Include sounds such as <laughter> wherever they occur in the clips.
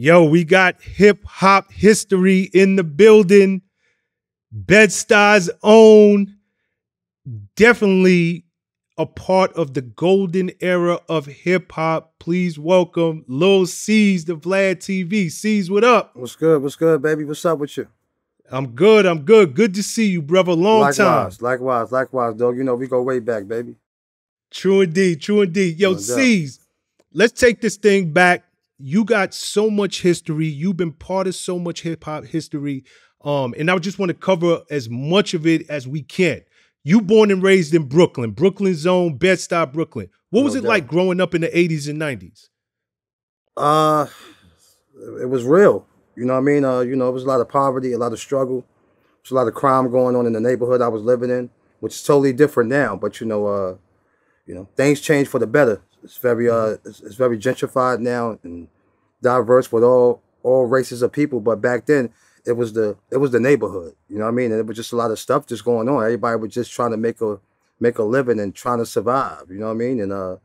Yo, we got hip hop history in the building. Bed-Stuy's own, definitely a part of the golden era of hip hop. Please welcome Lil Cease, the Vlad TV. Cease, what up? What's good? What's good, baby? What's up with you? I'm good. I'm good. Good to see you, brother. Long likewise, time. Likewise, likewise, dog. You know, we go way back, baby. True indeed. True indeed. Yo, No doubt. Let's take this thing back. You got so much history. You've been part of so much hip hop history. Um, and I just want to cover as much of it as we can. You born and raised in Brooklyn, Brooklyn zone, Bed-Stuy, Brooklyn. What was No it doubt. like growing up in the 80s and 90s? Uh, it was real. You know what I mean? Uh, you know, it was a lot of poverty, a lot of struggle. There's a lot of crime going on in the neighborhood I was living in, which is totally different now. But you know, uh, you know, things change for the better. It's very uh, it's, it's very gentrified now and diverse with all all races of people. But back then, it was the it was the neighborhood. You know what I mean? And it was just a lot of stuff just going on. Everybody was just trying to make a make a living and trying to survive. You know what I mean? And uh,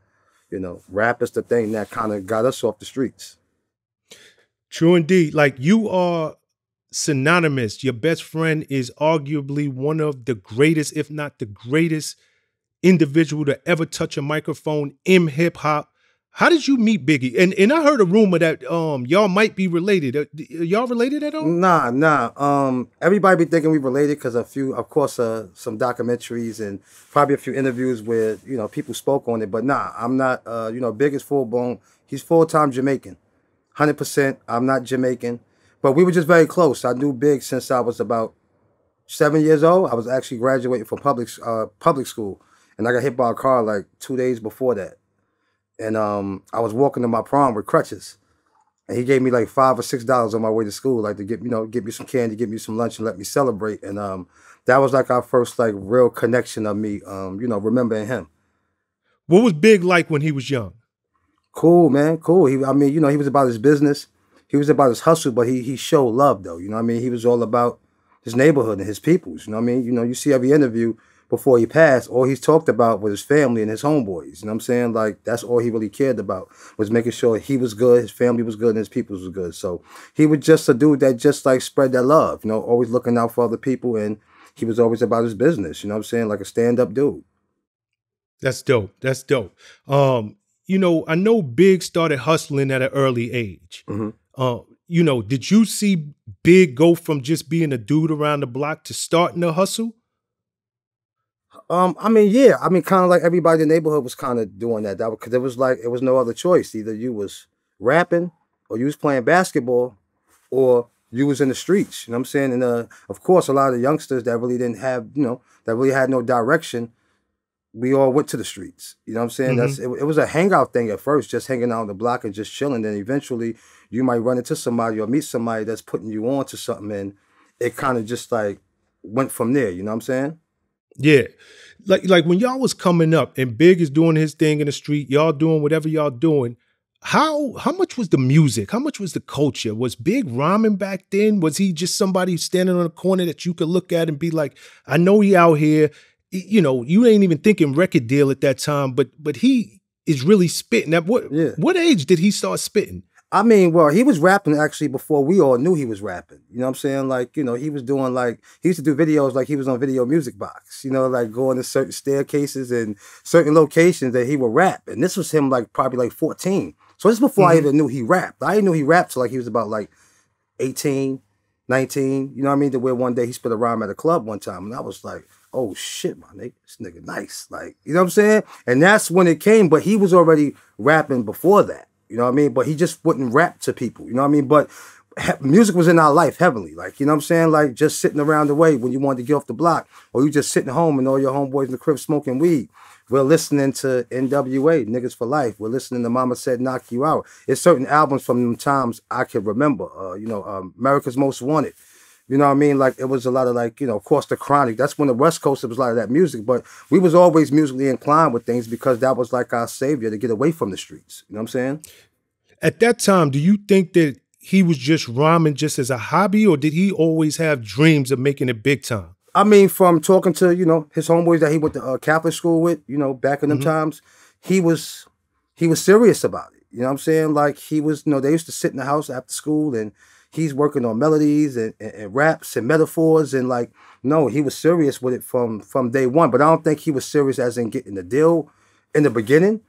you know, rap is the thing that kind of got us off the streets. True indeed. Like you are synonymous. Your best friend is arguably one of the greatest, if not the greatest, individual to ever touch a microphone in hip hop. How did you meet Biggie? And and I heard a rumor that um y'all might be related. Uh, d- y'all related at all? Nah, nah. Um, everybody be thinking we related because a few, of course, uh, some documentaries and probably a few interviews where you know people spoke on it. But nah, I'm not. Uh, you know, Big is full blown. He's full time Jamaican, hundred percent. I'm not Jamaican, but we were just very close. I knew Big since I was about seven years old. I was actually graduating from public uh, public school, and I got hit by a car like two days before that. And um, I was walking to my prom with crutches and he gave me like five or six dollars on my way to school, like to get you know get me some candy, get me some lunch, and let me celebrate. And um, that was like our first like real connection of me, um, you know, remembering him. What was Big like when he was young? Cool, man, cool. He, I mean, you know, he was about his business, he was about his hustle, but he he showed love though. You know, what I mean, he was all about his neighborhood and his peoples. You know, what I mean, you know, you see every interview before he passed, all he's talked about was his family and his homeboys. You know what I'm saying? Like that's all he really cared about was making sure he was good, his family was good, and his people was good. So he was just a dude that just like spread that love, you know, always looking out for other people and he was always about his business, you know what I'm saying? Like a stand-up dude. That's dope. That's dope. Um, you know, I know Big started hustling at an early age. Mhm. Uh, you know, did you see Big go from just being a dude around the block to starting a hustle? Um, I mean, yeah, I mean, kind of like everybody in the neighborhood was kind of doing that. That because there was like it was no other choice. Either you was rapping, or you was playing basketball, or you was in the streets. You know what I'm saying? And uh, of course, a lot of the youngsters that really didn't have, you know, that really had no direction. We all went to the streets. You know what I'm saying? That's it, it was a hangout thing at first, just hanging out on the block and just chilling. Then eventually, you might run into somebody or meet somebody that's putting you on to something, and it kind of just like went from there. You know what I'm saying? Yeah. Like like when y'all was coming up and Big is doing his thing in the street, y'all doing whatever y'all doing. How how much was the music? How much was the culture? Was Big rhyming back then? Was he just somebody standing on a corner that you could look at and be like, I know he out here. You know, you ain't even thinking record deal at that time, but but he is really spitting. At what Yeah. what age did he start spitting? I mean, well, he was rapping actually before we all knew he was rapping. You know what I'm saying? Like, you know, he was doing like he used to do videos like he was on Video Music Box. You know, like going to certain staircases and certain locations that he would rap. And this was him like probably like 14. So this is before I Mhm. even knew he rapped. I didn't know he rapped till like he was about like 18, 19. You know what I mean? To where one day he spit a rhyme at a club one time, and I was like, "Oh shit, my nigga, this nigga nice." Like, you know what I'm saying? And that's when it came. But he was already rapping before that. You know what I mean? But he just wouldn't rap to people. You know what I mean? But he- music was in our life heavily. Like, you know what I'm saying? Like just sitting around the way when you wanted to get off the block, or you just sitting home and all your homeboys in the crib smoking weed. We're listening to NWA, Niggas for Life. We're listening to Mama Said Knock You Out. It's certain albums from them times I can remember. Uh, you know, um, America's Most Wanted. You know what I mean? Like it was a lot of like, you know, of course the chronic. That's when the West Coast it was a lot of that music. But we was always musically inclined with things because that was like our savior to get away from the streets. You know what I'm saying? At that time, do you think that he was just rhyming just as a hobby, or did he always have dreams of making it big time? I mean, from talking to you know his homeboys that he went to uh, Catholic school with, you know, back in them times, he was he was serious about it. You know what I'm saying? Like he was, you know, they used to sit in the house after school and he's working on melodies and, and, and raps and metaphors and like no, he was serious with it from from day one. But I don't think he was serious as in getting the deal in the beginning.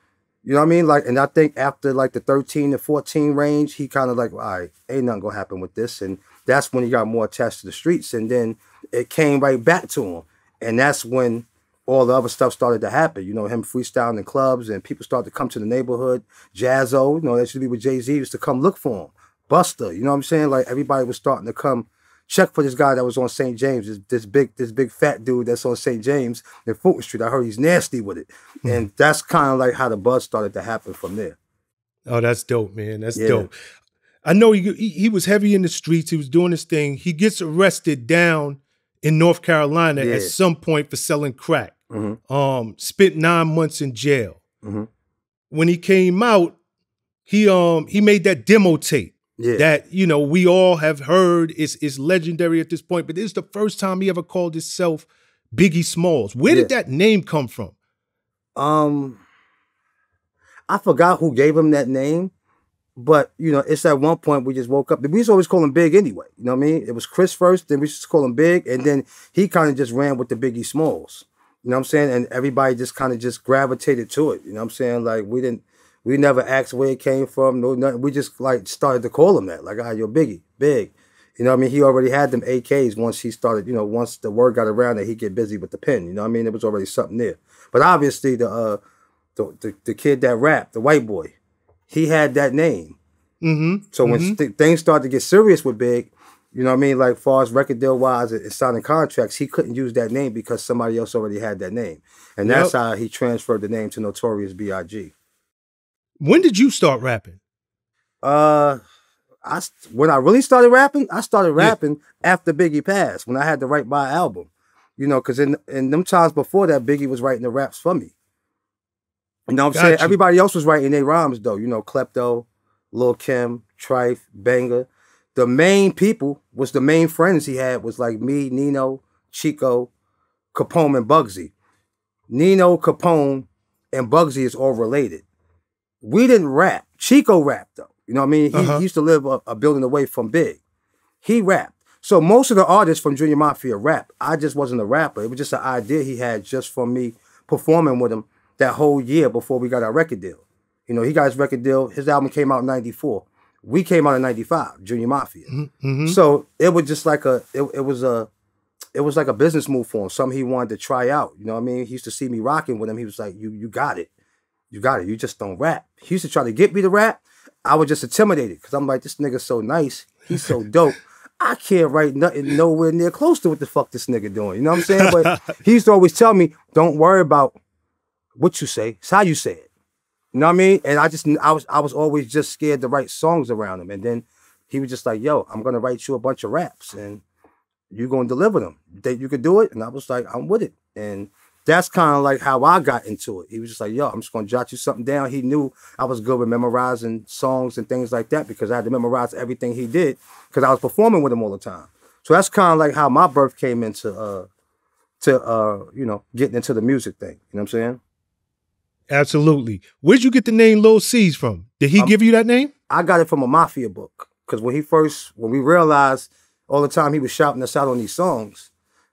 You know what I mean? Like, and I think after like the 13 to 14 range, he kind of like, all right, ain't nothing gonna happen with this. And that's when he got more attached to the streets. And then it came right back to him. And that's when all the other stuff started to happen. You know, him freestyling in clubs and people started to come to the neighborhood. Jaz-O, you know, that to be with Jay-Z, used to come look for him. Busta, you know what I'm saying? Like everybody was starting to come check for this guy that was on St. James, this, this big, this big fat dude that's on St. James in Fulton Street. I heard he's nasty with it. Mm-hmm. And that's kind of like how the buzz started to happen from there. Oh, that's dope, man. That's yeah. dope. I know he, he, he was heavy in the streets. He was doing his thing. He gets arrested down in North Carolina yeah. at some point for selling crack. Mm-hmm. Um, spent nine months in jail. Mm-hmm. When he came out, he um he made that demo tape yeah. that you know we all have heard is is legendary at this point. But this is the first time he ever called himself Biggie Smalls. Where yeah. did that name come from? Um, I forgot who gave him that name, but you know, it's at one point we just woke up. We used to always call him Big anyway. You know what I mean? It was Chris first, then we just call him Big, and then he kind of just ran with the Biggie Smalls. You know what I'm saying? And everybody just kind of just gravitated to it. You know what I'm saying? Like we didn't we never asked where it came from. No, nothing. We just like started to call him that. Like, ah, you're Biggie, big. You know what I mean? He already had them AKs once he started, you know, once the word got around that he get busy with the pen. You know what I mean? It was already something there. But obviously the uh the the, the kid that rapped, the white boy, he had that name. Mm-hmm. So when mm-hmm. st- things started to get serious with Big, you know what I mean? Like far as record deal wise and signing contracts, he couldn't use that name because somebody else already had that name. And that's yep. how he transferred the name to Notorious B.I.G. When did you start rapping? Uh, I when I really started rapping, I started rapping yeah. after Biggie passed. When I had to write my album, you know, because in in them times before that, Biggie was writing the raps for me. You know what I'm Got saying? You. Everybody else was writing their rhymes though. You know, Klepto, Lil Kim, Trife, Banger. The main people was the main friends he had was like me, Nino, Chico, Capone, and Bugsy. Nino, Capone, and Bugsy is all related we didn't rap. Chico rapped though. You know what I mean? He, uh-huh. he used to live a, a, building away from Big. He rapped. So most of the artists from Junior Mafia rap. I just wasn't a rapper. It was just an idea he had just from me performing with him that whole year before we got our record deal. You know, he got his record deal. His album came out in 94. We came out in 95, Junior Mafia. Mm-hmm. mm-hmm. So it was just like a, it, it was a, it was like a business move for him, something he wanted to try out. You know what I mean? He used to see me rocking with him. He was like, you, you got it. You got it. You just don't rap. He used to try to get me to rap. I was just intimidated because I'm like, this nigga's so nice. He's so <laughs> dope. I can't write nothing nowhere near close to what the fuck this nigga doing. You know what I'm saying? But he used to always tell me, don't worry about what you say. It's how you say it. You know what I mean? And I just I was I was always just scared to write songs around him. And then he was just like, yo, I'm gonna write you a bunch of raps and you're gonna deliver them. That you could do it. And I was like, I'm with it. And that's kind of like how I got into it. He was just like, yo, I'm just gonna jot you something down. He knew I was good with memorizing songs and things like that because I had to memorize everything he did because I was performing with him all the time. So that's kind of like how my birth came into uh to uh, you know, getting into the music thing. You know what I'm saying? Absolutely. Where'd you get the name Lil Cease from? Did he um, give you that name? I got it from a mafia book. Cause when he first when we realized all the time he was shouting us out on these songs,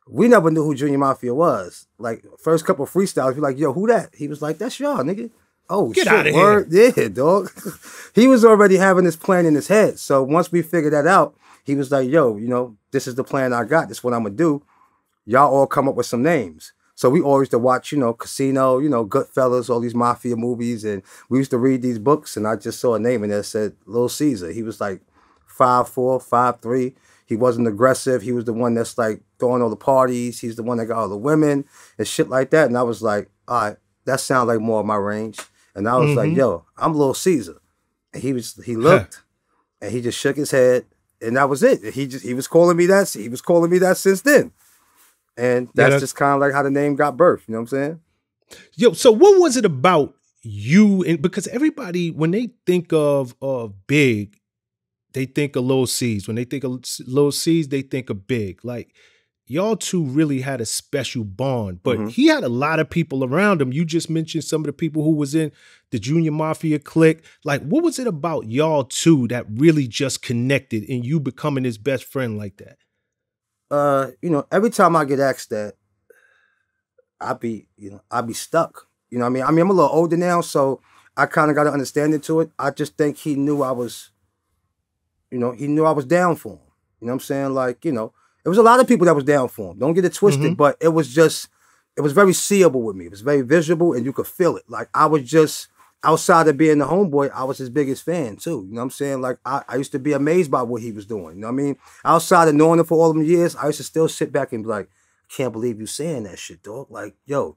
we never knew who Junior Mafia was. Like first couple freestyles, we like, yo, who that? He was like, that's y'all, nigga. Oh Get shit, out of word. Here. Yeah, dog. <laughs> he was already having this plan in his head. So once we figured that out, he was like, yo, you know, this is the plan I got. This is what I'm gonna do. Y'all all come up with some names. So we always used to watch, you know, Casino, you know, Goodfellas, all these mafia movies, and we used to read these books. And I just saw a name and it said Little Caesar. He was like five four, five three. He wasn't aggressive. He was the one that's like throwing all the parties. He's the one that got all the women and shit like that. And I was like, all right, that sounds like more of my range. And I was mm-hmm. like, yo, I'm Little Caesar. And he was he looked <laughs> and he just shook his head and that was it. He just he was calling me that. He was calling me that since then. And that's, yeah, that's just kind of like how the name got birth. You know what I'm saying? Yo, so what was it about you? And because everybody, when they think of of big, they think of Lil Cease. When they think of Lil Cease, they think of big. Like y'all two really had a special bond. But Mhm. he had a lot of people around him. You just mentioned some of the people who was in the Junior Mafia clique. Like, what was it about y'all two that really just connected and you becoming his best friend like that? uh, you know, every time I get asked that, I be, you know, I be stuck. You know what I mean? I mean, I'm a little older now, so I kind of got to understand it to it. I just think he knew I was, you know, he knew I was down for him. You know what I'm saying? Like, you know, it was a lot of people that was down for him. Don't get it twisted, Mhm. but it was just, it was very seeable with me. It was very visible and you could feel it. Like I was just outside of being the homeboy, I was his biggest fan too. You know what I'm saying? Like I, I used to be amazed by what he was doing. You know what I mean? Outside of knowing him for all them years, I used to still sit back and be like, can't believe you saying that shit, dog. Like, yo,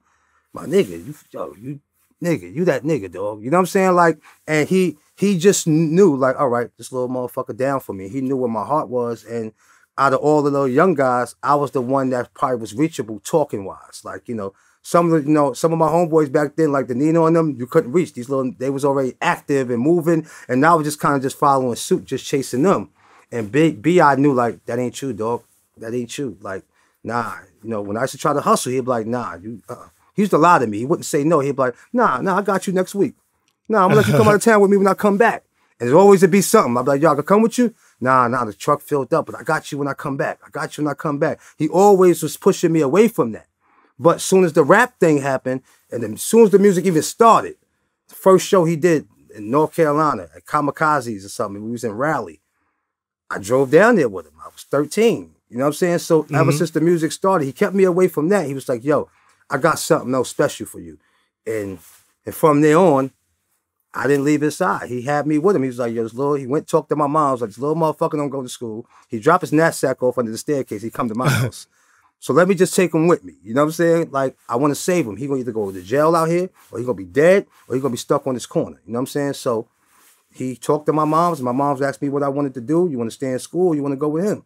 my nigga, you yo, you nigga, you that nigga, dog. You know what I'm saying? Like, and he he just knew, like, all right, this little motherfucker down for me. He knew where my heart was. And out of all the little young guys, I was the one that probably was reachable talking wise. Like, you know, some of the, you know, some of my homeboys back then, like the Nino and them, you couldn't reach. These little they was already active and moving. And now I was just kind of just following suit, just chasing them. And Big B I knew like that ain't you, dog. That ain't you. Like, nah, you know, when I used to try to hustle, he'd be like, nah, you uh he used to lie to me. He wouldn't say no. He'd be like, nah, nah, I got you next week. Nah, I'm gonna let you come <laughs> out of town with me when I come back. And there's always to be something. I'd be like, y'all can come with you? Nah, nah, the truck filled up, but I got you when I come back. I got you when I come back. He always was pushing me away from that. But as soon as the rap thing happened, and then as soon as the music even started, the first show he did in North Carolina at Kamikazes or something, we was in Raleigh. I drove down there with him. I was 13. You know what I'm saying? So ever Mhm. since the music started, he kept me away from that. He was like, yo, I got something else special for you. And and from there on, I didn't leave his side. He had me with him. He was like, yo, this little, he went talked to my mom. I was like, this little motherfucker don't go to school. He dropped his knapsack off under the staircase. He come to my <laughs> house. So let me just take him with me. You know what I'm saying? Like, I want to save him. He gonna either go to jail out here, or he gonna be dead, or he gonna be stuck on this corner. You know what I'm saying? So he talked to my mom's. My mom's asked me what I wanted to do. You want to stay in school? Or you want to go with him?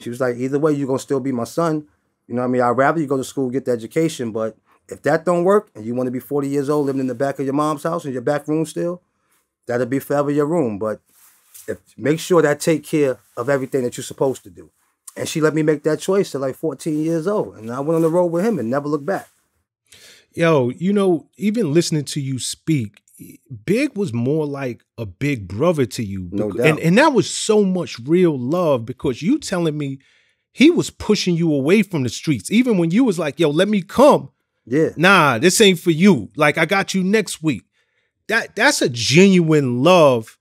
She was like, either way, you're gonna still be my son. You know what I mean? I'd rather you go to school, get the education, but if that don't work and you want to be 40 years old living in the back of your mom's house in your back room still, that'll be forever your room. But if make sure that take care of everything that you're supposed to do. And she let me make that choice at like 14 years old. And I went on the road with him and never looked back. Yo, you know, even listening to you speak, Big was more like a big brother to you. No doubt. And and that was so much real love because you telling me he was pushing you away from the streets. Even when you was like, yo, let me come. Yeah. Nah, this ain't for you. Like I got you next week. That that's a genuine love.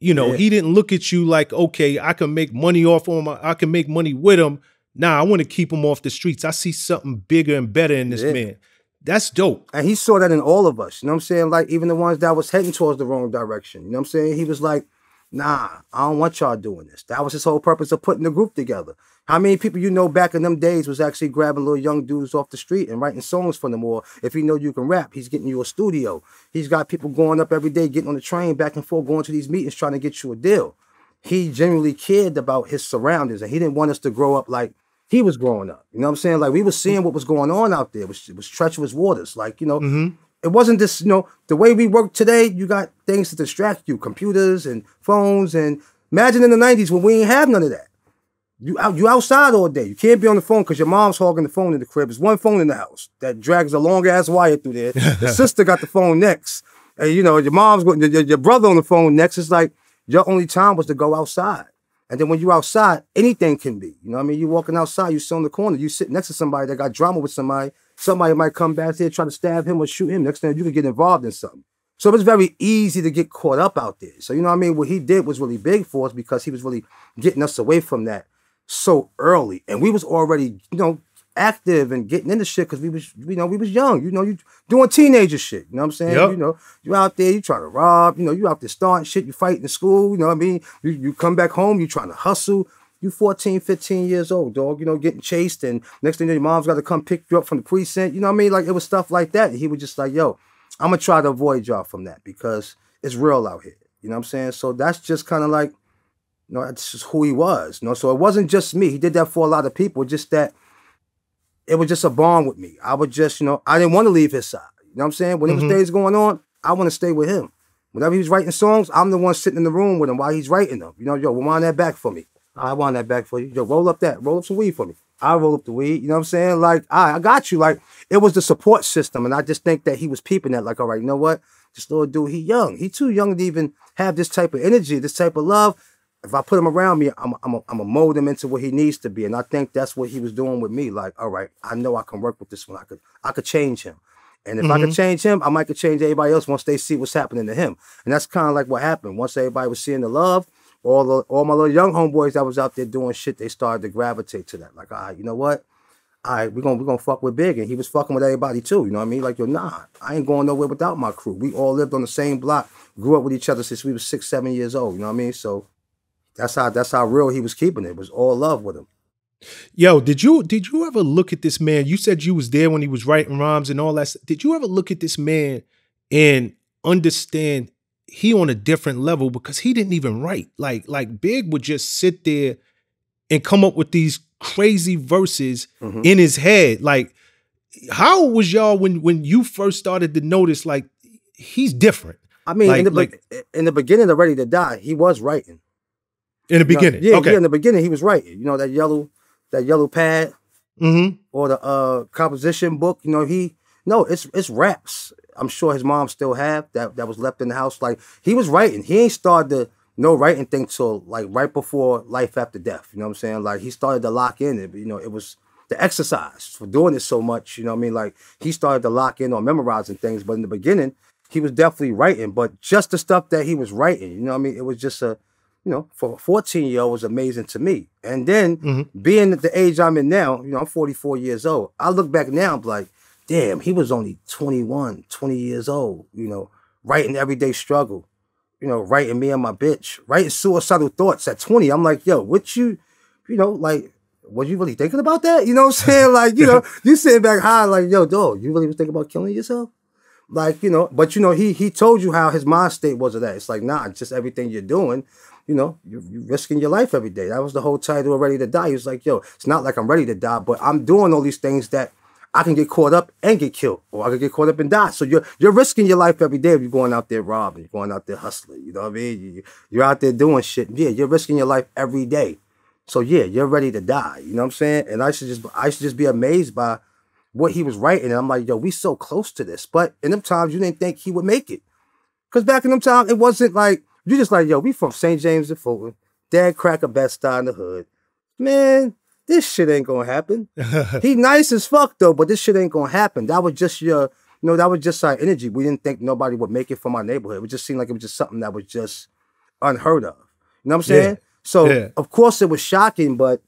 You know, Yeah. he didn't look at you like, okay, I can make money off him. I can make money with him. Nah, I want to keep him off the streets. I see something bigger and better in this Yeah. man. That's dope. And he saw that in all of us. You know what I'm saying? Like even the ones that was heading towards the wrong direction. You know what I'm saying? He was like, nah, I don't want y'all doing this. That was his whole purpose of putting the group together. How many people you know back in them days was actually grabbing little young dudes off the street and writing songs for them? Or if he know you can rap, he's getting you a studio. He's got people going up every day, getting on the train back and forth, going to these meetings, trying to get you a deal. He genuinely cared about his surroundings and he didn't want us to grow up like he was growing up. You know what I'm saying? Like we was seeing what was going on out there. It was, was treacherous waters. Like, you know, Mhm. It wasn't this, you know, the way we work today, you got things to distract you, computers and phones. And imagine in the 90s when we ain't have none of that. You out you outside all day. You can't be on the phone because your mom's hogging the phone in the crib. There's one phone in the house that drags a long ass wire through there. The <laughs> sister got the phone next. And you know, your mom's going your, your brother on the phone next. It's like your only time was to go outside. And then when you outside, anything can be. You know what I mean? You walking outside, you sit on the corner, you sit next to somebody that got drama with somebody. Somebody might come back there, try to stab him or shoot him. Next thing you could get involved in something. So it was very easy to get caught up out there. So you know what I mean? What he did was really big for us because he was really getting us away from that so early. And we was already, you know, active and getting into shit because we was, you know, we was young. You know, you doing teenager shit. You know what I'm saying? Yep. You know, you out there, you trying to rob, you know, you out there starting shit, you fighting in school, you know what I mean? You, you come back home, you trying to hustle. You 14, 15 years old, dog, you know, getting chased, and next thing you know, your mom's got to come pick you up from the precinct. You know what I mean? Like it was stuff like that. And he was just like, yo, I'm gonna try to avoid y'all from that because it's real out here. You know what I'm saying? So that's just kind of like, you know, that's just who he was. You know, so it wasn't just me. He did that for a lot of people. Just that it was just a bond with me. I would just, you know, I didn't want to leave his side. You know what I'm saying? When there was mm-hmm. days going on, I want to stay with him. Whenever he's writing songs, I'm the one sitting in the room with him while he's writing them. You know, yo, wind that back for me. I want that back for you. Yo, roll up that, roll up some weed for me. I roll up the weed. You know what I'm saying? Like, I, I got you. Like, it was the support system, and I just think that he was peeping that. Like, all right, you know what? This little dude, he young. He too young to even have this type of energy, this type of love. If I put him around me, I'm I'm I'm a mold him into what he needs to be, and I think that's what he was doing with me. Like, all right, I know I can work with this one. I could I could change him. And if I could mm-hmm. change him, I might could change everybody else once they see what's happening to him. And that's kind of like what happened. Once everybody was seeing the love, all the all my little young homeboys that was out there doing shit, they started to gravitate to that. Like, all right, you know what? All right, we're gonna we're gonna fuck with Big. And he was fucking with everybody too. You know what I mean? Like, yo, nah, I ain't going nowhere without my crew. We all lived on the same block, grew up with each other since we was six, seven years old. You know what I mean? So that's how that's how real he was keeping it. It was all love with him. Yo, did you did you ever look at this man? You said you was there when he was writing rhymes and all that. Did you ever look at this man and understand he on a different level because he didn't even write. Like like Big would just sit there and come up with these crazy verses Mhm. in his head. Like how was y'all when when you first started to notice like he's different I mean, in Like- the be- in the beginning of Ready to Die, he was writing. in the You know, beginning? yeah, okay. yeah. In the beginning, he was writing. You know that yellow, that yellow pad mm-hmm. or the uh composition book. You know he no, it's it's raps. I'm sure his mom still have that that was left in the house. Like he was writing. He ain't started the no writing thing till like right before life after death. You know what I'm saying? Like he started to lock in it. You know, it was the exercise for doing it so much. You know what I mean? Like he started to lock in on memorizing things. But in the beginning, he was definitely writing. But just the stuff that he was writing, you know what I mean? It was just a you know, for a 14 year old was amazing to me. And then Mhm. being at the age I'm in now, you know, I'm 44 years old. I look back now, I'm like, damn, he was only 21, 20 years old, you know, writing everyday struggle, you know, writing me and my bitch, writing suicidal thoughts at 20. I'm like, yo, what you, you know, like, was you really thinking about that? You know what I'm saying? <laughs> Like, you know, you sitting back high, like, yo, dog, you really was thinking about killing yourself? Like, you know, but you know, he he told you how his mind state was of that. It's like, nah, just everything you're doing, you know, you're, you're risking your life every day. That was the whole title of Ready to Die. He was like, yo, it's not like I'm ready to die, but I'm doing all these things that I can get caught up and get killed, or I can get caught up and die. So you're you're risking your life every day if you're going out there robbing, you're going out there hustling. You know what I mean? You, you're out there doing shit. Yeah, you're risking your life every day. So yeah, you're ready to die. You know what I'm saying? And I should just I should just be amazed by what he was writing. And I'm like, yo, we so close to this. But in them times, you didn't think he would make it. Cause back in them times, it wasn't like you just like, yo, we from St. James and Fulton. Dad crack a Bed-Stuy in the hood. Man, this shit ain't gonna happen. <laughs> he nice as fuck though, but this shit ain't gonna happen. That was just your, you know, that was just our energy. We didn't think nobody would make it from our neighborhood. It just seemed like it was just something that was just unheard of. You know what I'm Yeah. saying? So Yeah. of course it was shocking, but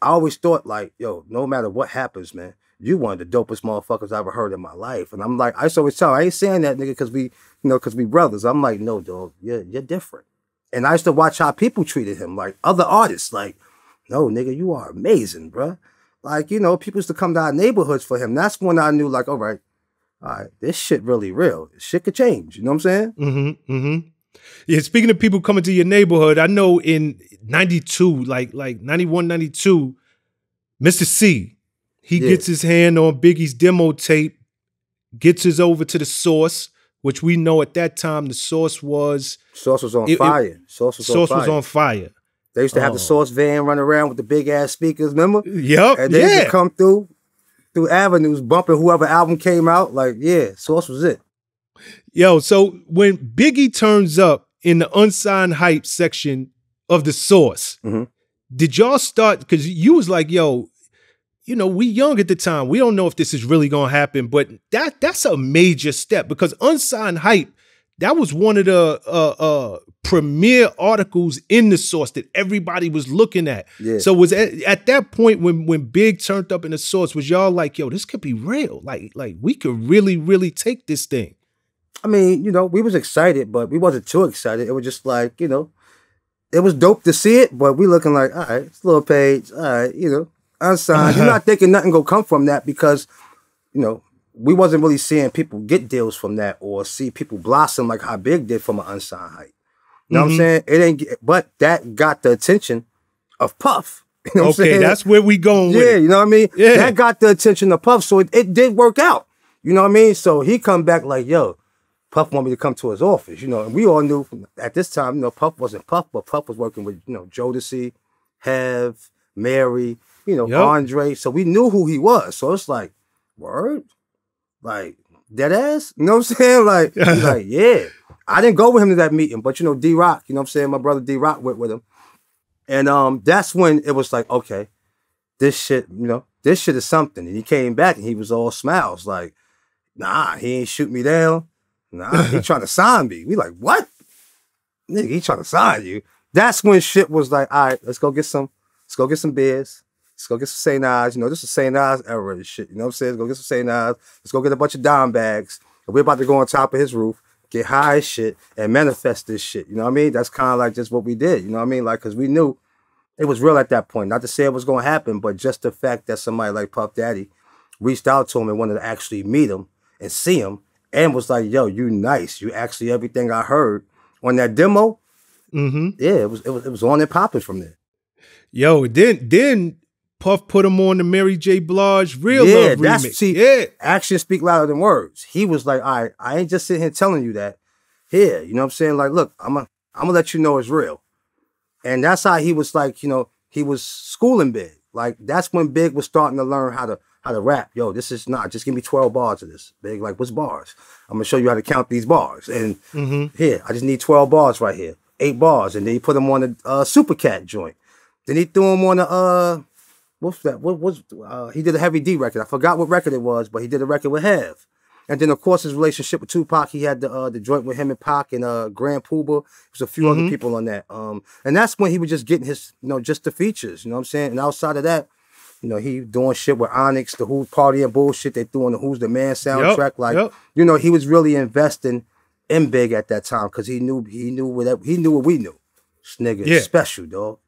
I always thought like, yo, no matter what happens, man, you one of the dopest motherfuckers I ever heard in my life. And I'm like, I used to always tell, I ain't saying that nigga because we, you know, because we brothers. I'm like, no, dog, you're you're different. And I used to watch how people treated him, like other artists, like, no, nigga, you are amazing, bruh. Like, you know, people used to come to our neighborhoods for him. That's when I knew, like, all right, all right, this shit really real. This shit could change. You know what I'm saying? Mm-hmm. Mm-hmm. Yeah, speaking of people coming to your neighborhood, I know in 92, like like 91, 92, Mister Cee, he Yeah. gets his hand on Biggie's demo tape, gets his over to the source, which we know at that time the source was Source was on It- it- fire. Was source on fire. was on fire. They used to have Oh. the Source van run around with the big ass speakers, remember? Yep. And they used to come through through avenues, bumping whoever album came out. Like, yeah, Source was it. Yo, so when Biggie turns up in the unsigned hype section of the source, Mhm. did y'all start? Because you was like, yo, you know, we young at the time. We don't know if this is really gonna happen, but that that's a major step because unsigned hype. That was one of the uh, uh, premier articles in the source that everybody was looking at. Yeah. So was at, at that point when when Big turned up in the source, was y'all like, yo, this could be real? Like like we could really really take this thing. I mean, you know, we was excited, but we wasn't too excited. It was just like, you know, it was dope to see it, but we looking like, all right, it's a little page, all right, you know, unsigned. You're not <laughs> thinking nothing gonna come from that because, you know, we wasn't really seeing people get deals from that or see people blossom like how Big did from an unsigned hype. You know what I'm Mhm. saying? It ain't, get- but that got the attention of Puff. <laughs> You know what I'm okay, saying? that's where we going Yeah, you know what I mean? Yeah. That got the attention of Puff, so it, it did work out. You know what I mean? So he come back like, yo, Puff want me to come to his office, you know, and we all knew at this time, you know, Puff wasn't Puff, but Puff was working with, you know, Jodeci, Hev, Mary, you know, Yep. Andre. So we knew who he was. So it's like, word? Like, dead ass? You know what I'm saying? <laughs> Like, he's <laughs> like, yeah. I didn't go with him to that meeting, but you know, D-Roc, you know what I'm saying? My brother D-Roc went with him. And um, that's when it was like, okay, this shit, you know, this shit is something. And he came back and he was all smiles, like, nah, he ain't shoot me down. Nah, he <laughs> trying to sign me. We like, what? Nigga, he trying to sign you. That's when shit was like, all right, let's go get some, let's go get some beers. Let's go get some St. Ides. You know, this is St. Ides era shit. You know what I'm saying? Let's go get some St. Ides. Let's go get a bunch of dime bags. And we're about to go on top of his roof, get high shit, and manifest this shit. You know what I mean? That's kind of like just what we did. You know what I mean? Like, because we knew it was real at that point. Not to say it was going to happen, but just the fact that somebody like Puff Daddy reached out to him and wanted to actually meet him and see him and was like, yo, you nice. You actually everything I heard on that demo. Mm-hmm. Yeah, it was it was, it was on and popping from there. Yo, then then Puff put him on the Mary J. Blige Real Yeah, Love that's- remix. see- yeah. Actions speak louder than words. He was like, all right, I ain't just sitting here telling you that. Here, you know what I'm saying? Like, look, I'm a, I'm gonna let you know it's real. And that's how he was like, you know, he was schooling Big. Like that's when Big was starting to learn how to how to rap. Yo, this is not just give me 12 bars of this. Big, like, what's bars? I'm gonna show you how to count these bars. And Mm-hmm. here, I just need 12 bars right here. Eight bars. And then he put them on the uh, Super Cat joint. Then he threw him on the uh what's that? What was uh he did a heavy D record. I forgot what record it was, but he did a record with Hev. And then of course his relationship with Tupac, he had the uh the joint with him and Pac and uh Grand Puba. There's a few other Mhm. people on that. Um and that's when he was just getting his, you know, just the features, you know what I'm saying? And outside of that, you know, he doing shit with Onyx, the Who's Party and bullshit they threw on the Who's the Man soundtrack. like, yep. you know, he was really investing in Big at that time because he knew he knew what he knew what we knew. This nigga Yeah. special, dog.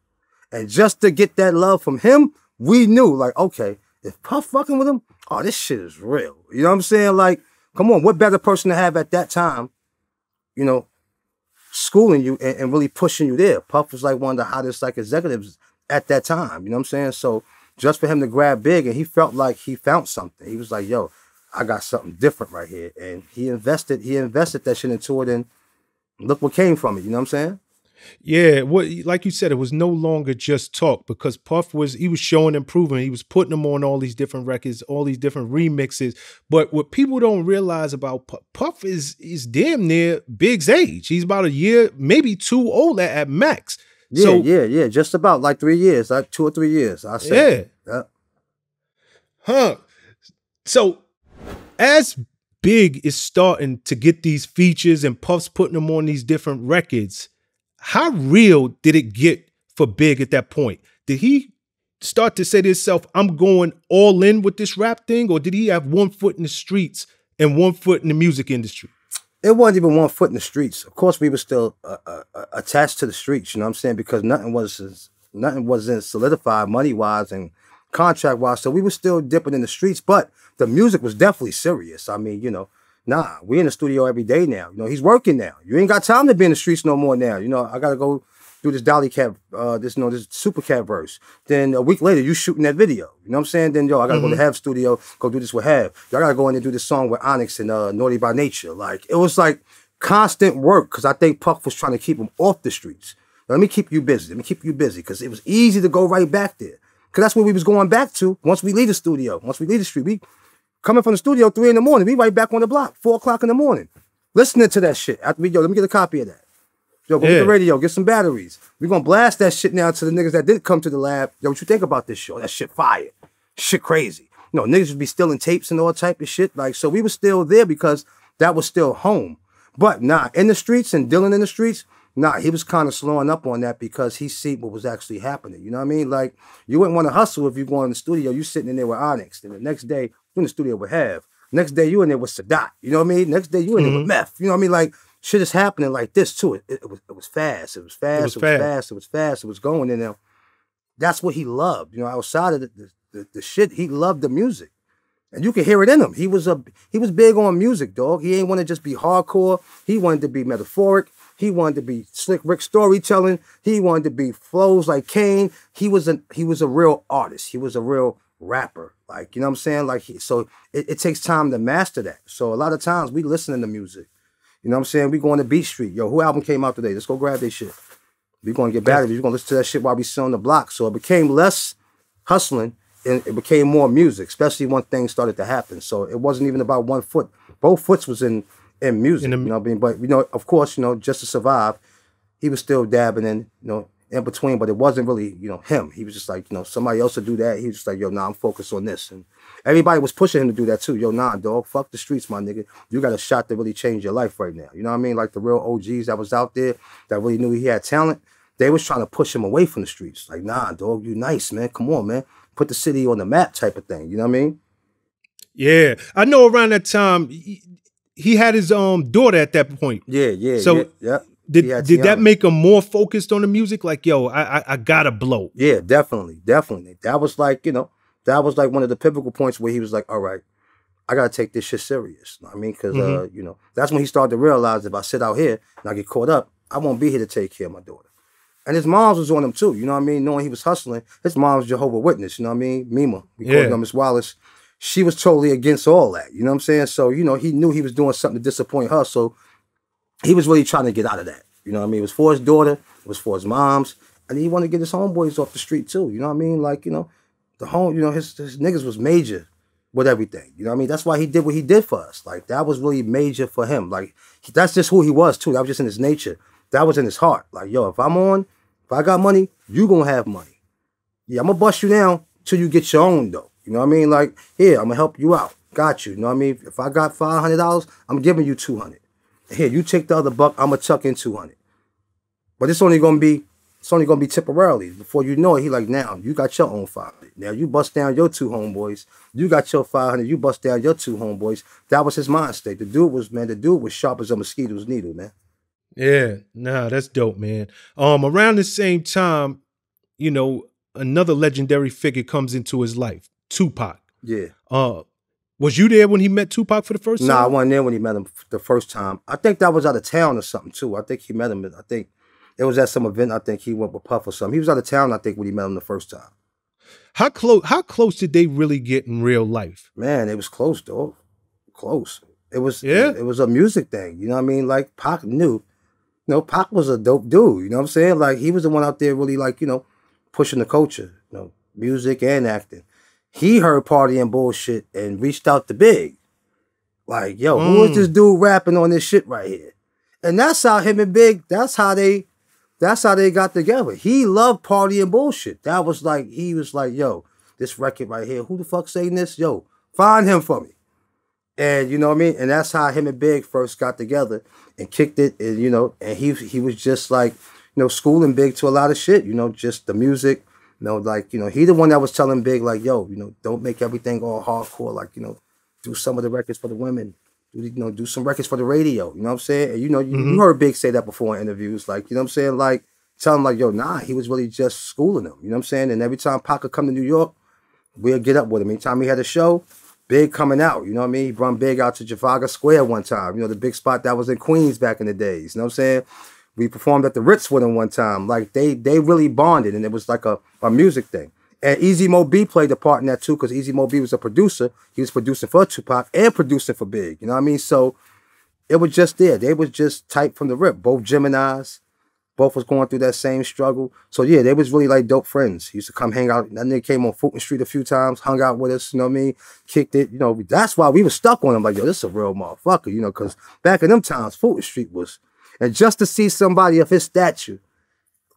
And just to get that love from him, we knew, like, okay, if Puff fucking with him, oh, this shit is real. You know what I'm saying? Like, come on, what better person to have at that time, you know, schooling you and, and really pushing you there? Puff was like one of the hottest like executives at that time. You know what I'm saying? So just for him to grab big and he felt like he found something. He was like, yo, I got something different right here. And he invested, he invested that shit into it and look what came from it. You know what I'm saying? Yeah, what like you said, it was no longer just talk because Puff was he was showing improvement. He was putting them on all these different records, all these different remixes. But what people don't realize about Puff, Puff is is damn near Big's age. He's about a year, maybe two older at max. Yeah, so yeah, yeah. Just about like three years, like two or three years. I say. yeah, Yeah. huh. So as Big is starting to get these features and Puff's putting them on these different records, how real did it get for Big at that point? Did he start to say to himself, I'm going all in with this rap thing? Or did he have one foot in the streets and one foot in the music industry? It wasn't even one foot in the streets. Of course, we were still uh, uh, uh, attached to the streets. You know what I'm saying? Because nothing was nothing wasn't solidified money wise and contract wise. So we were still dipping in the streets, but the music was definitely serious. I mean, you know, nah, we in the studio every day now. You know, he's working now. You ain't got time to be in the streets no more now. You know, I gotta go do this Dolly Cat, uh, this you know, this Super Cat verse. Then a week later, you shooting that video. You know what I'm saying? Then yo, I gotta go to Hev Studio, go do this with Hev. Y'all gotta go in and do this song with Onyx and uh, Naughty by Nature. Like it was like constant work because I think Puff was trying to keep him off the streets. Let me keep you busy. Let me keep you busy because it was easy to go right back there. Because that's where we was going back to once we leave the studio. Once we leave the street, we coming from the studio three in the morning. We right back on the block, four o'clock in the morning, listening to that shit. After we yo, let me get a copy of that. Yo, go get the radio, get some batteries. we gonna blast that shit now to the niggas that didn't come to the lab. Yo, what you think about this show? Oh, that shit fire. Shit crazy. You know, niggas would be stealing tapes and all type of shit. Like, so we were still there because that was still home. But nah, in the streets and dealing in the streets, nah, he was kind of slowing up on that because he see what was actually happening. You know what I mean? Like, you wouldn't want to hustle if you go in the studio, you sitting in there with Onyx. And the next day, you in the studio with Hev. Next day, you in there with Sadat. You know what I mean? Next day, you in there with mm-hmm. Meth. You know what I mean? Like, shit is happening like this too. It, it, it was it was fast. It was fast. was It was, fast. fast. It was fast. It was going in there. That's what he loved. You know, outside of the, the, the, the shit, he loved the music. And you can hear it in him. He was a he was big on music, dog. He ain't want to just be hardcore. He wanted to be metaphoric. He wanted to be slick Rick storytelling. He wanted to be flows like Kane. He was a he was a real artist. He was a real rapper. Like, you know what I'm saying? Like so it, it takes time to master that. So a lot of times we listening to music. You know what I'm saying? We going to Beat Street. Yo, who album came out today? Let's go grab this shit. We gonna get batteries. We gonna listen to that shit while we sit on the block. So it became less hustling, and it became more music, especially when things started to happen. So it wasn't even about one foot. Both foots was in in music. In the- you know what I mean? But you know, of course, you know, just to survive, he was still dabbing in, you know, in between, but it wasn't really, you know, him. He was just like, you know, somebody else would do that. He was just like, yo, nah, I'm focused on this. And everybody was pushing him to do that too. Yo, nah, dog, fuck the streets, my nigga. You got a shot to really change your life right now. You know what I mean? Like the real OGs that was out there that really knew he had talent, they was trying to push him away from the streets. Like, nah, dog, you nice, man. Come on, man. Put the city on the map type of thing. You know what I mean? Yeah, I know. Around that time, he, he had his um daughter at that point. Yeah, yeah. So, yeah, yeah. Did did that make him more focused on the music? Like, yo, I I, I gotta blow. Yeah, definitely, definitely. That was like, you know, that was like one of the pivotal points where he was like, all right, I gotta take this shit serious. You know what I mean, because uh, you know, that's when he started to realize if I sit out here and I get caught up, I won't be here to take care of my daughter. And his mom's was on him too, you know what I mean? Knowing he was hustling, his mom's Jehovah Witness, you know what I mean? Mima, we called Yeah. her Miss Wallace. She was totally against all that, you know what I'm saying? So, you know, he knew he was doing something to disappoint her. So he was really trying to get out of that. You know what I mean? It was for his daughter, it was for his moms, and he wanted to get his homeboys off the street too. You know what I mean? Like, you know, the home, you know, his, his niggas was major with everything. You know what I mean? That's why he did what he did for us. Like, that was really major for him. Like, that's just who he was too. That was just in his nature. That was in his heart. Like, yo, if I'm on, if I got money, you gonna have money. Yeah, I'm gonna bust you down till you get your own though. You know what I mean? Like, here, I'm gonna help you out. Got you. You know what I mean? If I got five hundred dollars, I'm giving you two hundred. Here, you take the other buck, I'm gonna chuck in two hundred. But it's only gonna be it's only gonna be temporarily. Before you know it, he like, now you got your own five hundred. Now you bust down your two homeboys. You got your five hundred. You bust down your two homeboys. That was his mind state. The dude was man. The dude was sharp as a mosquito's needle, man. Yeah, nah, that's dope, man. Um, around the same time, you know, another legendary figure comes into his life, Tupac. Yeah. Uh, was you there when he met Tupac for the first time? Nah, I wasn't there when he met him the first time. I think that was out of town or something too. I think he met him. I think it was at some event. I think he went with Puff or something. He was out of town. I think when he met him the first time. How close? How close did they really get in real life? Man, it was close, though. Close. It was. Yeah? It, was a music thing. You know what I mean? Like Pac knew. You know, Pac was a dope dude. You know what I'm saying? Like he was the one out there really like you know pushing the culture. You know, music and acting. He heard party and bullshit and reached out to Big. Like, yo, who is Mm. this dude rapping on this shit right here? And that's how him and Big. That's how they. That's how they got together. He loved party and bullshit. That was like he was like, yo, this record right here. Who the fuck saying this? Yo, find him for me. And you know what I mean? And that's how him and Big first got together and kicked it. And you know, and he he was just like, you know, schooling Big to a lot of shit. You know, just the music. You know, like you know, he the one that was telling Big like, yo, you know, don't make everything all hardcore. Like you know, do some of the records for the women. Do, you know, do some records for the radio. You know what I'm saying? And you know, you, you mm-hmm. heard Big say that before in interviews. Like you know what I'm saying? Like tell him like, yo, nah, he was really just schooling him. You know what I'm saying? And every time Pac would come to New York, we'll get up with him. Anytime he had a show, Big coming out. You know what I mean? He brought Big out to Trafalgar Square one time. You know, the big spot that was in Queens back in the days. You know what I'm saying? We performed at the Ritz with him one time. Like they they really bonded and it was like a, a music thing. And Easy Mo Bee played a part in that too, because Easy Mo Bee was a producer. He was producing for Tupac and producing for Big. You know what I mean? So it was just there. They was just tight from the rip. Both Geminis, both was going through that same struggle. So yeah, they was really like dope friends. He used to come hang out. That nigga came on Fulton Street a few times, hung out with us, you know what I mean? Kicked it. You know, that's why we was stuck on him. Like, yo, this is a real motherfucker, you know, because back in them times, Fulton Street was, and just to see somebody of his stature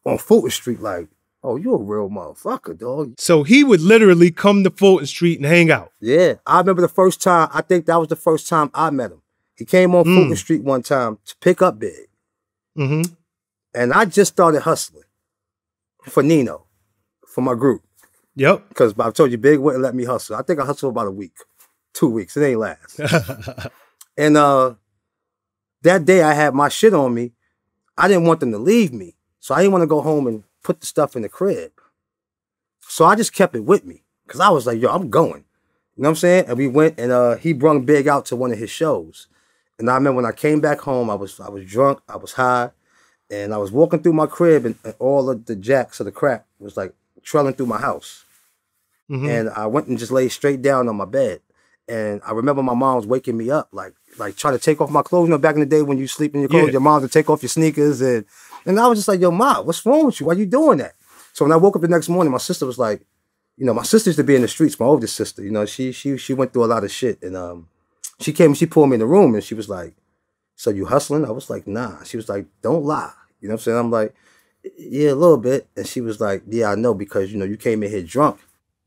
on Fulton Street, like, oh, you a real motherfucker, dog. So he would literally come to Fulton Street and hang out. Yeah, I remember the first time. I think that was the first time I met him. He came on Mm. Fulton Street one time to pick up Big, Mm-hmm. and I just started hustling for Nino, for my group, Yep. because I told you Big wouldn't let me hustle. I think I hustled about a week, two weeks. It ain't last. <laughs> and uh, that day I had my shit on me. I didn't want them to leave me, so I didn't want to go home and put the stuff in the crib. So I just kept it with me because I was like, yo, I'm going. You know what I'm saying? And we went and uh he brung Big out to one of his shows. And I remember when I came back home, I was I was drunk, I was high, and I was walking through my crib and, and all of the jacks of the crack was like trailing through my house. Mhm. And I went and just laid straight down on my bed. And I remember my mom was waking me up, like like trying to take off my clothes. You know, back in the day when you sleep in your clothes, Yeah. your mom would take off your sneakers and and I was just like, yo, mom, what's wrong with you? Why you doing that? So when I woke up the next morning, my sister was like, you know, my sister used to be in the streets, my oldest sister, you know, she she she went through a lot of shit. And um she came and she pulled me in the room and she was like, So you hustling? I was like, nah. She was like, Don't lie. You know what I'm saying? I'm like, Yeah, a little bit. And she was like, Yeah, I know, because you know, you came in here drunk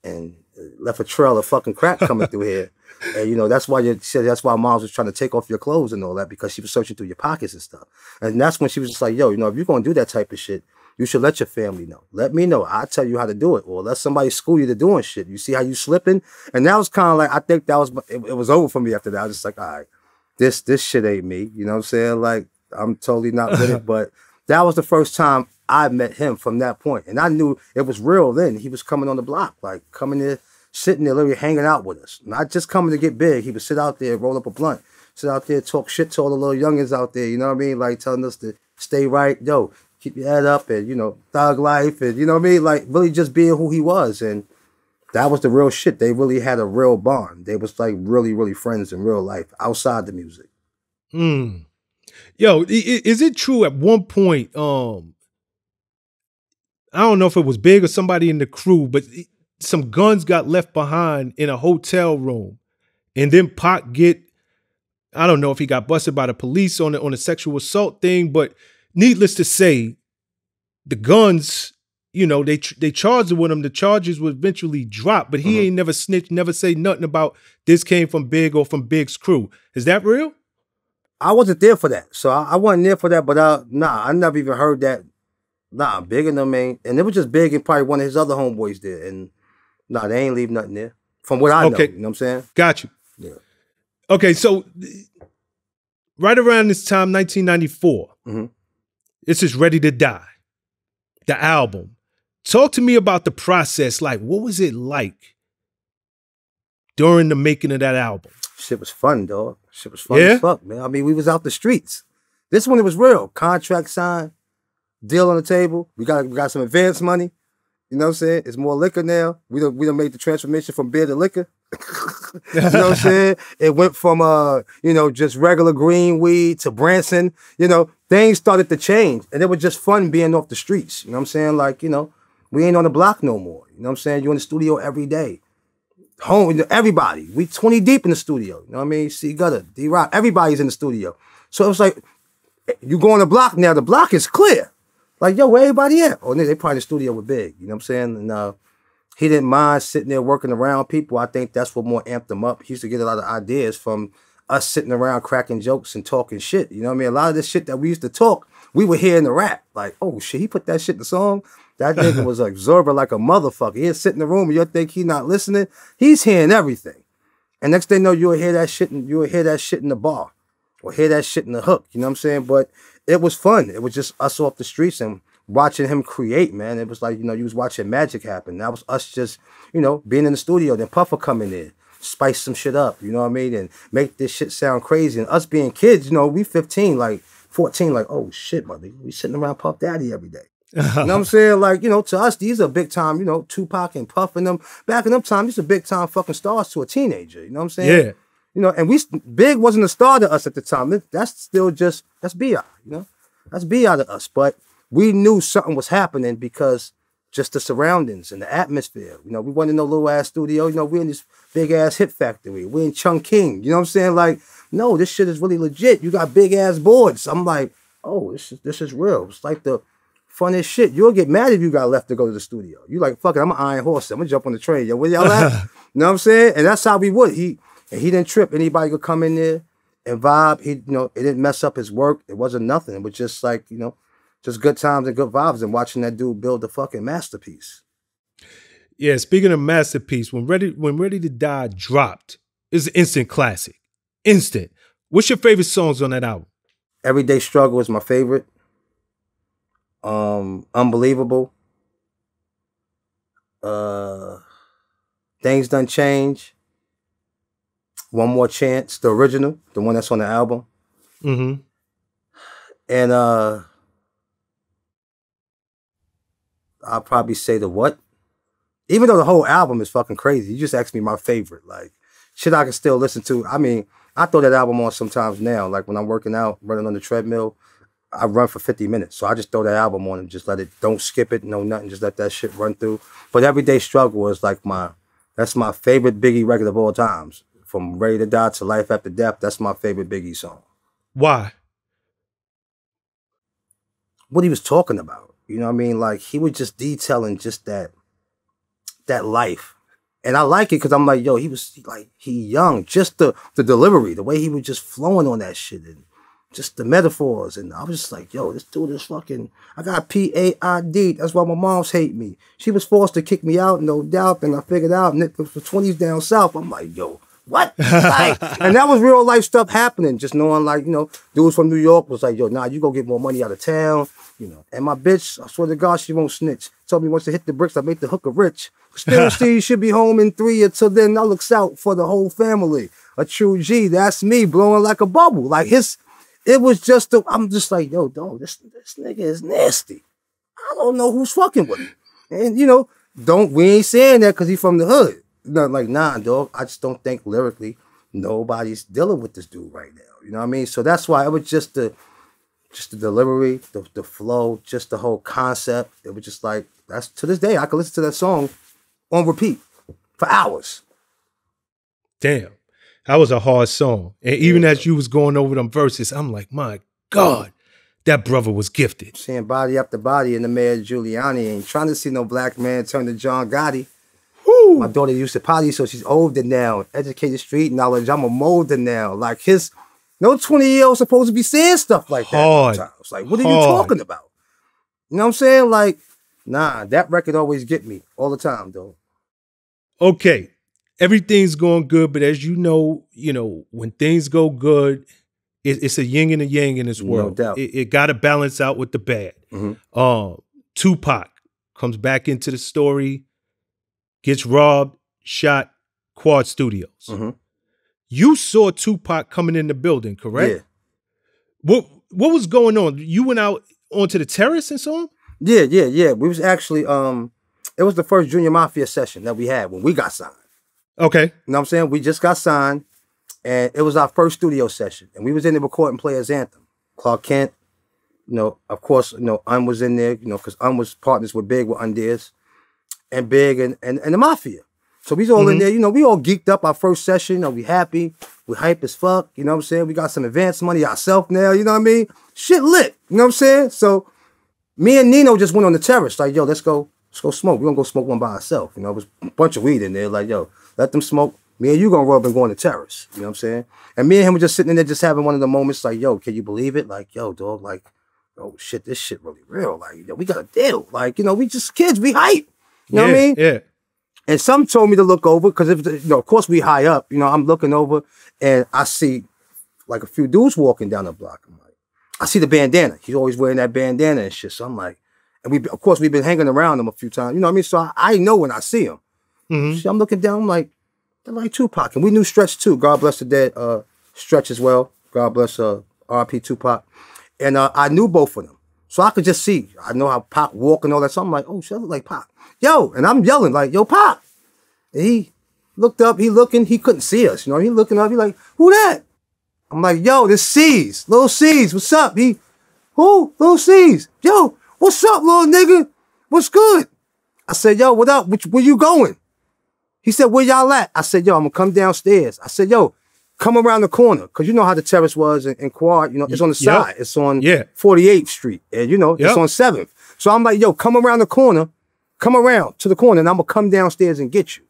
and left a trail of fucking crack coming through here. And you know, that's why you said that's why moms was trying to take off your clothes and all that because she was searching through your pockets and stuff. And that's when she was just like, yo, you know, if you're gonna do that type of shit, you should let your family know. Let me know. I'll tell you how to do it. Or let somebody school you to doing shit. You see how you slipping? And that was kind of like I think that was it, it was over for me after that. I was just like, all right, this this shit ain't me. You know what I'm saying? Like I'm totally not with it. <laughs> But that was the first time I met him from that point. And I knew it was real then. He was coming on the block, like coming there, sitting there, literally hanging out with us. Not just coming to get big. He would sit out there, roll up a blunt, sit out there, talk shit to all the little youngins out there, you know what I mean? Like telling us to stay right. Yo, keep your head up and, you know, thug life and you know what I mean? Like really just being who he was. And that was the real shit. They really had a real bond. They was like really, really friends in real life outside the music. Hmm. Yo, is it true at one point, um, I don't know if it was big or somebody in the crew, but some guns got left behind in a hotel room. And then Pac get, I don't know if he got busted by the police on the, on a sexual assault thing, but needless to say, the guns, you know, they they charged him with him. The charges would eventually drop, but he mm-hmm. ain't never snitched, never say nothing about this came from Big or from Big's crew. Is that real? I wasn't there for that, so I, I wasn't there for that. But uh, nah, I never even heard that Nah, Big and them ain't, and it was just Big and probably one of his other homeboys there, and nah, they ain't leave nothing there. From what I okay. know, you know what I'm saying? Got you. Yeah. Okay, so right around this time, 1994, mm-hmm. this is Ready to Die, the album. Talk to me about the process. Like, what was it like during the making of that album? Shit was fun, dog. Shit was fun yeah? as fuck, man. I mean, we was out the streets. This one it was real. Contract signed deal on the table. We got we got some advance money. You know what I'm saying? It's more liquor now. We don't we don't make the transformation from beer to liquor. <laughs> you know what I'm saying? It went from uh, you know, just regular green weed to Branson. You know, things started to change. And it was just fun being off the streets. You know what I'm saying? Like, you know, we ain't on the block no more. You know what I'm saying? You're in the studio every day. Home, everybody. We 20 deep in the studio. You know what I mean? C Gutter, D-Roc, everybody's in the studio. So it was like, you go on the block now, the block is clear. Like, yo, where everybody at? Oh, they probably in the studio with Big. You know what I'm saying? And uh, he didn't mind sitting there working around people. I think that's what more amped him up. He used to get a lot of ideas from us sitting around cracking jokes and talking shit. You know what I mean? A lot of this shit that we used to talk, we were hearing the rap. Like, oh shit, he put that shit in the song. That <laughs> nigga was an absorber like a motherfucker. He'd sit in the room and you think he not listening. He's hearing everything. And next thing you know, you'll hear that shit and you'll hear that shit in the bar. Or hear that shit in the hook. You know what I'm saying? But it was fun. It was just us off the streets and watching him create, man. It was like, you know, you was watching magic happen. That was us just, you know, being in the studio, then Puffer coming in, spice some shit up, you know what I mean? And make this shit sound crazy. And us being kids, you know, we 15, like 14, like, oh shit, mother, we sitting around Puff Daddy every day. <laughs> you know what I'm saying? Like, you know, to us, these are big time, you know, Tupac and Puff and them. Back in them time, these are big time fucking stars to a teenager. You know what I'm saying? Yeah. You know, and we Big wasn't a star to us at the time. That's still just that's B.I., you know? That's B.I. to us. But we knew something was happening because just the surroundings and the atmosphere. You know, we went in no little ass studio. You know, we in this big ass hit factory. We're in Chung King. You know what I'm saying? Like, no, this shit is really legit. You got big ass boards. I'm like, oh, this is this is real. It's like the funniest shit. You'll get mad if you got left to go to the studio. You like, fuck it, I'm an iron horse. I'm gonna jump on the train. Yo, where y'all at? <laughs> you know what I'm saying? And that's how we would. He and he didn't trip. Anybody could come in there and vibe. He, you know, it didn't mess up his work. It wasn't nothing. It was just like, you know, just good times and good vibes and watching that dude build the fucking masterpiece. Yeah, speaking of masterpiece, when Ready when Ready to Die dropped, it's an instant classic. Instant. What's your favorite songs on that album? Everyday Struggle is my favorite. Um, Unbelievable. Uh Things Done Change. One More Chance, the original, the one that's on the album. Mm-hmm. And uh I'll probably say the what. Even though the whole album is fucking crazy, you just asked me my favorite. Like shit I can still listen to. I mean, I throw that album on sometimes now. Like when I'm working out, running on the treadmill, I run for 50 minutes. So I just throw that album on and just let it, don't skip it, no nothing, just let that shit run through. But Everyday Struggle is like my, that's my favorite Biggie record of all times. From Ready to Die to Life After Death, that's my favorite Biggie song. Why? What he was talking about. You know what I mean? Like he was just detailing just that, that life. And I like it because I'm like, yo, he was like, he young. Just the the delivery, the way he was just flowing on that shit. And just the metaphors. And I was just like, yo, this dude is fucking, I got P-A-I-D. That's why my moms hate me. She was forced to kick me out, no doubt. And I figured out, Nick for 20s down south. I'm like, yo, what? <laughs> like, and that was real life stuff happening. Just knowing, like, you know, dudes from New York was like, yo, nah, you go get more money out of town, you know. And my bitch, I swear to God, she won't snitch. Told me once to hit the bricks, I make the hooker rich. Still, <laughs> Steve should be home in three. Until then, I looks out for the whole family. A true G, that's me blowing like a bubble. Like his it was just, i I'm just like, yo, dog, this, this nigga is nasty. I don't know who's fucking with him. And, you know, don't, we ain't saying that because he's from the hood. Not like, nah, dog, I just don't think lyrically nobody's dealing with this dude right now. You know what I mean? So that's why it was just the, just the delivery, the, the flow, just the whole concept. It was just like, that's to this day, I can listen to that song on repeat for hours. Damn. That was a hard song. And even yeah. as you was going over them verses, I'm like, my God, that brother was gifted. Seeing body after body in the mayor Giuliani ain't trying to see no black man turn to John Gotti. Woo. My daughter used to potty, so she's older now. Educated street knowledge, I'm a molder now. Like his, no 20 year old supposed to be saying stuff like that. Hard. It's like, what are Hard. you talking about? You know what I'm saying? Like, nah, that record always get me all the time, though. Okay, everything's going good, but as you know, you know, when things go good, it, it's a yin and a yang in this world. No doubt. It, it got to balance out with the bad. Mm-hmm. Uh, Tupac comes back into the story, gets robbed, shot, Quad Studios. Mm-hmm. You saw Tupac coming in the building, correct? Yeah. What what was going on? You went out onto the terrace and so on? Yeah, yeah, yeah. We was actually um it was the first Junior Mafia session that we had when we got signed. Okay. You know what I'm saying? We just got signed and it was our first studio session. And we was in the recording Players Anthem. Clark Kent, you know, of course, you know, Un was in there, you know, because Un was partners with Big with Undeas and Big and, and, and the Mafia. So we all mm-hmm. in there, you know, we all geeked up our first session, you know, we happy, we hype as fuck, you know what I'm saying? We got some advance money ourselves now, you know what I mean? Shit lit, you know what I'm saying? So me and Nino just went on the terrace, like, yo, let's go, let's go smoke. We're gonna go smoke one by ourselves. You know, it was a bunch of weed in there, like, yo, let them smoke. Me and you gonna rub and go on the terrace. You know what I'm saying? And me and him were just sitting in there, just having one of the moments like, yo, can you believe it? Like, yo, dog, like, oh shit, this shit really real. Like, yo, we got a deal. Like, you know, we just kids, we hype. You know yeah, what I mean? Yeah. And some told me to look over because if you know, of course, we high up. You know, I'm looking over and I see like a few dudes walking down the block. I'm like, I see the bandana. He's always wearing that bandana and shit. So I'm like, and we, of course, we've been hanging around him a few times. You know what I mean? So I, I know when I see him. Mm-hmm. So I'm looking down. I'm like, they're like Tupac, and we knew Stretch too. God bless the dead, uh, Stretch as well. God bless uh, R.P. Tupac, and uh, I knew both of them, so I could just see. I know how Pac walk and all that. So I'm like, oh I look like Pac. Yo, and I'm yelling like, yo, Pac. And he looked up. He looking. He couldn't see us. You know, he looking up. He like, who that? I'm like, yo, this Cease, little Cease. What's up? He, who? Little Cease. Yo, what's up, little nigga? What's good? I said, yo, what up? Which, where you going? He said, where y'all at? I said, yo, I'm gonna come downstairs. I said, yo, come around the corner. Cause you know how the terrace was in, in Quad, you know, it's on the side. It's on yeah. 48th Street. And you know, yep. it's on 7th. So I'm like, yo, come around the corner, come around to the corner, and I'm gonna come downstairs and get you.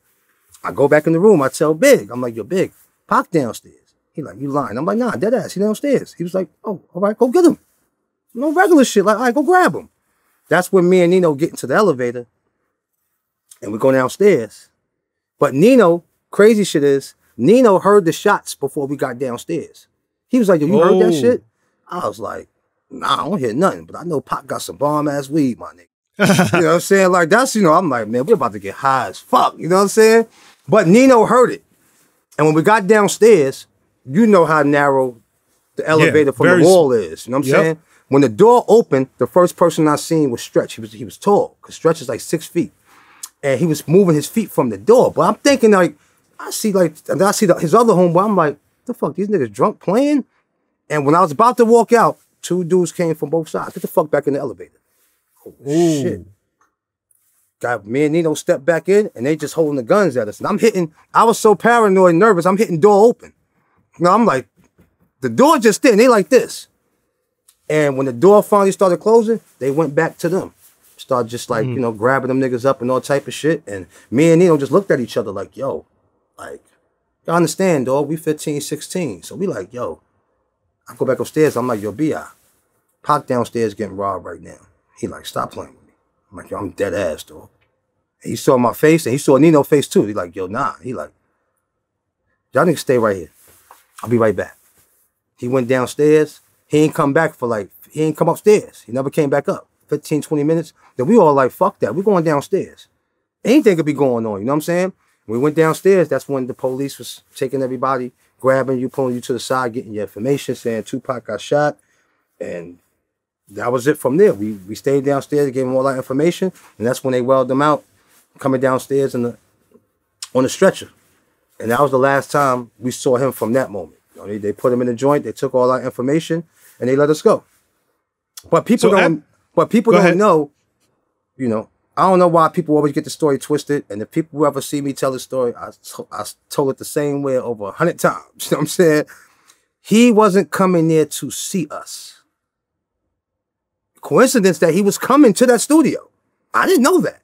I go back in the room, I tell Big, I'm like, yo, Big, Pac downstairs. He like, you lying. I'm like, nah, dead ass, he downstairs. He was like, oh, all right, go get him. No regular shit. Like, all right, go grab him. That's when me and Nino get into the elevator and we go downstairs. But Nino, crazy shit is, Nino heard the shots before we got downstairs. He was like, Yo, you oh. heard that oh. shit? I was like, nah, I don't hear nothing, but I know Pop got some bomb ass weed, my nigga. <laughs> you know what I'm saying? Like, that's, you know, I'm like, man, we're about to get high as fuck. You know what I'm saying? But Nino heard it. And when we got downstairs, you know how narrow the elevator yeah, from the wall is. You know what I'm yep. saying? When the door opened, the first person I seen was Stretch. He was he was tall, because Stretch is like six feet and he was moving his feet from the door. But I'm thinking like, I see like, and I see the, his other homeboy. I'm like, the fuck, these niggas drunk playing? And when I was about to walk out, two dudes came from both sides. Get the fuck back in the elevator. Oh shit. Got me and Nino step back in and they just holding the guns at us. And I'm hitting, I was so paranoid and nervous, I'm hitting door open. Now I'm like, the door just did, and they like this. And when the door finally started closing, they went back to them. Started just like, mm. you know, grabbing them niggas up and all type of shit. And me and Nino just looked at each other like, yo, like, y'all understand, dog, we 15, 16. So we like, yo, I go back upstairs, I'm like, yo, B.I. Pac downstairs getting robbed right now. He like, stop playing with me. I'm like, yo, I'm dead ass, dog. And he saw my face and he saw Nino's face too. He like, yo, nah. He like, y'all niggas stay right here. I'll be right back. He went downstairs. He ain't come back for like, he ain't come upstairs. He never came back up. 15, 20 minutes. Then we all like, fuck that. we going downstairs. Anything could be going on, you know what I'm saying? We went downstairs. That's when the police was taking everybody, grabbing you, pulling you to the side, getting your information, saying Tupac got shot. And that was it from there. We we stayed downstairs, gave them all that information, and that's when they welled them out, coming downstairs in the on the stretcher. And that was the last time we saw him from that moment. You know, they, they put him in the joint, they took all our information, and they let us go. But people So don't but people don't ahead. know, you know, I don't know why people always get the story twisted. And if people who ever see me tell the story, I, I told it the same way over a hundred times. <laughs> You know what I'm saying? He wasn't coming there to see us. Coincidence that he was coming to that studio. I didn't know that.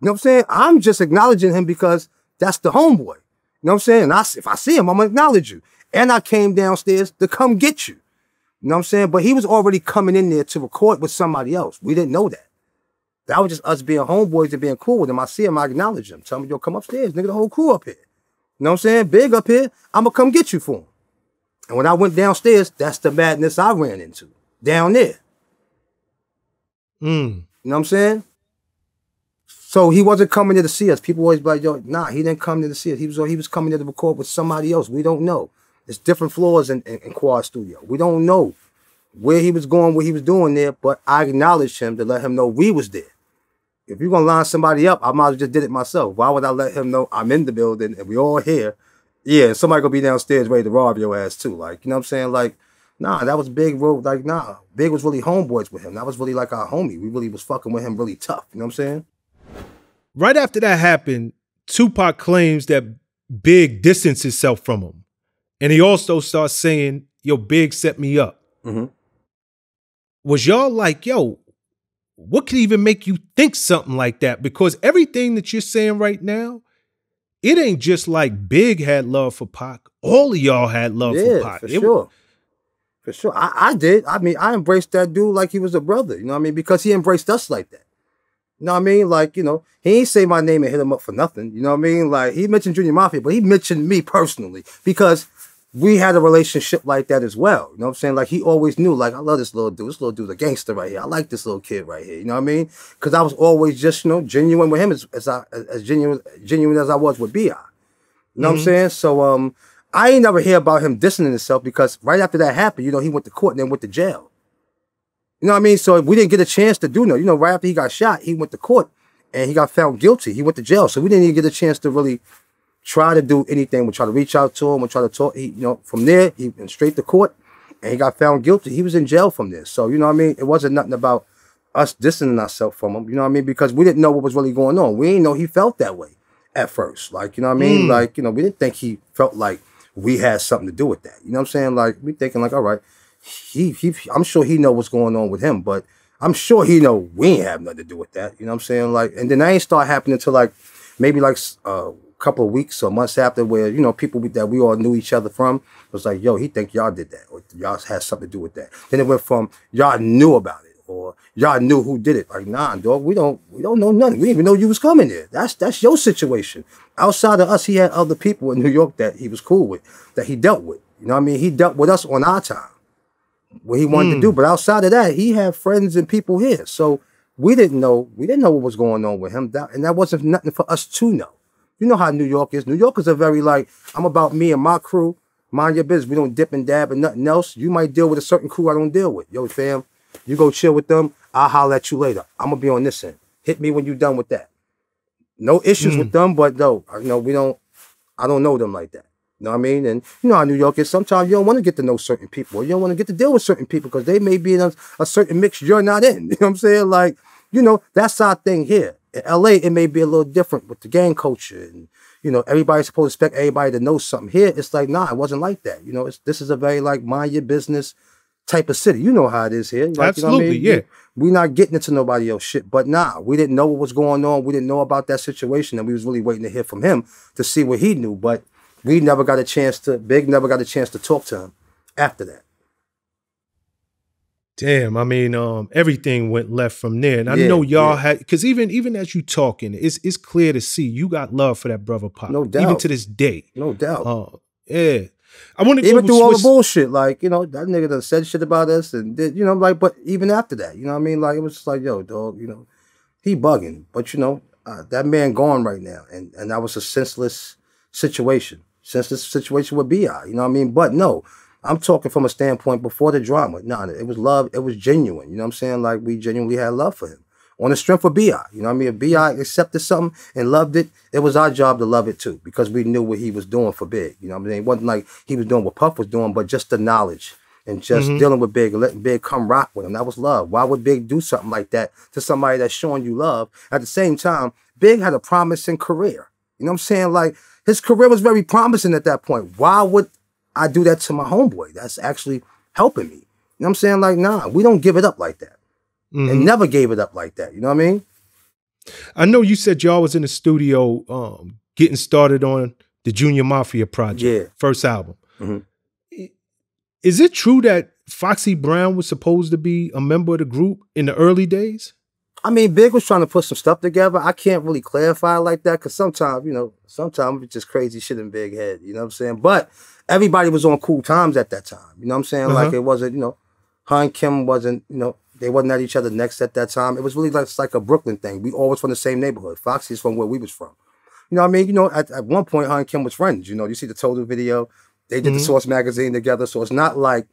You know what I'm saying? I'm just acknowledging him because that's the homeboy. You know what I'm saying? And I, if I see him, I'm gonna acknowledge you. And I came downstairs to come get you. You know what I'm saying? But he was already coming in there to record with somebody else. We didn't know that. That was just us being homeboys and being cool with him. I see him, I acknowledge him. Tell him, yo, come upstairs, nigga, the whole crew up here. You know what I'm saying? Big up here. I'm gonna come get you for him. And when I went downstairs, that's the madness I ran into. Down there. Mm. You know what I'm saying? So he wasn't coming there to see us. People always be like, yo, nah, he didn't come there to see us. He was he was coming there to record with somebody else. We don't know. It's different floors in, in, in Quad Studio. We don't know where he was going, what he was doing there, but I acknowledged him to let him know we was there. If you're gonna line somebody up, I might have just did it myself. Why would I let him know I'm in the building and we all here? Yeah, and somebody gonna be downstairs ready to rob your ass too. Like, you know what I'm saying? Like, nah, that was Big Bro. Like, nah. Big was really homeboys with him. That was really like our homie. We really was fucking with him really tough. You know what I'm saying? Right after that happened, Tupac claims that Big distanced himself from him. And he also starts saying, Yo, Big set me up. Mhm. Was y'all like, yo, what could even make you think something like that? Because everything that you're saying right now, it ain't just like Big had love for Pac. All of y'all had love for yeah, Pac. for It- sure. For sure. I, I did. I mean, I embraced that dude like he was a brother. You know what I mean? Because he embraced us like that. You know what I mean? Like, you know, he ain't say my name and hit him up for nothing. You know what I mean? Like, he mentioned Junior Mafia, but he mentioned me personally because we had a relationship like that as well. You know what I'm saying? Like, he always knew, like, I love this little dude. This little dude's a gangster right here. I like this little kid right here. You know what I mean? Because I was always just, you know, genuine with him as, as, I, as genuine, genuine as I was with B.I. You know what I'm saying? So um, I ain't never hear about him dissing himself because right after that happened, you know, he went to court and then went to jail. You know what I mean? So we didn't get a chance to do no. You know, right after he got shot, he went to court and he got found guilty. He went to jail. So we didn't even get a chance to really try to do anything. We try to reach out to him. We try to talk. He, you know, from there, he went straight to court and he got found guilty. He was in jail from there. So, you know what I mean? It wasn't nothing about us distancing ourselves from him. You know what I mean? Because we didn't know what was really going on. We didn't know he felt that way at first. Like, you know what I mean? Hmm. Like, you know, we didn't think he felt like we had something to do with that. You know what I'm saying? Like, we thinking like, all right, he he I'm sure he know what's going on with him, but I'm sure he know we ain't have nothing to do with that. You know what I'm saying? Like, and then that ain't start happening until like maybe like a couple of weeks or months after, where you know people we- that we all knew each other from was like, yo, he think y'all did that, or y'all had something to do with that. Then it went from y'all knew about it, or y'all knew who did it. Like, nah, dog, we don't we don't know nothing. We didn't even know you was coming there. That's that's your situation. Outside of us, he had other people in New York that he was cool with, that he dealt with. You know what I mean? He dealt with us on our time what he wanted to do. Hmm. But outside of that, he had friends and people here. So we didn't know, we didn't know what was going on with him. That, and that wasn't nothing for us to know. You know how New York is. New Yorkers are very like, I'm about me and my crew. Mind your business. We don't dip and dab and nothing else. You might deal with a certain crew I don't deal with. Yo, fam, you go chill with them. I'll holler at you later. I'm gonna be on this end. Hit me when you're done with that. No issues with hmm. them, but no, you know, we don't I don't know them like that. You know what I mean? And you know how New York is. Sometimes you don't want to get to know certain people. You don't want to get to deal with certain people because they may be in a, a certain mix you're not in. <laughs> You know what I'm saying? Like, you know, that's our thing here. In LA, it may be a little different with the gang culture and you know, everybody's supposed to expect everybody to know something. Here, it's like, nah, it wasn't like that. You know, it's this is a very like mind your business type of city. You know how it is here. Like, Absolutely, you know yeah. We, we not getting into nobody else shit. But nah, we didn't know what was going on. We didn't know about that situation, and we was really waiting to hear from him to see what he knew. But we never got a chance to. Big never got a chance to talk to him after that. Damn, I mean, um, everything went left from there, and I Yeah, know y'all yeah. had because even even as you talking, it's it's clear to see you got love for that brother Pop, No doubt. even to this day. No doubt. Uh, yeah, I want to go even through all the bullshit, like you know, that nigga done said shit about us, and did you know, like, but even after that, you know, what I mean, like, it was just like, yo, dog, you know, he bugging, but you know, uh, that man gone right now, and and that was a senseless situation, senseless situation with Bi, you know, what I mean, but no, I'm talking from a standpoint before the drama. No, it was love, it was genuine, you know, what I'm saying, like, we genuinely had love for him. On the strength of Bi, you know what I mean? If Bi accepted something and loved it, it was our job to love it too, because we knew what he was doing for Big. You know what I mean? It wasn't like he was doing what Puff was doing, but just the knowledge and just mm-hmm. dealing with Big and letting Big come rock with him. That was love. Why would Big do something like that to somebody that's showing you love? At the same time, Big had a promising career. You know what I'm saying? Like his career was very promising at that point. Why would I do that to my homeboy? That's actually helping me. You know what I'm saying? Like, nah, we don't give it up like that. Mhm. And never gave it up like that. You know what I mean? I know you said y'all was in the studio um, getting started on the Junior Mafia project, Yeah. first album. Mhm. Is it true that Foxy Brown was supposed to be a member of the group in the early days? I mean, Big was trying to put some stuff together. I can't really clarify like that because sometimes, you know, sometimes it's just crazy shit in Big head. You know what I'm saying? But everybody was on cool times at that time. You know what I'm saying? Like Uh-huh. it wasn't, you know, Han and Kim wasn't, you know, they wasn't at each other next at that time. It was really like it's like a Brooklyn thing. We always from the same neighborhood. Foxy's from where we was from. You know what I mean? You know, at, at one point, Han and Kim was friends. You know, you see the total video. They did the Mhm. Source magazine together. So it's not like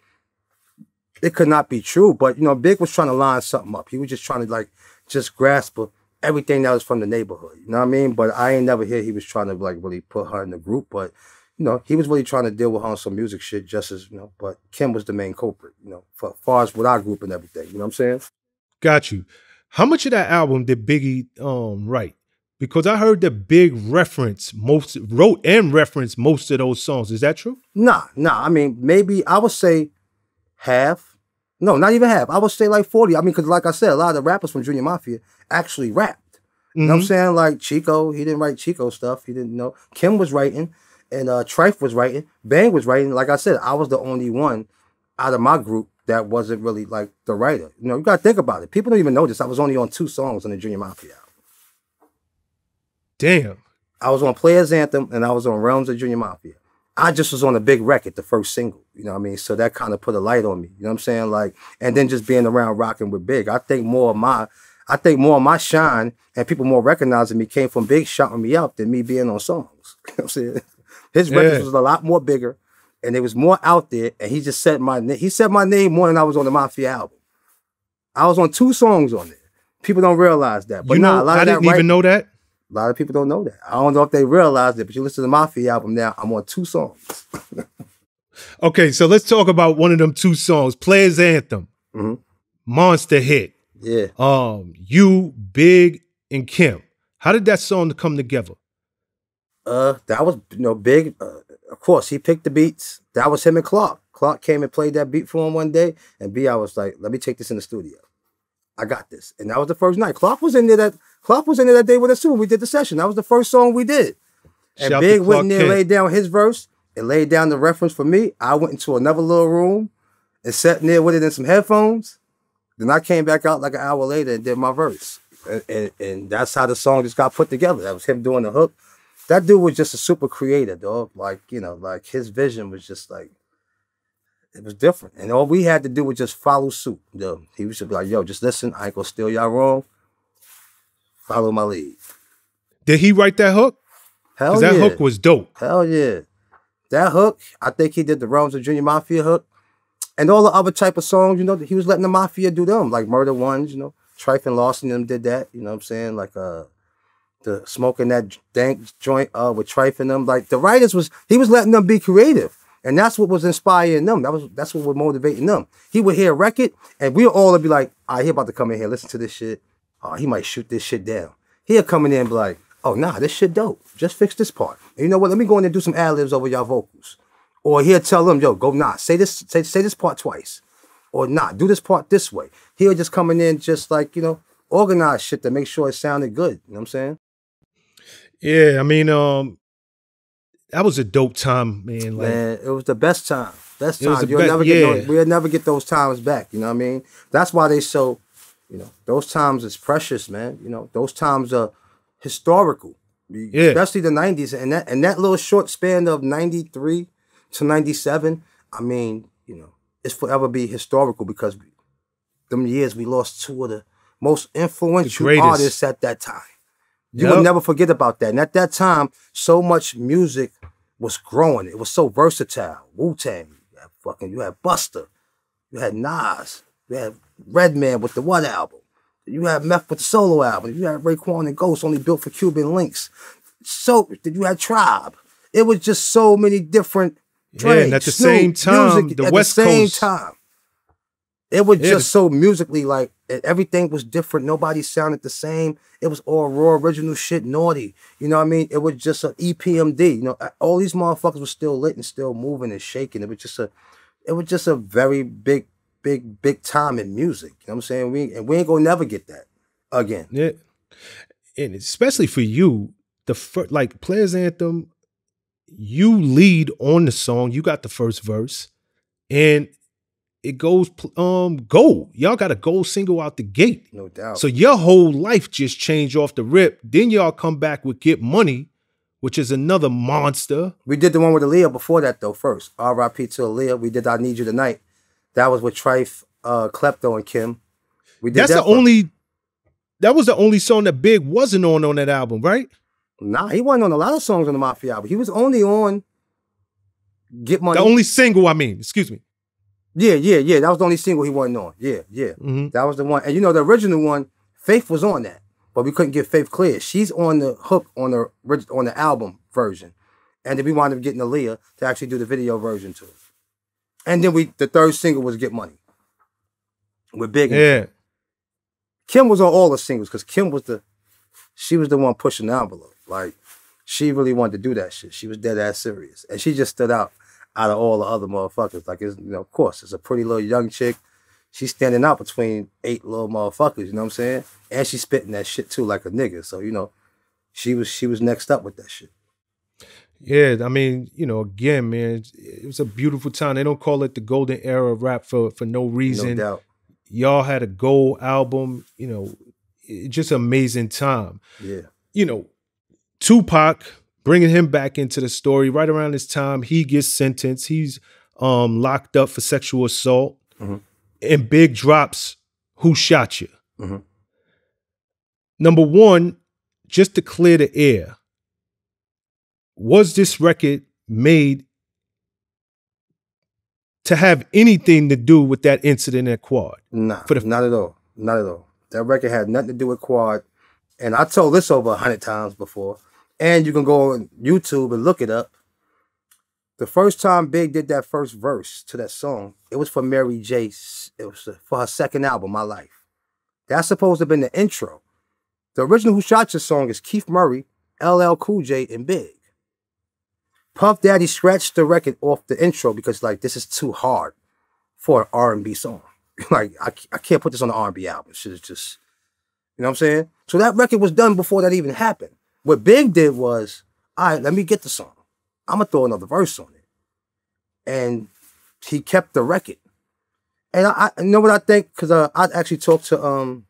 it could not be true. But you know, Big was trying to line something up. He was just trying to like just grasp everything that was from the neighborhood. You know what I mean? But I ain't never hear he was trying to like really put her in the group. But you know, he was really trying to deal with her on some music shit, just as you know. But Kim was the main culprit. You know, for far as with our group and everything. You know what I'm saying? Got you. How much of that album did Biggie um, write? Because I heard that Big reference most wrote and referenced most of those songs. Is that true? Nah, nah. I mean, maybe I would say half. No, not even half. I would say like 40. I mean, because like I said, a lot of the rappers from Junior Mafia actually rapped. You know what I'm Mhm. saying? Like Chico, he didn't write Chico stuff. He didn't know. Kim was writing, and uh Trife was writing. Bang was writing. Like I said, I was the only one out of my group that wasn't really like the writer. You know, you gotta think about it. People don't even know this. I was only on two songs on the Junior Mafia. album. Damn. I was on Players Anthem and I was on Realms of Junior Mafia. I just was on a big record, the first single. You know what I mean? So that kind of put a light on me. You know what I'm saying? Like, and then just being around rocking with Big. I think more of my I think more of my shine and people more recognizing me came from Big shouting me out than me being on songs. <laughs> You know what I'm saying? His records was a lot more bigger and it was more out there. And he just said my name. He said my name more than I was on the Mafia album. I was on two songs on there. People don't realize that. But you nah, know, a lot I of that didn't right- even know that. A lot of people don't know that. I don't know if they realize it, but you listen to the Mafia album now, I'm on two songs. <laughs> Okay, so let's talk about one of them two songs, Players Anthem, Mhm. Monster Hit. Yeah. Um, you, Big, and Kim. How did that song come together? Uh, that was you know big. Uh, of course, he picked the beats. That was him and Clark. Clark came and played that beat for him one day, and B, I was like, "Let me take this in the studio. I got this." And that was the first night. Clark was in there. That Clark was in there that day with us too. when We did the session. That was the first song we did. And Shout Big went in there, laid down his verse, and laid down the reference for me. I went into another little room and sat in there with it in some headphones. Then I came back out like an hour later and did my verse. And, and, and that's how the song just got put together. That was him doing the hook. That dude was just a super creator, dog. Like, you know, like his vision was just like, it was different. And all we had to do was just follow suit. Yo, he was just like, yo, just listen. I ain't gonna steal y'all wrong. Follow my lead. Did he write that hook? Hell yeah. that hook was dope. Hell yeah. That hook, I think he did the Realms of Junior Mafia hook. And all the other type of songs, you know, he was letting the Mafia do them, like Murder Onze, you know. Trife and Lawson them did that, you know what I'm saying? Like uh the smoking that dank joint uh with Trife and them. Like the writers was he was letting them be creative. And that's what was inspiring them. That was that's what was motivating them. He would hear a record and we all would be like, right, he about to come in here, listen to this shit. Oh, he might shoot this shit down. He'll come in and be like, oh nah, this shit dope. Just fix this part. And you know what? Let me go in and do some ad libs over y'all vocals. Or he'll tell them, yo, go nah, say this, say, say this part twice. Or nah, do this part this way. He'll just come in just like, you know, organize shit to make sure it sounded good. You know what I'm saying? Yeah, I mean, um, that was a dope time, man. Like, Man, it was the best time. Best time. You'll be- never get yeah. those, we'll never get those times back. You know what I mean? That's why they so, you know, those times is precious, man. You know, those times are historical. Yeah. Especially the nineties. And that and that little short span of ninety three to ninety seven, I mean, you know, it's forever be historical because them years we lost two of the most influential greatest. artists at that time. You Yep. will never forget about that. And at that time, so much music was growing. It was so versatile. Wu Tang, you had fucking, you had Busta, you had Nas, you had Redman with the What album, you had Meth with the solo album, you had Raekwon and Ghost only built for Cuban Linx. So did you had Tribe. It was just so many different. Yeah, and at the Snoop, same time, music the at West the same Coast- time. It was just so musically like everything was different. Nobody sounded the same. It was all raw original shit, naughty. You know what I mean? It was just a E EPMD. You know, all these motherfuckers were still lit and still moving and shaking. It was just a, it was just a very big, big, big time in music. You know what I'm saying? We and we ain't gonna never get that again. Yeah, and especially for you, the first like Players Anthem, you lead on the song. You got the first verse, and it goes um gold. Y'all got a gold single out the gate. No doubt. So your whole life just changed off the rip. Then y'all come back with Get Money, which is another monster. We did the one with Aaliyah before that though. First, R.I.P. to Aaliyah. We did I Need You Tonight. That was with Trife, uh, Klepto, and Kim. We did That's that the for- only. That was the only song that Big wasn't on on that album, right? Nah, he wasn't on a lot of songs on the Mafia album. He was only on Get Money. The only single, I mean, excuse me. Yeah, yeah, yeah. That was the only single he wasn't on. Yeah, yeah. hmm That was the one. And you know, the original one, Faith was on that, but we couldn't get Faith clear. She's on the hook on the on the album version, and then we wound up getting Aaliyah to actually do the video version to it. And then we, the third single was Get Money with Big. Yeah. Kim was on all the singles because Kim was the, she was the one pushing the envelope. Like, she really wanted to do that shit. She was dead ass serious, and she just stood out out of all the other motherfuckers. Like, it's, you know, of course, it's a pretty little young chick. She's standing out between eight little motherfuckers. You know what I'm saying? And she's spitting that shit too, like a nigga. So you know, she was she was next up with that shit. Yeah, I mean, you know, again, man, it was a beautiful time. They don't call it the golden era of rap for for no No reason. doubt. Y'all had a gold album, you know, it- just amazing time. Yeah. You know, Tupac bringing him back into the story right around this time. He gets sentenced. He's um locked up for sexual assault, Mhm. and Big drops "Who Shot You." Mhm. Number one, just to clear the air, was this record made to have anything to do with that incident at Quad? Nah, For the- not at all. Not at all. That record had nothing to do with Quad. And I told this over a hundred times before. And you can go on YouTube and look it up. The first time Big did that first verse to that song, it was for Mary J. It was for her second album, My Life. That's supposed to have been the intro. The original Who Shot Your song is Keith Murray, LL Cool J, and Big. Puff Daddy scratched the record off the intro because like this is too hard for an R&B song. <laughs> like I, I can't put this on the R&B album. Shit is just, you know what I'm saying? So that record was done before that even happened. What Big did was, all right, let me get the song. I'm gonna throw another verse on it, and he kept the record. And I, I you know what I think because uh, I actually talked to um,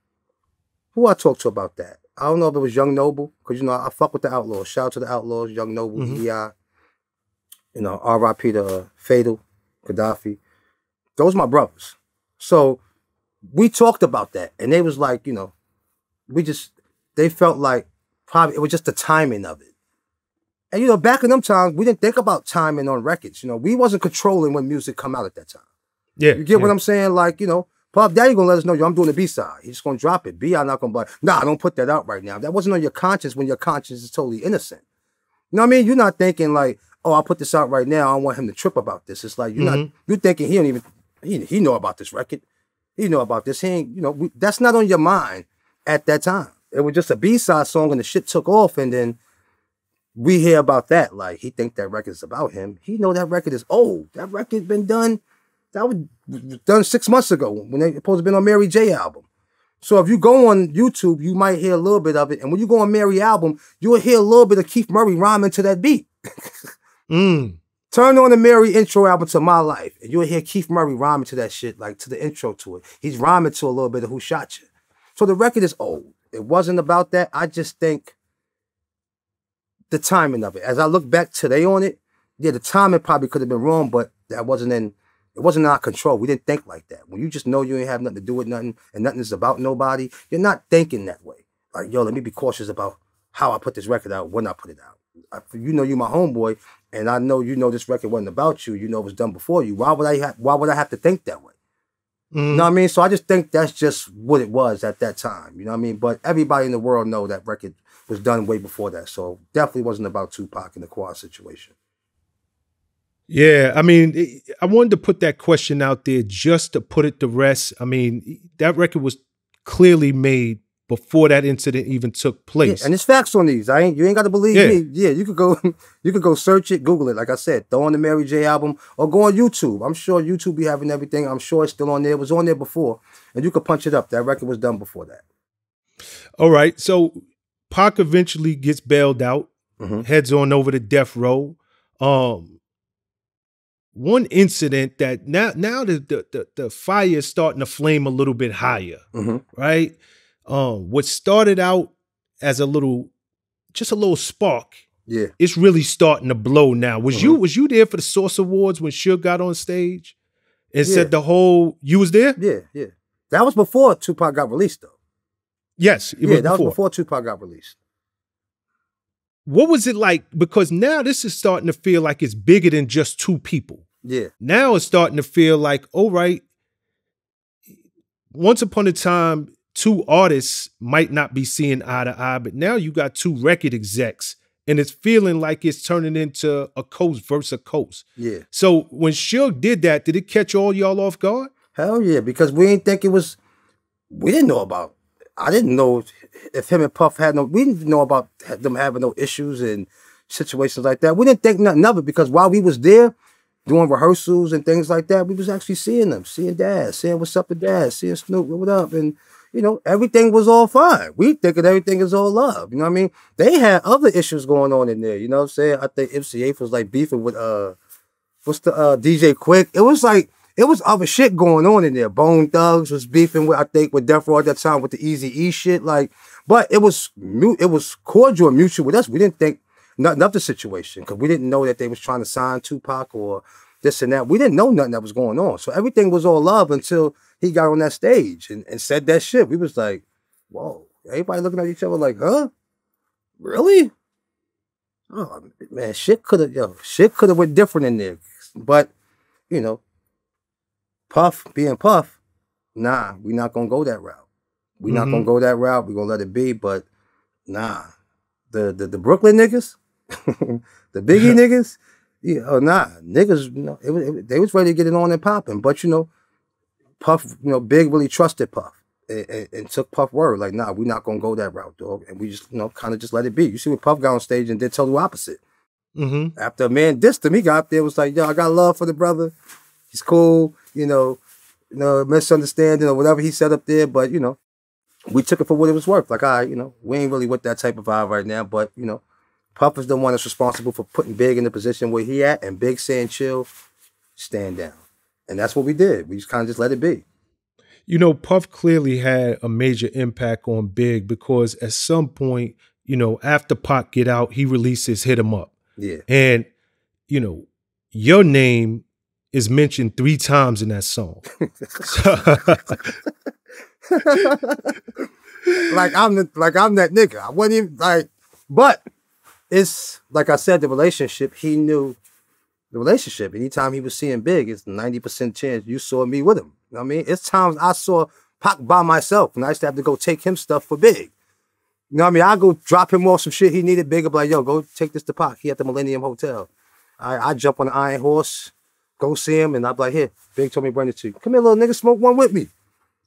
who I talked to about that. I don't know if it was Young Noble because you know I fuck with the Outlaws. Shout out to the Outlaws, Young Noble, Mhm. EI. You know, R.I.P. to Fatal, Kadafi. Those my brothers. So we talked about that, and they was like, you know, we just they felt like probably it was just the timing of it. And you know, back in them times, we didn't think about timing on records. You know, we wasn't controlling when music come out at that time. Yeah. You get what I'm saying? Like, you know, Puff Daddy gonna let us know, yo, I'm doing the B side. He's just gonna drop it. B, I'm not gonna be like, nah, don't put that out right now. That wasn't on your conscience when your conscience is totally innocent. You know what I mean? You're not thinking like, oh, I'll put this out right now. I don't want him to trip about this. It's like you're not. Mm-hmm. You're thinking he don't even. He he know about this record. He know about this. He ain't. You know we, that's not on your mind at that time. It was just a B side song, and the shit took off, and then we hear about that. Like he think that record is about him. He know that record is old. That record been done. That was done six months ago when they supposed to been on Mary J album. So if you go on YouTube, you might hear a little bit of it, and when you go on Mary album, you'll hear a little bit of Keith Murray rhyming to that beat. <laughs> Mm. Turn on the Mary intro album to My Life, and you'll hear Keith Murray rhyming to that shit, like to the intro to it. He's rhyming to a little bit of Who Shot You. So the record is old. It wasn't about that. I just think the timing of it. As I look back today on it, yeah, the timing probably could have been wrong, but that wasn't in it wasn't in our control. We didn't think like that. When you just know you ain't have nothing to do with nothing and nothing is about nobody, you're not thinking that way. Like, yo, let me be cautious about how I put this record out, when I put it out. You know you my homeboy, and I know you know this record wasn't about you. You know it was done before you. Why would I ha- why would I have to think that way? Mm-hmm. You know what I mean? So I just think that's just what it was at that time. You know what I mean? But everybody in the world know that record was done way before that. So definitely wasn't about Tupac and the Quad situation. Yeah, I mean, it- I wanted to put that question out there just to put it to rest. I mean, that record was clearly made before that incident even took Yeah, place. and it's facts on these. I ain't you ain't got to believe Yeah. me. Yeah, you could go <laughs> you could go search it, Google it. Like I said, throw on the Mary J album or go on YouTube. I'm sure YouTube be having everything. I'm sure it's still on there. It was on there before, and you could punch it up. That record was done before that. All right, so Pac eventually gets bailed out, Mhm. heads on over to death row. Um, one incident that now now the the the, fire is starting to flame a little bit higher, hmm right? Um, what started out as a little, just a little spark, Yeah, it's really starting to blow now. Was Mm-hmm. you was you there for the Source Awards when Suge got on stage and Yeah. said the whole? You was there? yeah, yeah. That was before Tupac got released, though. Yes, it yeah, was that before. was before Tupac got released. What was it like? Because now this is starting to feel like it's bigger than just two people. Yeah, Now it's starting to feel like, all right, once upon a time, two artists might not be seeing eye to eye, but now you got two record execs, and it's feeling like it's turning into a coast versus a coast. yeah. So when Suge did that, did it catch all y'all off guard? Hell yeah, because we didn't think it was. We didn't know about. I didn't know if him and Puff had no. We didn't know about them having no issues and situations like that. We didn't think nothing of it because while we was there doing rehearsals and things like that, we was actually seeing them, seeing Dad, seeing what's up to Dad, seeing Snoop, what up, and you know everything was all fine. We thinking everything is all love. You know what I mean? They had other issues going on in there. You know what I'm saying? I think MC Eiht was like beefing with uh what's the uh DJ Quik. It was like it was other shit going on in there. Bone Thugs was beefing with I think with Death Row at that time with the Easy E shit. Like, but it was it was cordial and mutual with us. We didn't think nothing of the situation because we didn't know that they was trying to sign Tupac or this and that. We didn't know nothing that was going on. So everything was all love until he got on that stage and, and said that shit. We was like, whoa. Everybody looking at each other like, huh? Really? Oh man, shit could have yo, shit could have went different in there. But, you know, Puff being Puff, nah, we not gonna go that route. We not gonna Mhm. go that route. We gonna let it be. But nah, the the, the Brooklyn niggas, <laughs> the Biggie <laughs> niggas, yeah, oh nah, niggas, you know, it, was- it, they was ready to get it on and popping. But you know, Puff, you know, Big really trusted Puff. And, and, and took Puff word like, nah, we're not gonna go that route, dog. And we just, you know, kind of just let it be. You see what Puff got on stage and did total opposite Mm-hmm. after a man dissed him, he got up there was like, "Yo, I got love for the brother. He's cool, you know, you know, misunderstanding or whatever he said up there." But you know, we took it for what it was worth. Like, all right, you know, we ain't really with that type of vibe right now. But you know, Puff is the one that's responsible for putting Big in the position where he at, and Big saying, "Chill, stand down," and that's what we did. We just kind of just let it be. You know, Puff clearly had a major impact on Big because at some point, you know, after Pac get out, he releases Hit 'Em Up. Yeah, And, you know, your name is mentioned three times in that song. <laughs> like I'm the, like I'm that nigga. I wasn't even like, but it's like I said, the relationship. He knew the relationship. Anytime he was seeing Big, it's ninety percent chance you saw me with him. You know what I mean? It's times I saw Pac by myself and I used to have to go take him stuff for Big. You know what I mean? I go drop him off some shit he needed. Big up like, yo, go take this to Pac. He at the Millennium Hotel. I I jump on the Iron Horse, go see him, and I'm like, here, Big told me bring it to you. Come here, little nigga, smoke one with me.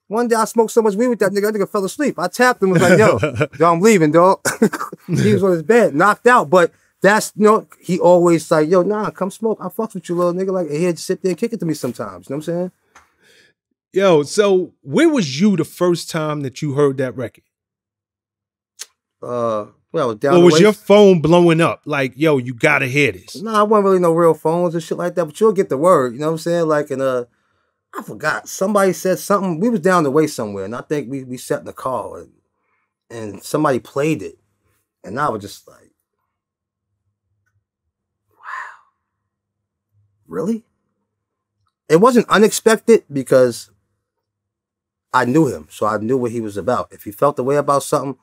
One day I smoked so much weed with that nigga, that nigga fell asleep. I tapped him, was like, yo, <laughs> yo, I'm leaving, dog. <laughs> he was on his bed, knocked out. But that's you know, he always like, yo, nah, come smoke. I fucks with you, little nigga. Like, and he'd sit there and kick it to me sometimes. You know what I'm saying? Yo, so where was you the first time that you heard that record? Uh, well, down or was way- your phone blowing up? Like, yo, you gotta hear this. Nah, I wasn't really no real phones and shit like that, but you'll get the word. You know what I'm saying? Like in uh I forgot. Somebody said something. We was down the way somewhere, and I think we we sat in the car and, and somebody played it. And I was just like, Wow. Really? It wasn't unexpected because I knew him, so I knew what he was about. If he felt the way about something,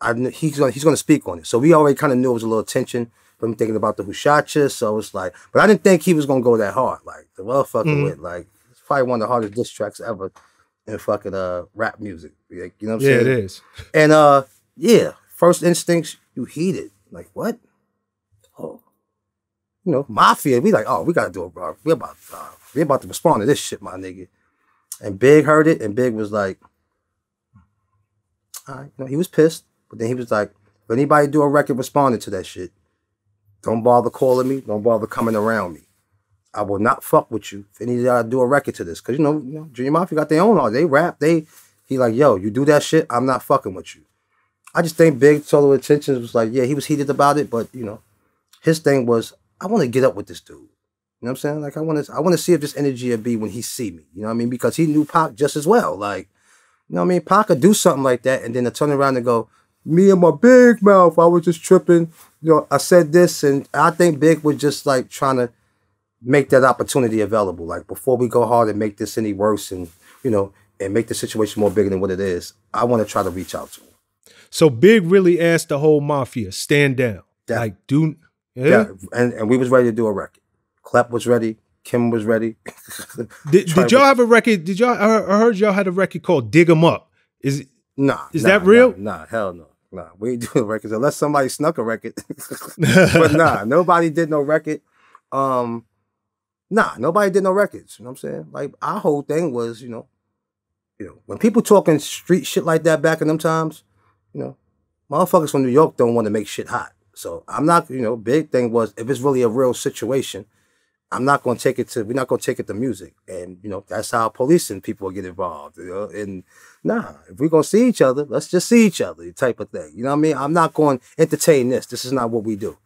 I knew he's gonna he's gonna speak on it. So we already kind of knew it was a little tension from thinking about the who shot you. So it's like, but I didn't think he was gonna go that hard. Like the motherfucker Mhm. with like it's probably one of the hardest diss tracks ever in fucking uh rap music. Like, you know what I'm Yeah, saying? it is. And uh, yeah, first instincts, you heat it. Like what? You know, mafia. We like, oh, we gotta do it, bro. We about, uh, we about to respond to this shit, my nigga. And Big heard it, and Big was like, all right, you know, he was pissed, but then he was like, if anybody do a record responding to that shit, don't bother calling me, don't bother coming around me. I will not fuck with you if any y'all do a record to this. Cause you know, you know, Junior Mafia got their own art. They rap, they he like, yo, you do that shit, I'm not fucking with you. I just think Big Solo Intentions was like, yeah, he was heated about it, but you know, his thing was, I want to get up with this dude. You know what I'm saying? Like I want to, I want to see if this energy will be when he see me. You know what I mean? Because he knew Pac just as well. Like, you know what I mean? Pac could do something like that, and then to turn around and go, me and my big mouth, I was just tripping. You know, I said this, and I think Big was just like trying to make that opportunity available. Like before we go hard and make this any worse, and you know, and make the situation more bigger than what it is. I want to try to reach out to him. So Big really asked the whole mafia, stand down. Yeah. Like, do yeah. Yeah, and and we was ready to do a record. Clep was ready. Kim was ready. <laughs> Did, did y'all have a record? Did y'all? I heard- y'all had a record called "Dig 'Em Up." Is it- Nah. Is nah, that real? Nah, nah, hell no. Nah, we ain't <laughs> doing records unless somebody snuck a record. <laughs> but nah, nobody did no record. Um, nah, nobody did no records. You know what I'm saying? Like our whole thing was, you know, you know, when people talking street shit like that back in them times, you know, motherfuckers from New York don't want to make shit hot. So I'm not, you know, big thing was if it's really a real situation, I'm not gonna take it to we're not gonna take it to music. And you know, that's how policing people get involved. You know, and nah, if we're gonna see each other, let's just see each other, type of thing. You know what I mean? I'm not going to entertain this. This is not what we do.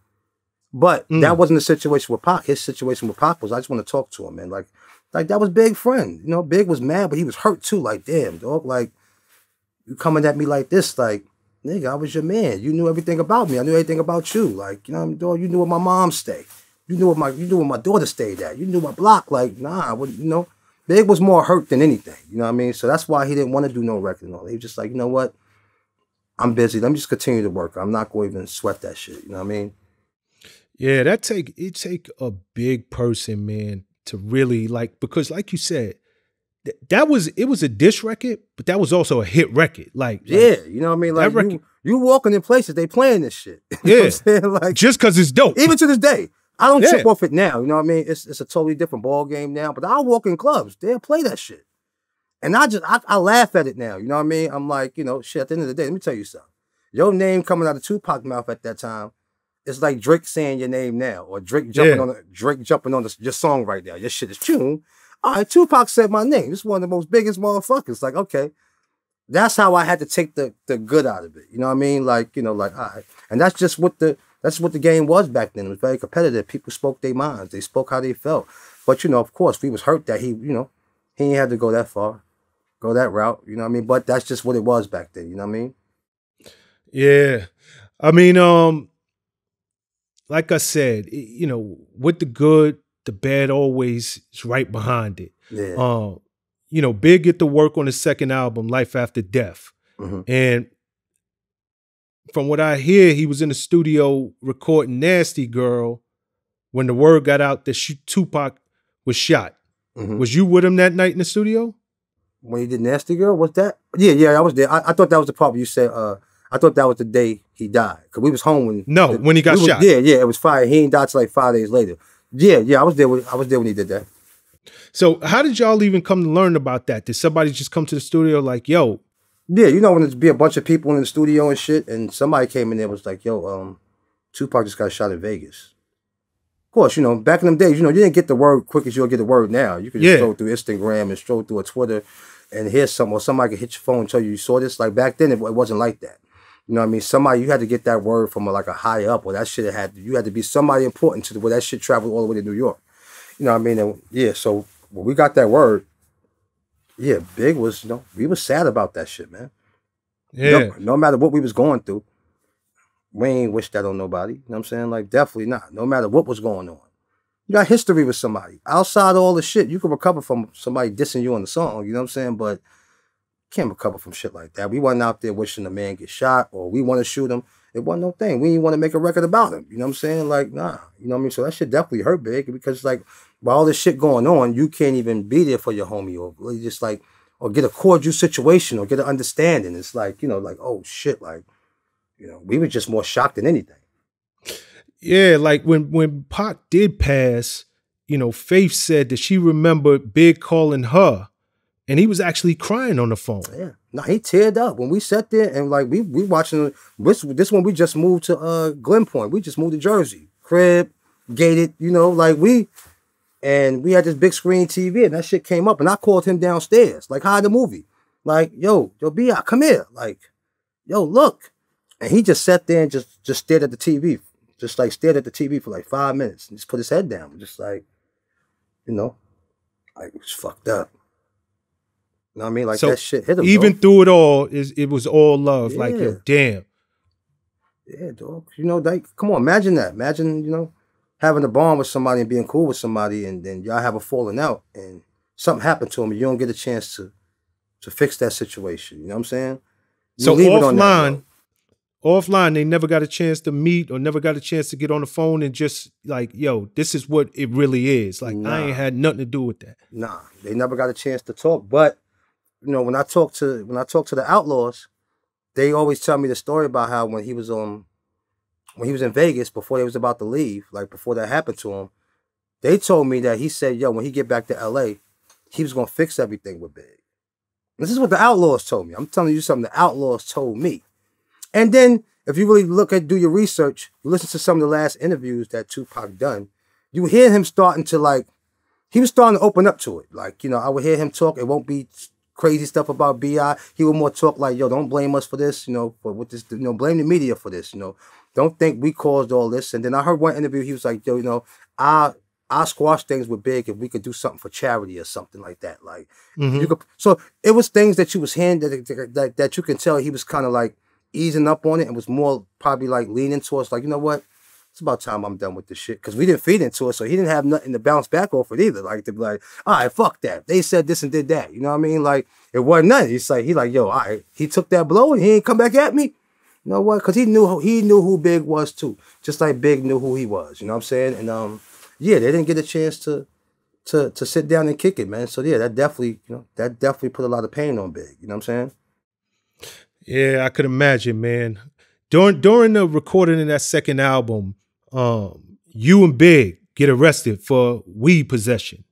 But Mm. that wasn't the situation with Pac. His situation with Pac was I just want to talk to him, man. Like, like that was Big friend. You know, Big was mad, but he was hurt too. Like, damn, dog. Like, you coming at me like this, like, nigga, I was your man. You knew everything about me. I knew everything about you. Like, you know, what I'm doing? You knew where my mom stayed. You knew where my you knew where my daughter stayed at. You knew my block. Like, nah, wouldn't, you know. Big was more hurt than anything. You know what I mean? So that's why he didn't want to do no record and all. He was just like, you know what? I'm busy. Let me just continue to work. I'm not going to even sweat that shit. You know what I mean? yeah, that take it take a big person, man, to really like because, like you said, th- that was it was a dish record, but that was also a hit record. Like, like, Yeah, you know what I mean? Like record- you, you walking in places, they playing this shit. <laughs> You know what Yeah. <laughs> Like just because it's dope. even to this day. I don't Yeah. trip off it now. You know what I mean? It's it's a totally different ball game now. But I walk in clubs, they'll play that shit. And I just I, I laugh at it now. You know what I mean? I'm like, you know, shit, at the end of the day, let me tell you something. Your name coming out of Tupac mouth at that time, it's like Drake saying your name now, or Drake jumping Yeah. on the, Drake jumping on the, your song right now. Your shit is tune. All right, Tupac said my name. This is one of the most biggest motherfuckers. Like, okay. That's how I had to take the the good out of it. You know what I mean? Like, you know, like, all right. And that's just what the that's what the game was back then. It was very competitive. People spoke their minds. They spoke how they felt. But you know, of course, we was hurt that he, you know, he ain't had to go that far, go that route. You know what I mean? But that's just what it was back then. You know what I mean? Yeah. I mean, um, like I said, you know, with the good, the bad always is right behind it. Yeah. Um, you know, Big get to work on his second album, Life After Death. Mhm. And from what I hear, he was in the studio recording Nasty Girl when the word got out that sh- Tupac was shot. Mhm. Was you with him that night in the studio? when he did Nasty Girl. Was that? Yeah, yeah, I was there. I, I thought that was the part where you said. uh I thought that was the day he died because we was home when. No, when he got we was- shot. yeah, yeah, it was fire. He ain't died till like five days later. Yeah, yeah, I was there. When, I was there when he did that. So how did y'all even come to learn about that? Did somebody just come to the studio like, yo, Yeah, you know when there's be a bunch of people in the studio and shit, and somebody came in there and was like, "Yo, um, Tupac just got shot in Vegas." Of course, you know back in them days, you know you didn't get the word quick as you'll get the word now. You could just Yeah. through Instagram and scroll through a Twitter, and hear something, or somebody could hit your phone and tell you you saw this. Like back then, it, it wasn't like that. You know what I mean? Somebody you had to get that word from a, like a high up, or that shit had you had to be somebody important to the where that shit traveled all the way to New York. You know what I mean? And yeah, so when we got that word, yeah, Big was you know we was sad about that shit, man. yeah, No, no matter what we was going through, we ain't wish that on nobody. You know what I'm saying? Like definitely not. No matter what was going on. You got history with somebody. Outside all the shit, you can recover from somebody dissing you on the song, you know what I'm saying? But can't recover from shit like that. We wasn't out there wishing the man get shot or we want to shoot him. It wasn't no thing. We didn't want to make a record about him. You know what I'm saying? Like, nah. You know what I mean? So that shit definitely hurt big because like while all this shit going on, you can't even be there for your homie or just like or get a cordial situation or get an understanding. It's like, you know, like, oh shit, like, you know, we were just more shocked than anything. yeah. Like when when Pac did pass, you know, Faith said that she remembered Big calling her, and he was actually crying on the phone. Yeah. No, he teared up when we sat there and like we we watching this this one we just moved to uh Glen Point. We just moved to Jersey. Crib, gated, you know, like we and we had this big screen TV and that shit came up and I called him downstairs, like hi the movie. Like, yo, yo, B come here. Like, yo, look. And he just sat there and just just stared at the TV. Just like stared at the TV for like five minutes and just put his head down. Just like, you know, like it was fucked up. Know what I mean? Like So, that shit hit him. Even dog. through it all, is it was all love. Like yo, damn. Yeah, dog. You know, like, come on, imagine that. Imagine, you know, having a bond with somebody and being cool with somebody, and then y'all have a falling out, and something happened to him, and you don't get a chance to to fix that situation. You know what I'm saying? You So leave it on that offline, offline, they never got a chance to meet or never got a chance to get on the phone and just like, yo, this is what it really is. Like I ain't had nothing to do with that. Nah, they never got a chance to talk. But you know, when I talk to when I talk to the Outlawz, they always tell me the story about how when he was um when he was in Vegas before they was about to leave, like before that happened to him, they told me that he said, "Yo, when he get back to L.A., he was gonna fix everything with Big." This is what the Outlawz told me. I'm telling you something the Outlawz told me. And then if you really look at do your research, listen to some of the last interviews that Tupac done, you hear him starting to like he was starting to open up to it. Like, you know, I would hear him talk. It won't be crazy stuff about BI. He would more talk like, yo, don't blame us for this, you know, for what this, you know, blame the media for this, you know. Don't think we caused all this. And then I heard one interview, he was like, yo, you know, I I squash things with big if we could do something for charity or something like that. Like Mhm. you could so it was things that you was hearing that that, that you can tell he was kind of like easing up on it and was more probably like leaning towards like, you know what? It's about time I'm done with this shit. Cause we didn't feed into it, so he didn't have nothing to bounce back off it either. Like to be like, all right, fuck that. They said this and did that. You know what I mean? Like it wasn't nothing. He's like, he like, yo, all right, he took that blow and he ain't come back at me. You know what? Cause he knew who- he knew who Big was too. Just like Big knew who he was. You know what I'm saying? And um, yeah, they didn't get a chance to to to sit down and kick it, man. So yeah, that definitely, you know, that definitely put a lot of pain on Big. You know what I'm saying? Yeah, I could imagine, man. During during the recording of that second album, um, you and Big get arrested for weed possession.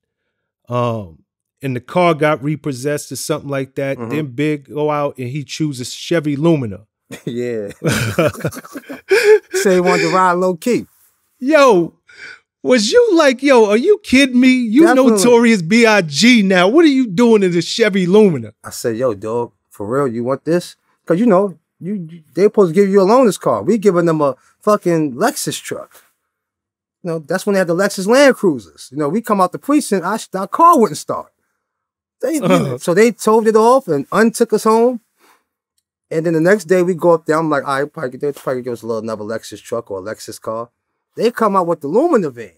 Um, and the car got repossessed or something like that. Mhm. Then Big go out and he chooses Chevy Lumina. <laughs> yeah. Say he wanted to ride low key. yo, was you like, yo, are you kidding me? You Definitely. notorious B.I.G. now. What are you doing in the Chevy Lumina? I said, yo, dog, for real, you want this? Cause you know, you, they supposed to give you a loaner's car. We giving them a fucking Lexus truck. You know, that's when they had the Lexus Land Cruisers. You know, we come out the precinct, our, our car wouldn't start. They, Uh-huh. <laughs> So they towed it off and untook us home. And then the next day we go up there. I'm like, all right, probably, they'll probably give us a little another Lexus truck or a Lexus car. They come out with the Lumina van.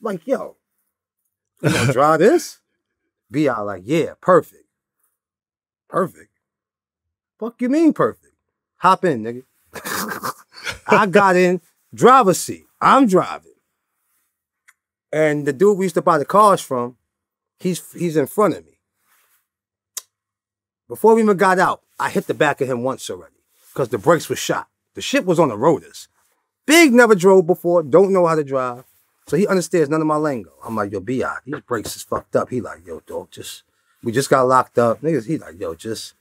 Like, yo, you gonna <laughs> drive this? Be out like, yeah, perfect. Perfect. Fuck you mean perfect? Hop in, nigga. I got in driver's seat. I'm driving. And the dude we used to buy the cars from, he's he's in front of me. Before we even got out, I hit the back of him once already because the brakes were shot. The shit was on the rotors. Big never drove before, don't know how to drive. So he understands none of my lingo. I'm like, yo, B.I., these brakes is fucked up. He like, yo, dog, just, we just got locked up. Niggas, he like, yo, just,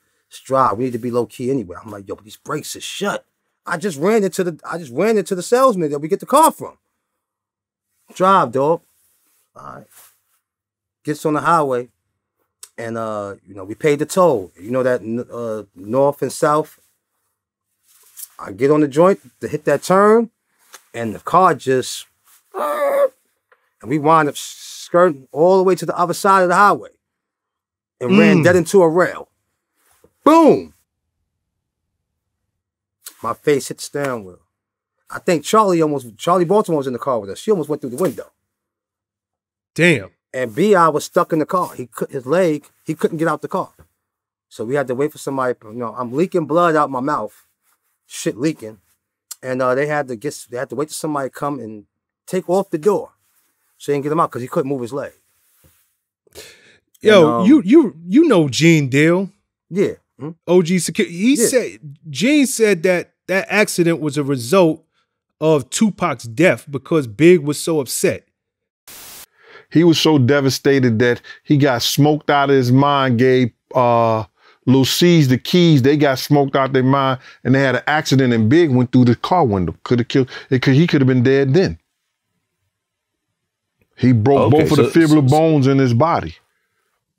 drive. We need to be low key anyway. I'm like, yo, but these brakes is shut. I just ran into the, I just ran into the salesman that we get the car from. Drive, dog. All right. Gets on the highway, and uh, you know, we paid the toll. You know that uh, north and south. I get on the joint to hit that turn, and the car just, and we wind up skirting all the way to the other side of the highway, and ran Mm. dead into a rail. Boom! My face hit the steering wheel. I think Charlie almost, Charlie Baltimore was in the car with us. She almost went through the window. Damn. And Bi was stuck in the car. He could his leg. He couldn't get out the car. So we had to wait for somebody. You know, I'm leaking blood out my mouth, shit leaking, and uh, they had to get. They had to wait for somebody come and take off the door, so they can get him out because he couldn't move his leg. Yo, And, um, you you you know Gene Deal, Yeah. Mhm. OG Security. He Yeah. said Gene said that that accident was a result of Tupac's death because Big was so upset. he was so devastated that he got smoked out of his mind, gave uh Lil Cease the keys, they got smoked out their mind, and they had an accident and Big went through the car window. Could have killed it could he could have been dead then. He broke Okay, both of so- the fibular so- bones in his body.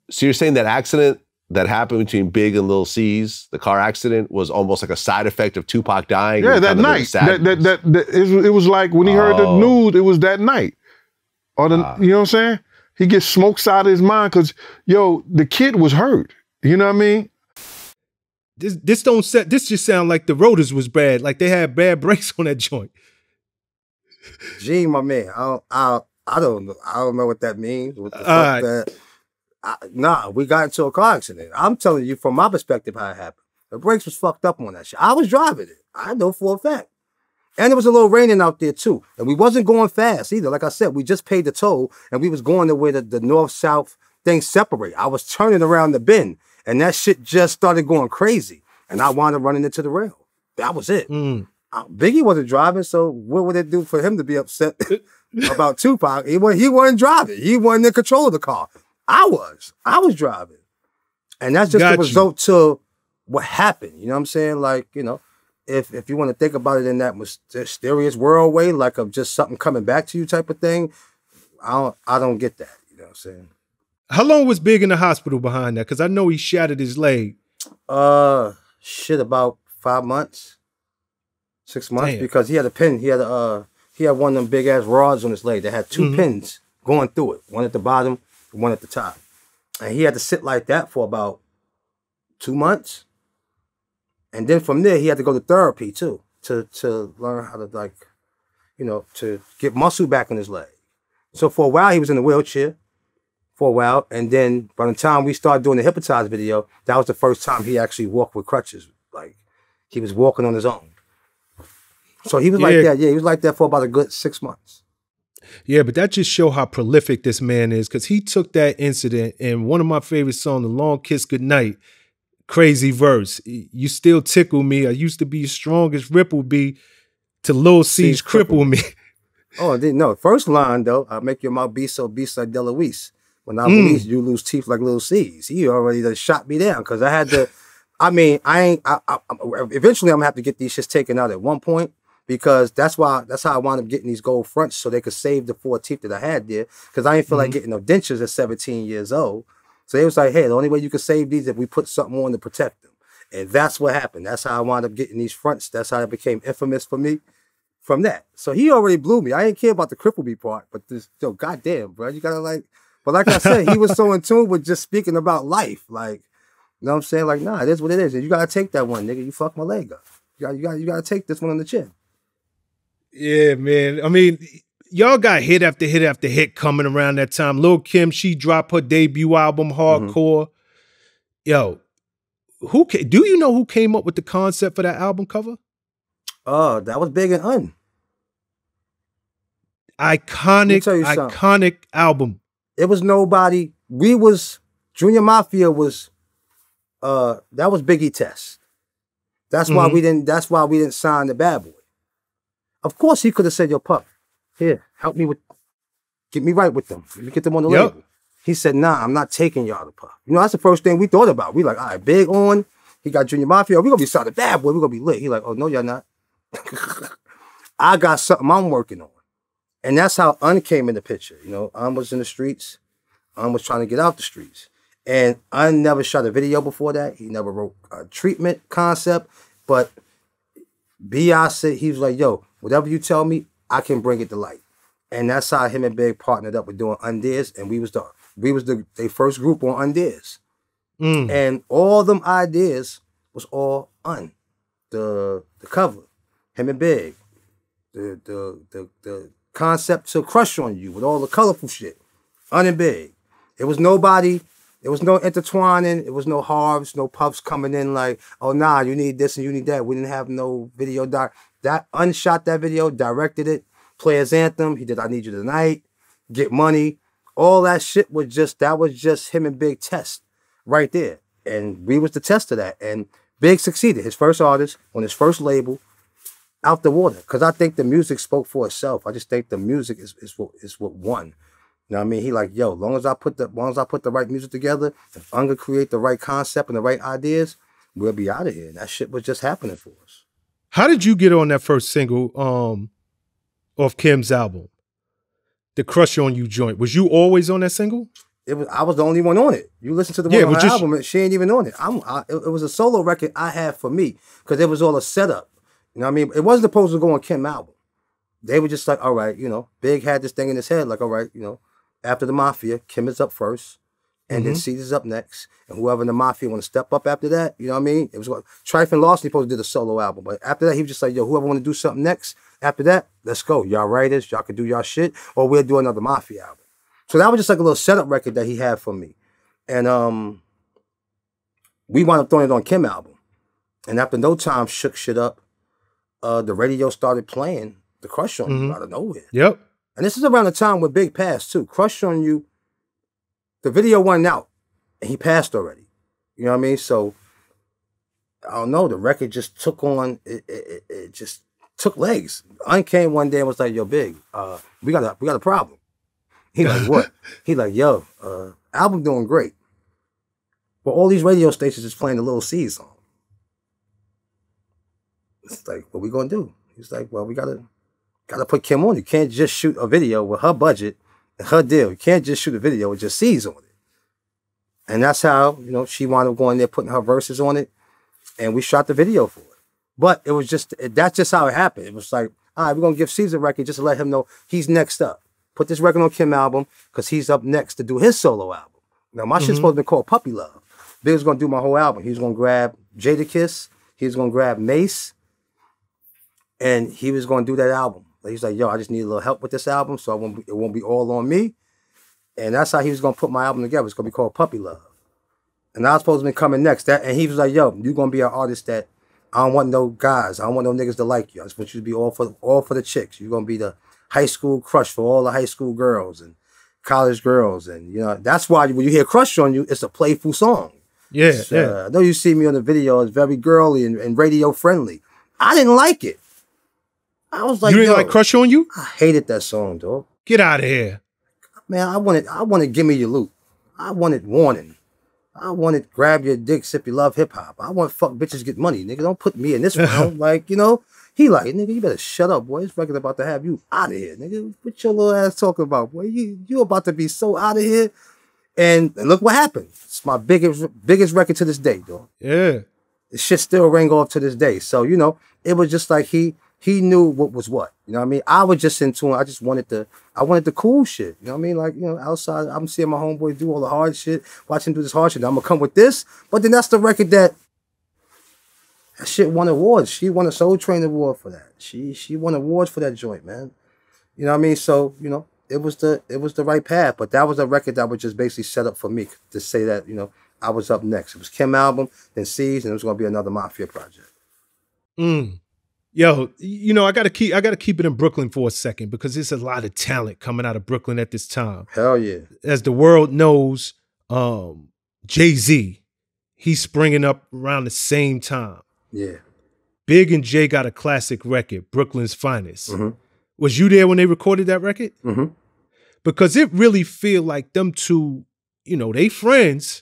So you're saying that accident that happened between Big and Little Cease, the car accident, was almost like a side effect of Tupac dying? Yeah, that kind of the night. That, that, that, that- it, was, it was like when he heard the Oh. news, it was that night. Or the, Ah. you know what I'm saying? He gets smoked out of his mind because, yo, the kid was hurt. You know what I mean? This this don't set this just sound like the rotors was bad, like they had bad <laughs> brakes on that joint. Gene, my man. I don't. I, I don't know. I don't know what that means. What the fuck Alright. that? I, nah, we got into a car accident. I'm telling you from my perspective how it happened. The brakes was fucked up on that shit. I was driving it. I know for a fact. And it was a little raining out there too. And we wasn't going fast either. Like I said, we just paid the toll and we was going to where the, the north-south things separate. I was turning around the bend and that shit just started going crazy. And I wound up running into the rail. That was it. Mm. Uh, Biggie wasn't driving, so what would it do for him to be upset <laughs> about Tupac? He wasn't, he wasn't driving. He wasn't in control of the car. I was. I was driving. And that's just Got the you. result to what happened. You know what I'm saying? Like, you know, if if you want to think about it in that mysterious world way, like of just something coming back to you type of thing, I don't I don't get that. You know what I'm saying? How long was Big in the hospital behind that? Because I know he shattered his leg. Uh shit about five months. Six months Damn. because he had a pin. He had a uh he had one of them big ass rods on his leg that had 2 Mhm. pins going through it. One at the bottom, one at the top. And he had to sit like that for about two months. And then from there he had to go to therapy too. To to learn how to like, you know, to get muscle back in his leg. So for a while he was in a wheelchair for a while. And then by the time we started doing the hypnotize video, that was the first time he actually walked with crutches. Like he was walking on his own. So he was Yeah. like that. Yeah, he was like that for about a good six months. Yeah, but that just show how prolific this man is because he took that incident and one of my favorite songs, The Long Kiss Goodnight, crazy verse. You still tickle me. I used to be as strong as Ripple be to Lil Cease cripple me. Oh, no. First line though, I make your mouth be so beast like Deloise. When I Mm. release, you lose teeth like little Cease. He already done shot me down because I had to. I mean, I ain't. I, I, I- eventually, I'm gonna have to get these shits taken out at one point because that's why. That's how I wound up getting these gold fronts so they could save the four teeth that I had there because I didn't feel like mm-hmm. getting no dentures at 17 years old. So they was like, hey, the only way you can save these is if we put something on to protect them. And that's what happened. That's how I wound up getting these fronts. That's how it became infamous for me from that. So he already blew me. I didn't care about the cripple me part, but this, yo, goddamn, bro, you gotta like. But like I said, he was so in tune with just speaking about life, like, you know what I'm saying? Like, nah, it is what it is. And you gotta take that one, nigga. You fucked my leg up. You gotta, you gotta, you gotta take this one on the chin. Yeah, man. I mean, y'all got hit after hit after hit coming around that time. Lil Kim, she dropped her debut album, Hardcore. Yo, who ca- do you know who came up with the concept for that album cover? Oh, that was big and un. Iconic, something. iconic album. It was nobody. We was Junior Mafia was uh, that was Biggie Test. That's why Mhm. we didn't. That's why we didn't sign the Bad Boy. Of course, he could have said, "Yo, Puff, here, help me with, get me right with them. Let me get them on the Yep. label." He said, "Nah, I'm not taking y'all to Puff." You know, that's the first thing we thought about. We like, all right, big on. He got Junior Mafia. We gonna be signing Bad Boy. We gonna be lit. He like, oh no, y'all not. <laughs> I got something I'm working on, and that's how Un came in the picture. You know, Un was in the streets. Un was trying to get out the streets. And I never shot a video before that. He never wrote a treatment concept. But B.I. said, he was like, yo, whatever you tell me, I can bring it to light. And that's how him and Big partnered up with doing Undeas. And we was the we was the they first group on Undeas. Mm. And all them ideas was all Un. The the cover, him and Big. The the the the concept to crush on you with all the colorful shit. Un and Big. It was nobody, there was no intertwining, it was no harves, no puffs coming in like, oh nah, you need this and you need that. We didn't have no video doc. That Un shot that video, directed it, players anthem. He did I Need You Tonight, Get Money. All that shit was just that was just him and Big test right there. And we was the test of that. And Big succeeded. His first artist on his first label, out the water. Cause I think the music spoke for itself. I just think the music is, is what is what won. You know what I mean? He like, yo, long as I put the long as I put the right music together, if I'm gonna create the right concept and the right ideas, we'll be out of here. And that shit was just happening for us. How did you get on that first single um off Kim's album? The Crush on You joint. Was you always on that single? It was I was the only one on it. You listen to the Yeah, one on her album, and she ain't even on it. I'm I, it, it was a solo record I had for me because it was all a setup. You know what I mean? It wasn't supposed to go on Kim album. They were just like, all right, you know, Big had this thing in his head, like, all right, you know, after the Mafia, Kim is up first, and then Cease is up next, and whoever in the Mafia want to step up after that, you know what I mean? It was what Trife and Lawson supposed to do the solo album, but after that, he was just like, yo, whoever want to do something next, after that, let's go. Y'all writers, y'all can do y'all shit, or we'll do another Mafia album. So that was just like a little setup record that he had for me. And um we wound up throwing it on Kim album. And after no time shook shit up, uh the radio started playing the crush on you Mhm. out of nowhere. Yep. And this is around the time with Big Pass too. Crush on you, the video went out and he passed already. You know what I mean? So I don't know. The record just took on. It, it, it- just took legs. Un came one day and was like, "Yo, Big, uh, we got a we got a problem." He like, "What?" <laughs> he like, "Yo, uh, album doing great, but all these radio stations is playing the Little Cease song." It's like, what we gonna do? He's like, "Well, we gotta gotta put Kim on. You can't just shoot a video with her budget her deal. You can't just shoot a video with just Cease on it." And that's how, you know, she wound up going there, putting her verses on it, and we shot the video for it. But it was just, that's just how it happened. It was like, all right, we're going to give Caesar a record just to let him know he's next up. Put this record on Kim album because he's up next to do his solo album. Now, my shit's mm-hmm. supposed to be called Puppy Love. Big was going to do my whole album. He was going to grab Jadakiss, he was going to grab Mase, and he was going to do that album. He's like, yo, I just need a little help with this album so I won't be, it won't be all on me. And that's how he was gonna put my album together. It's gonna be called Puppy Love. And I was supposed to be coming next. That and he was like, yo, you're gonna be an artist that I don't want no guys. I don't want no niggas to like you. I just want you to be all for all for the chicks. You're gonna be the high school crush for all the high school girls and college girls. And you know, that's why when you hear crush on you, it's a playful song. Yeah. It's, yeah. uh, I know you see me on the video, it's very girly and, and radio friendly. I didn't like it. I was like, you didn't like Crush on You? I hated that song, dog. Get out of here. Man, I wanted, I wanted give me your loot. I wanted warning. I wanted grab your dicks if you love hip hop. I want fuck bitches get money, nigga. Don't put me in this <laughs> round. like, you know, he like, nigga, you better shut up, boy. This record about to have you out of here, nigga. What your little ass talking about, boy? You you about to be so out of here. And, and look what happened. It's my biggest biggest record to this day, dog. Yeah. The shit still ring off to this day. So, you know, it was just like he he knew what was what. You know what I mean? I was just into it. I just wanted the I wanted the cool shit. You know what I mean? Like, you know, outside, I'm seeing my homeboy do all the hard shit, watch him do this hard shit. I'm gonna come with this. But then that's the record that that shit won awards. She won a Soul Train award for that. She she won awards for that joint, man. You know what I mean? So, you know, it was the it was the right path. But that was a record that was just basically set up for me to say that, you know, I was up next. It was Kim album, then Cease, and it was gonna be another Mafia project. Mm. Yo, you know, I gotta keep I gotta keep it in Brooklyn for a second because there's a lot of talent coming out of Brooklyn at this time. Hell yeah. As the world knows, um, Jay-Z, he's springing up around the same time. Yeah. Big and Jay got a classic record, Brooklyn's Finest. Mhm. Was you there when they recorded that record? Mhm. Because it really feel like them two, you know, they friends.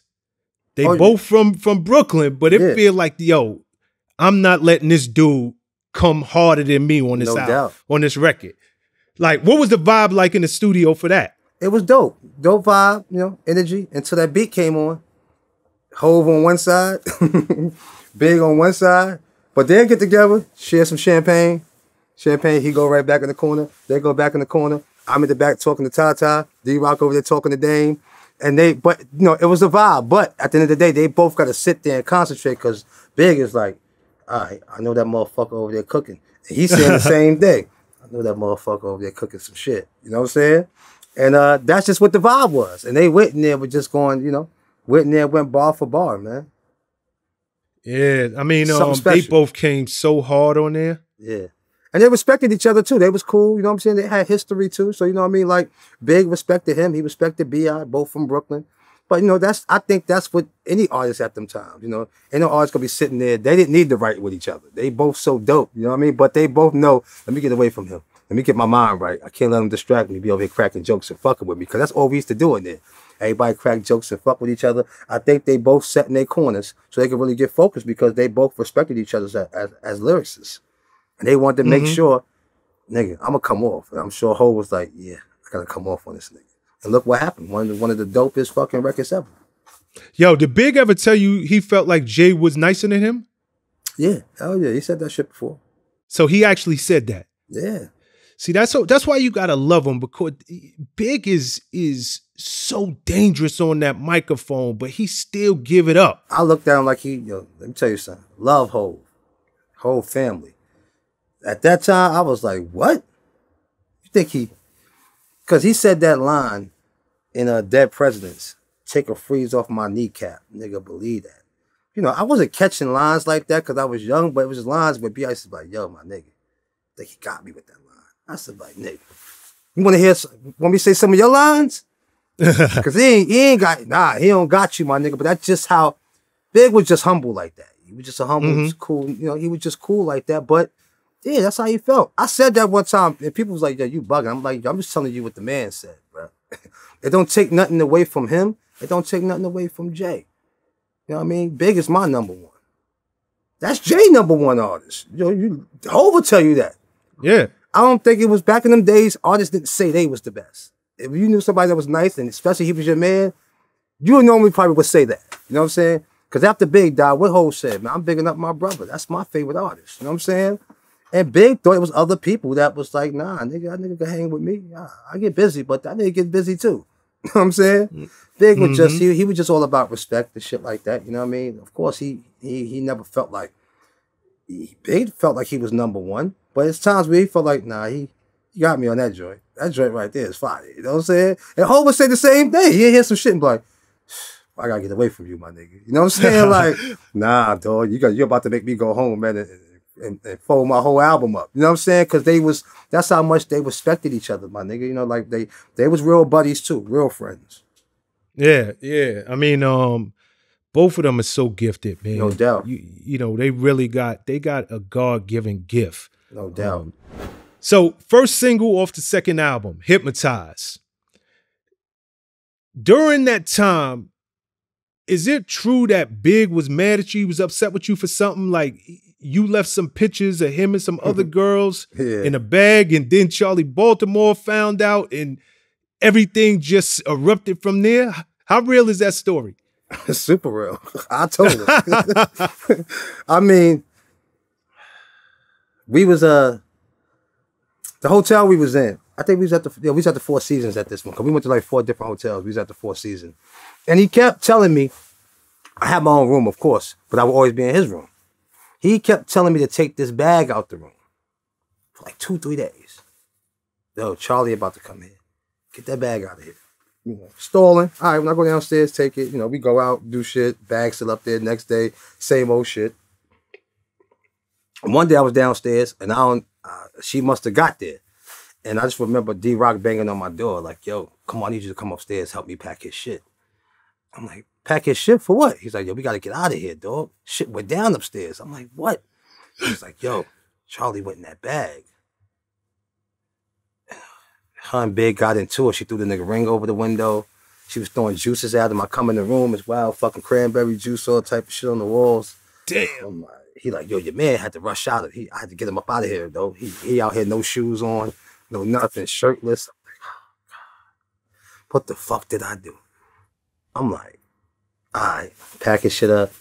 They Oh, yeah. both from from Brooklyn, but it Yeah. feel like, yo, I'm not letting this dude come harder than me on this No album, doubt. on this record. Like, what was the vibe like in the studio for that? It was dope. Dope vibe, you know, energy until that beat came on. Hov on one side, <laughs> Big on one side. But they'll get together, share some champagne. Champagne, he go right back in the corner. They go back in the corner. I'm in the back talking to Tata. D-Roc over there talking to Dame. And they, but you know, it was a vibe. But at the end of the day, they both got to sit there and concentrate because Big is like, all right, I know that motherfucker over there cooking. And he's saying the <laughs> same thing. I know that motherfucker over there cooking some shit. You know what I'm saying? And uh, that's just what the vibe was. And they went in there were just going, you know, went in there, went bar for bar, man. Yeah, I mean, um, they both came so hard on there. Yeah. And they respected each other too. They was cool. You know what I'm saying? They had history too. So you know what I mean? Like Big respected him. He respected B.I. both from Brooklyn. But you know, that's I think that's what any artist at them times, you know. Any artist gonna be sitting there. They didn't need to write with each other. They both so dope. You know what I mean? But they both know, let me get away from him. Let me get my mind right. I can't let him distract me, be over here cracking jokes and fucking with me. Cause that's all we used to do in there. Everybody crack jokes and fuck with each other. I think they both sat in their corners so they could really get focused because they both respected each other as, as, as lyricists. And they wanted to make Mhm. sure, nigga, I'm gonna come off. And I'm sure Hov was like, yeah, I gotta come off on this nigga. And look what happened. One of the, one of the dopest fucking records ever. Yo, did Big ever tell you he felt like Jay was nicer than him? Yeah, Oh yeah. He said that shit before. So he actually said that. Yeah. See, that's so that's why you gotta love him because Big is is so dangerous on that microphone, but he still give it up. I looked down like he, yo, let me tell you something. Love Hov. Whole family. At that time, I was like, what? You think he, because he said that line in uh, Dead Presidents, take a freeze off my kneecap. Nigga, believe that. You know, I wasn't catching lines like that because I was young, but it was just lines where B.I. was like, yo, my nigga. I think he got me with that line. I said, like, nigga, you want to hear, some- want me to say some of your lines? <laughs> Cause he ain't, he ain't got nah, he don't got you, my nigga. But that's just how Big was just humble like that. He was just a humble, Mhm. cool, you know, he was just cool like that. But yeah, that's how he felt. I said that one time, and people was like, "Yeah, you bugging." I'm like, "I'm just telling you what the man said, bro. <laughs> it don't take nothing away from him. It don't take nothing away from Jay. You know what I mean? Big is my number one. That's Jay number one artist. Yo, you Hov will tell you that. Yeah. I don't think it was back in them days. Artists didn't say they was the best. If you knew somebody that was nice, and especially he was your man, you would normally probably would say that. You know what I'm saying? Because after Big died, what Hov said, man, I'm bigging up my brother. That's my favorite artist. You know what I'm saying? And Big thought it was other people that was like, nah, nigga, that nigga can hang with me. I, I get busy, but that nigga get busy too. <laughs> You know what I'm saying? Mm-hmm. Big was just he, he was just all about respect and shit like that. You know what I mean? Of course, he he he never felt like he, Big felt like he was number one, but it's times where he felt like, nah, he, he got me on that joint. That joint right there is fire. You know what I'm saying? And Hov would say the same thing. He'd hear some shit and be like, I gotta get away from you, my nigga. You know what I'm saying? <laughs> like, nah, dog, you got you're about to make me go home, man, and, and, and fold my whole album up. You know what I'm saying? Because they was that's how much they respected each other, my nigga. You know, like they they was real buddies too, real friends. Yeah, yeah. I mean, um, both of them are so gifted, man. No doubt. You, you know, they really got they got a God given gift. No doubt. Um, so first single off the second album, Hypnotize. During that time, is it true that Big was mad at you? He was upset with you for something? Like you left some pictures of him and some other girls Yeah. in a bag, and then Charlie Baltimore found out, and everything just erupted from there. How real is that story? <laughs> Super real. <laughs> I told him. <laughs> I mean, we was uh the hotel we was in. I think we was at the yeah, we was at the Four Seasons at this one because we went to like four different hotels. We was at the Four Seasons, and he kept telling me, I had my own room, of course, but I would always be in his room. He kept telling me to take this bag out the room for like two, three days. Yo, Charlie about to come here. Get that bag out of here you know, stolen. All right, when I go downstairs, take it. You know, we go out, do shit. Bag still up there. Next day, same old shit. One day I was downstairs, and I don't. Uh, she must have got there, and I just remember D-Roc banging on my door, like, "Yo, come on, I need you to come upstairs, help me pack his shit." I'm like, pack his shit for what? He's like, yo, we gotta get out of here, dog. Shit went down upstairs. I'm like, what? He's like, yo, Charlie went in that bag. <sighs> Her and Big got into it. She threw the nigga ring over the window. She was throwing juices at him. I come in the room, it's wild fucking cranberry juice, all type of shit on the walls. Damn. Like, he like, yo, your man had to rush out. Of he, I had to get him up out of here, though. He, he out here, no shoes on, no nothing, shirtless. I'm like, oh, God. What the fuck did I do? I'm like, all right, his shit up.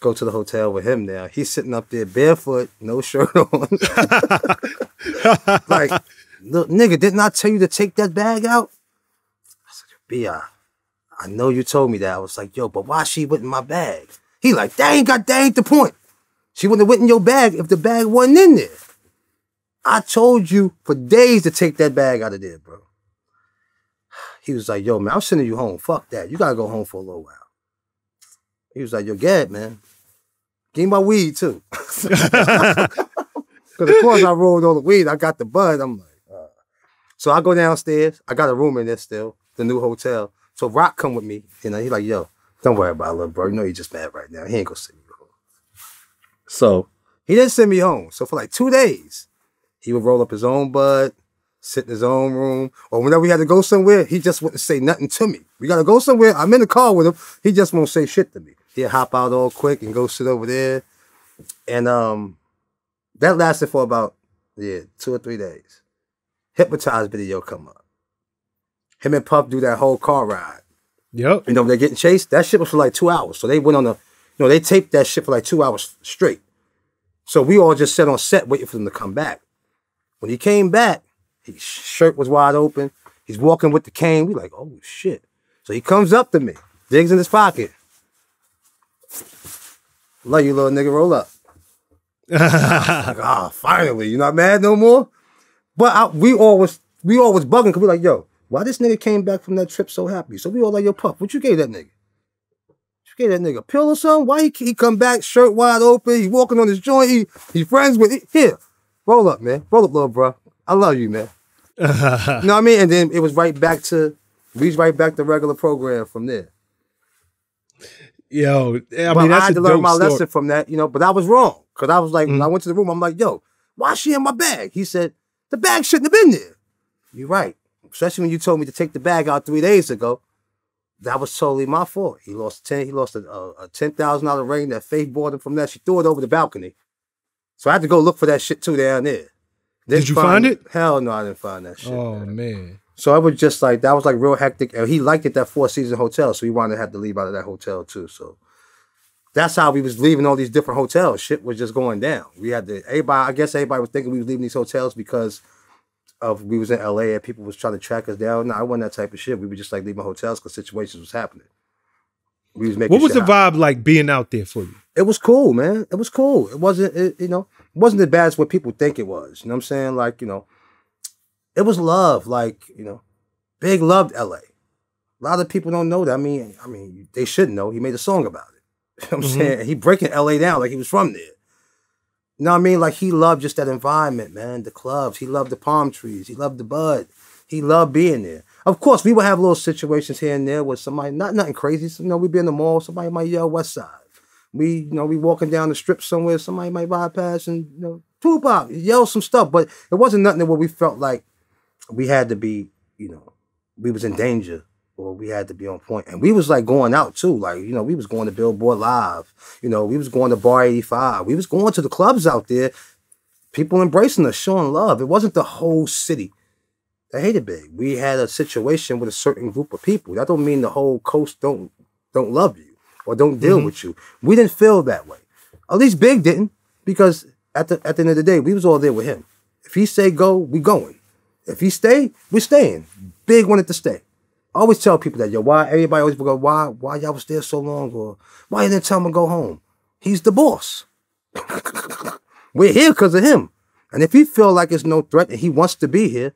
Go to the hotel with him now. He's sitting up there barefoot, no shirt on. <laughs> like, look, nigga, didn't I tell you to take that bag out? I said, B.I., I know you told me that. I was like, yo, but why she in my bag? He like, that ain't got that ain't the point. She wouldn't have went in your bag if the bag wasn't in there. I told you for days to take that bag out of there, bro. He was like, yo, man, I'm sending you home. Fuck that. You gotta go home for a little while. He was like, yo, get it, man. Give me my weed too. <laughs> Because of <laughs> course I rolled all the weed. I got the bud. I'm like, uh. so I go downstairs. I got a room in there still, the new hotel. So Rock come with me. You know, he like, yo, don't worry about it, little bro. You know you just mad right now. He ain't gonna send you home. So he didn't send me home. So for like two days, he would roll up his own bud, sit in his own room, or whenever we had to go somewhere, he just wouldn't say nothing to me. We gotta go somewhere. I'm in the car with him. He just won't say shit to me. He'd hop out all quick and go sit over there. And um, that lasted for about yeah two or three days. Hypnotized video come up. Him and Puff do that whole car ride. Yep. You know, they're getting chased. That shit was for like two hours. So they went on a, you know, they taped that shit for like two hours straight. So we all just sat on set waiting for them to come back. When he came back, his shirt was wide open. He's walking with the cane. We like, oh shit. So he comes up to me, digs in his pocket. Love you, little nigga. Roll up. <laughs> like, ah, finally, you not mad no more. But I, we always we always bugging because we like, yo, why this nigga came back from that trip so happy? So we all like, yo, puff, what you gave that nigga? You gave that nigga a pill or something? Why he, he come back shirt wide open? He walking on his joint. He he friends with it. Here, roll up, man. Roll up, little bro. I love you, man. You <laughs> know what I mean? And then it was right back to we was right back to regular program from there. Yo, I but mean, that's I had a to learn my story. lesson from that, you know. But I was wrong because I was like, when Mhm. I went to the room, I'm like, yo, why is she in my bag? He said, the bag shouldn't have been there. You're right. Especially when you told me to take the bag out three days ago. That was totally my fault. He lost ten. He lost a, a, a ten thousand dollar ring that Faith bought him from that. She threw it over the balcony. So I had to go look for that shit too down there. Did you find it? Hell no, I didn't find that shit. Oh man. man. So I was just like that was like real hectic. And he liked it that four season hotel, so he wanted to have to leave out of that hotel too. So that's how we was leaving all these different hotels. Shit was just going down. We had to everybody. I guess everybody was thinking we was leaving these hotels because of we was in LA and people was trying to track us down. No, I wasn't that type of shit. We were just like leaving hotels because situations was happening. We was making. What was the vibe like being out there for you? It was cool, man. It was cool. It wasn't, it, you know, it wasn't as bad as what people think it was. You know what I'm saying? Like, you know, it was love. Like, you know, Big loved LA. A lot of people don't know that. I mean, I mean, they should know. He made a song about it. <laughs> You know what I'm Mhm. saying? He breaking LA down like he was from there. You know what I mean? Like he loved just that environment, man. The clubs. He loved the palm trees. He loved the bud. He loved being there. Of course, we would have little situations here and there with somebody, not nothing crazy. You know, we'd be in the mall, somebody might yell West Side. We, you know, we walking down the strip somewhere, somebody might bypass and, you know, Tupac, yell some stuff, but it wasn't nothing where we felt like we had to be, you know, we was in danger or we had to be on point. And we was like going out too. Like, you know, we was going to Billboard Live. You know, we was going to Bar 85. We was going to the clubs out there. People embracing us, showing love. It wasn't the whole city that hated Big. We had a situation with a certain group of people. That don't mean the whole coast don't don't love you or don't deal Mhm. with you. We didn't feel that way. At least Big didn't, because at the at the end of the day, we was all there with him. If he say go, we going. If he stay, we staying. Big wanted to stay. I always tell people that, yo, why everybody always go, why, why y'all was there so long, or why you didn't tell him to go home? He's the boss. <laughs> We're here because of him. And if he feel like it's no threat and he wants to be here,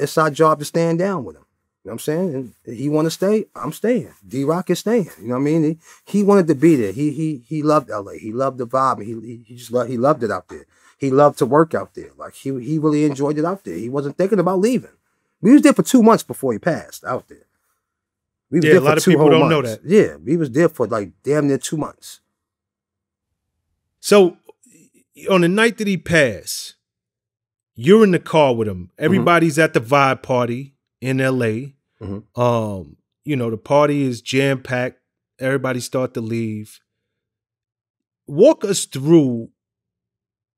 it's our job to stand down with him. You know what I'm saying? And he want to stay, I'm staying. D-Roc is staying. You know what I mean? He, he wanted to be there. He he he loved LA. He loved the vibe. He he, he just loved, he loved it out there. He loved to work out there. Like he he really enjoyed it out there. He wasn't thinking about leaving. We was there for two months before he passed out there. We was Yeah, there a lot of people don't know that. Yeah, we was there for like damn near two months. So on the night that he passed, you're in the car with him. Everybody's at the vibe party in LA. Mhm. Um, you know, the party is jam packed. Everybody start to leave. Walk us through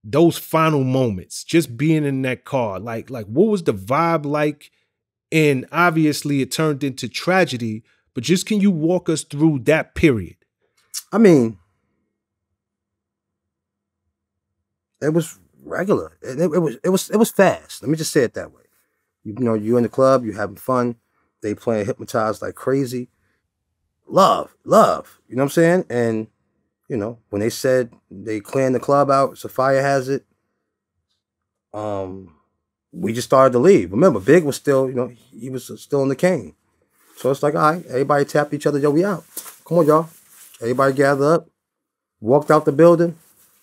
those final moments, just being in that car. Like, like what was the vibe like? And obviously it turned into tragedy, but just can you walk us through that period? I mean, it was regular. It, it, it was it was it was fast. Let me just say it that way. You know, you in the club, you having fun. They playing hypnotized like crazy. Love, love. You know what I'm saying? And you know when they said they clearing the club out, it's a fire hazard. Um, we just started to leave. Remember, Big was still, you know, he was still in the cane. So it's like, all right, everybody tap each other. Yo, we out. Come on, y'all. Everybody gather up. Walked out the building.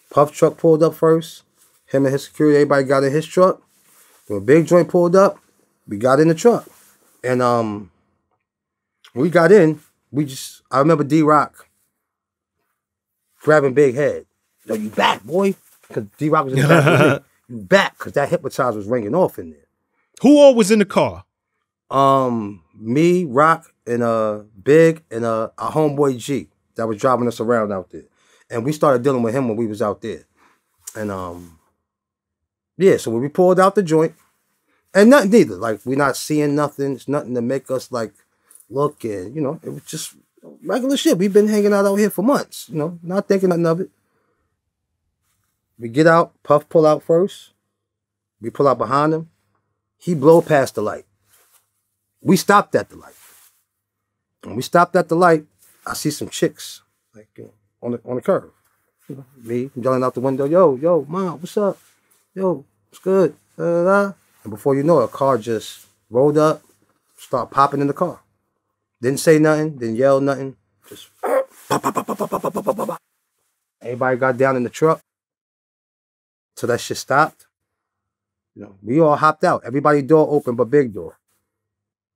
Puff truck pulled up first. Him and his security, everybody got in his truck. When Big Joint pulled up, we got in the truck. And um when we got in, we just I remember D-Roc grabbing Big Head. Yo, you back, boy. Cause D-Roc was in the back. <laughs> You back, cause that hypnotizer was ringing off in there. Who all was in the car? Um, me, Rock, and uh Big and uh our homeboy G that was driving us around out there. And we started dealing with him when we was out there. And um yeah, so when we pulled out the joint, and nothing either. Like we're not seeing nothing. It's nothing to make us like look and you know, it was just regular shit. We've been hanging out out here for months, you know, not thinking nothing of it. We get out, Puff pull out first. We pull out behind him. He blow past the light. We stopped at the light. When we stopped at the light, I see some chicks like on the on the curb. You know, me yelling out the window, "Yo, yo, mom, what's up? yo, it's good. Da, da, da. And before you know it, a car just rolled up, start popping in the car. Didn't say nothing, didn't yell nothing. Just <clears throat> pop, pop, pop, pop, pop, pop, pop, pop. Everybody got down in the truck. So that shit stopped. You know, we all hopped out. Everybody door open but big door.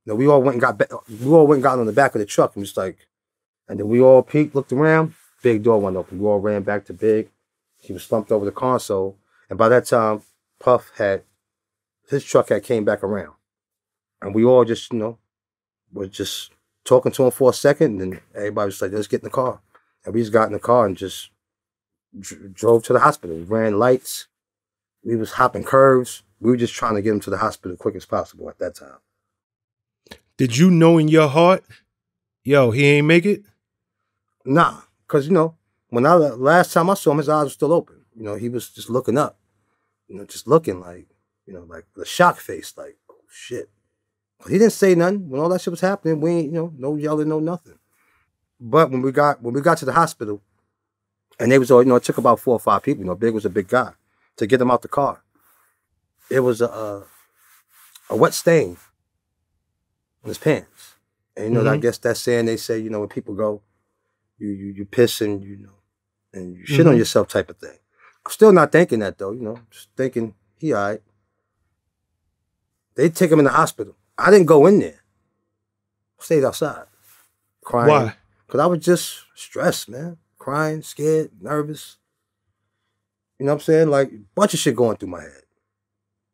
You know, we all went and got ba- we all went and got on the back of the truck and just like, and then we all peeked, looked around. Big door went open. We all ran back to Big. He was slumped over the console and by that time, Puff had his truck had came back around, and we all just you know was just talking to him for a second, and then everybody was like, "Let's get in the car," and we just got in the car and just dr- drove to the hospital. We ran lights. We was hopping curves. We were just trying to get him to the hospital as quick as possible at that time. Did you know in your heart, yo, he ain't make it? Nah, because you know, when I last time I saw him, his eyes were still open. You know, he was just looking up. You know, just looking like, you know, like the shock face, like, oh shit. But he didn't say nothing when all that shit was happening. We ain't, you know, no yelling, no nothing. But when we got when we got to the hospital, and they was all, you know, it took about four or five people. You know, Big was a big guy to get him out the car. It was a a, a wet stain on his pants, and you know, I Mhm. guess that saying they say, you know, when people go, you you you piss and you know, and you shit on Mhm. yourself type of thing. Still not thinking that though, you know, just thinking he all right. They take him in the hospital. I didn't go in there. I stayed outside, crying. Why? Cause I was just stressed, man. Crying, scared, nervous. You know what I'm saying? Like bunch of shit going through my head.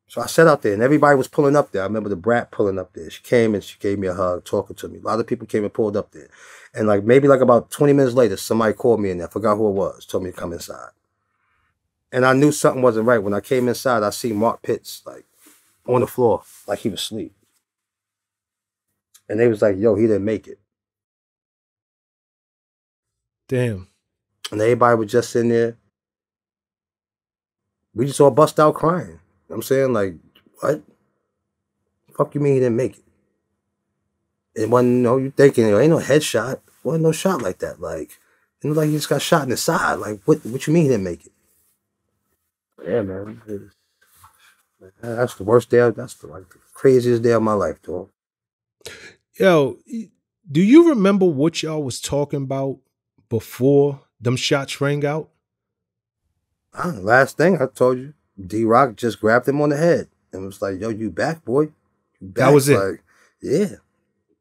So I sat out there and everybody was pulling up there. I remember Da Brat pulling up there. She came and she gave me a hug, talking to me. A lot of people came and pulled up there. And like maybe like about 20 minutes later, somebody called me and there. I forgot who it was, told me to come inside. And I knew something wasn't right. When I came inside, I see Mark Pitts like on the floor, like he was asleep. And they was like, yo, he didn't make it. Damn. and everybody was just in there. We just all bust out crying. You know what I'm saying? Like, what? Fuck you mean he didn't make it? It wasn't, you know, you thinking, know, ain't no headshot. Wasn't no shot like that. Like, it looked like he just got shot in the side. Like, what what you mean he didn't make it? Yeah, man. That's the worst day. That's the, like, the craziest day of my life, dog. Yo, do you remember what y'all was talking about before them shots rang out? Ah, last thing I told you, D-Roc just grabbed him on the head and was like, "Yo, you back, boy? You back?" That was it? Like, yeah.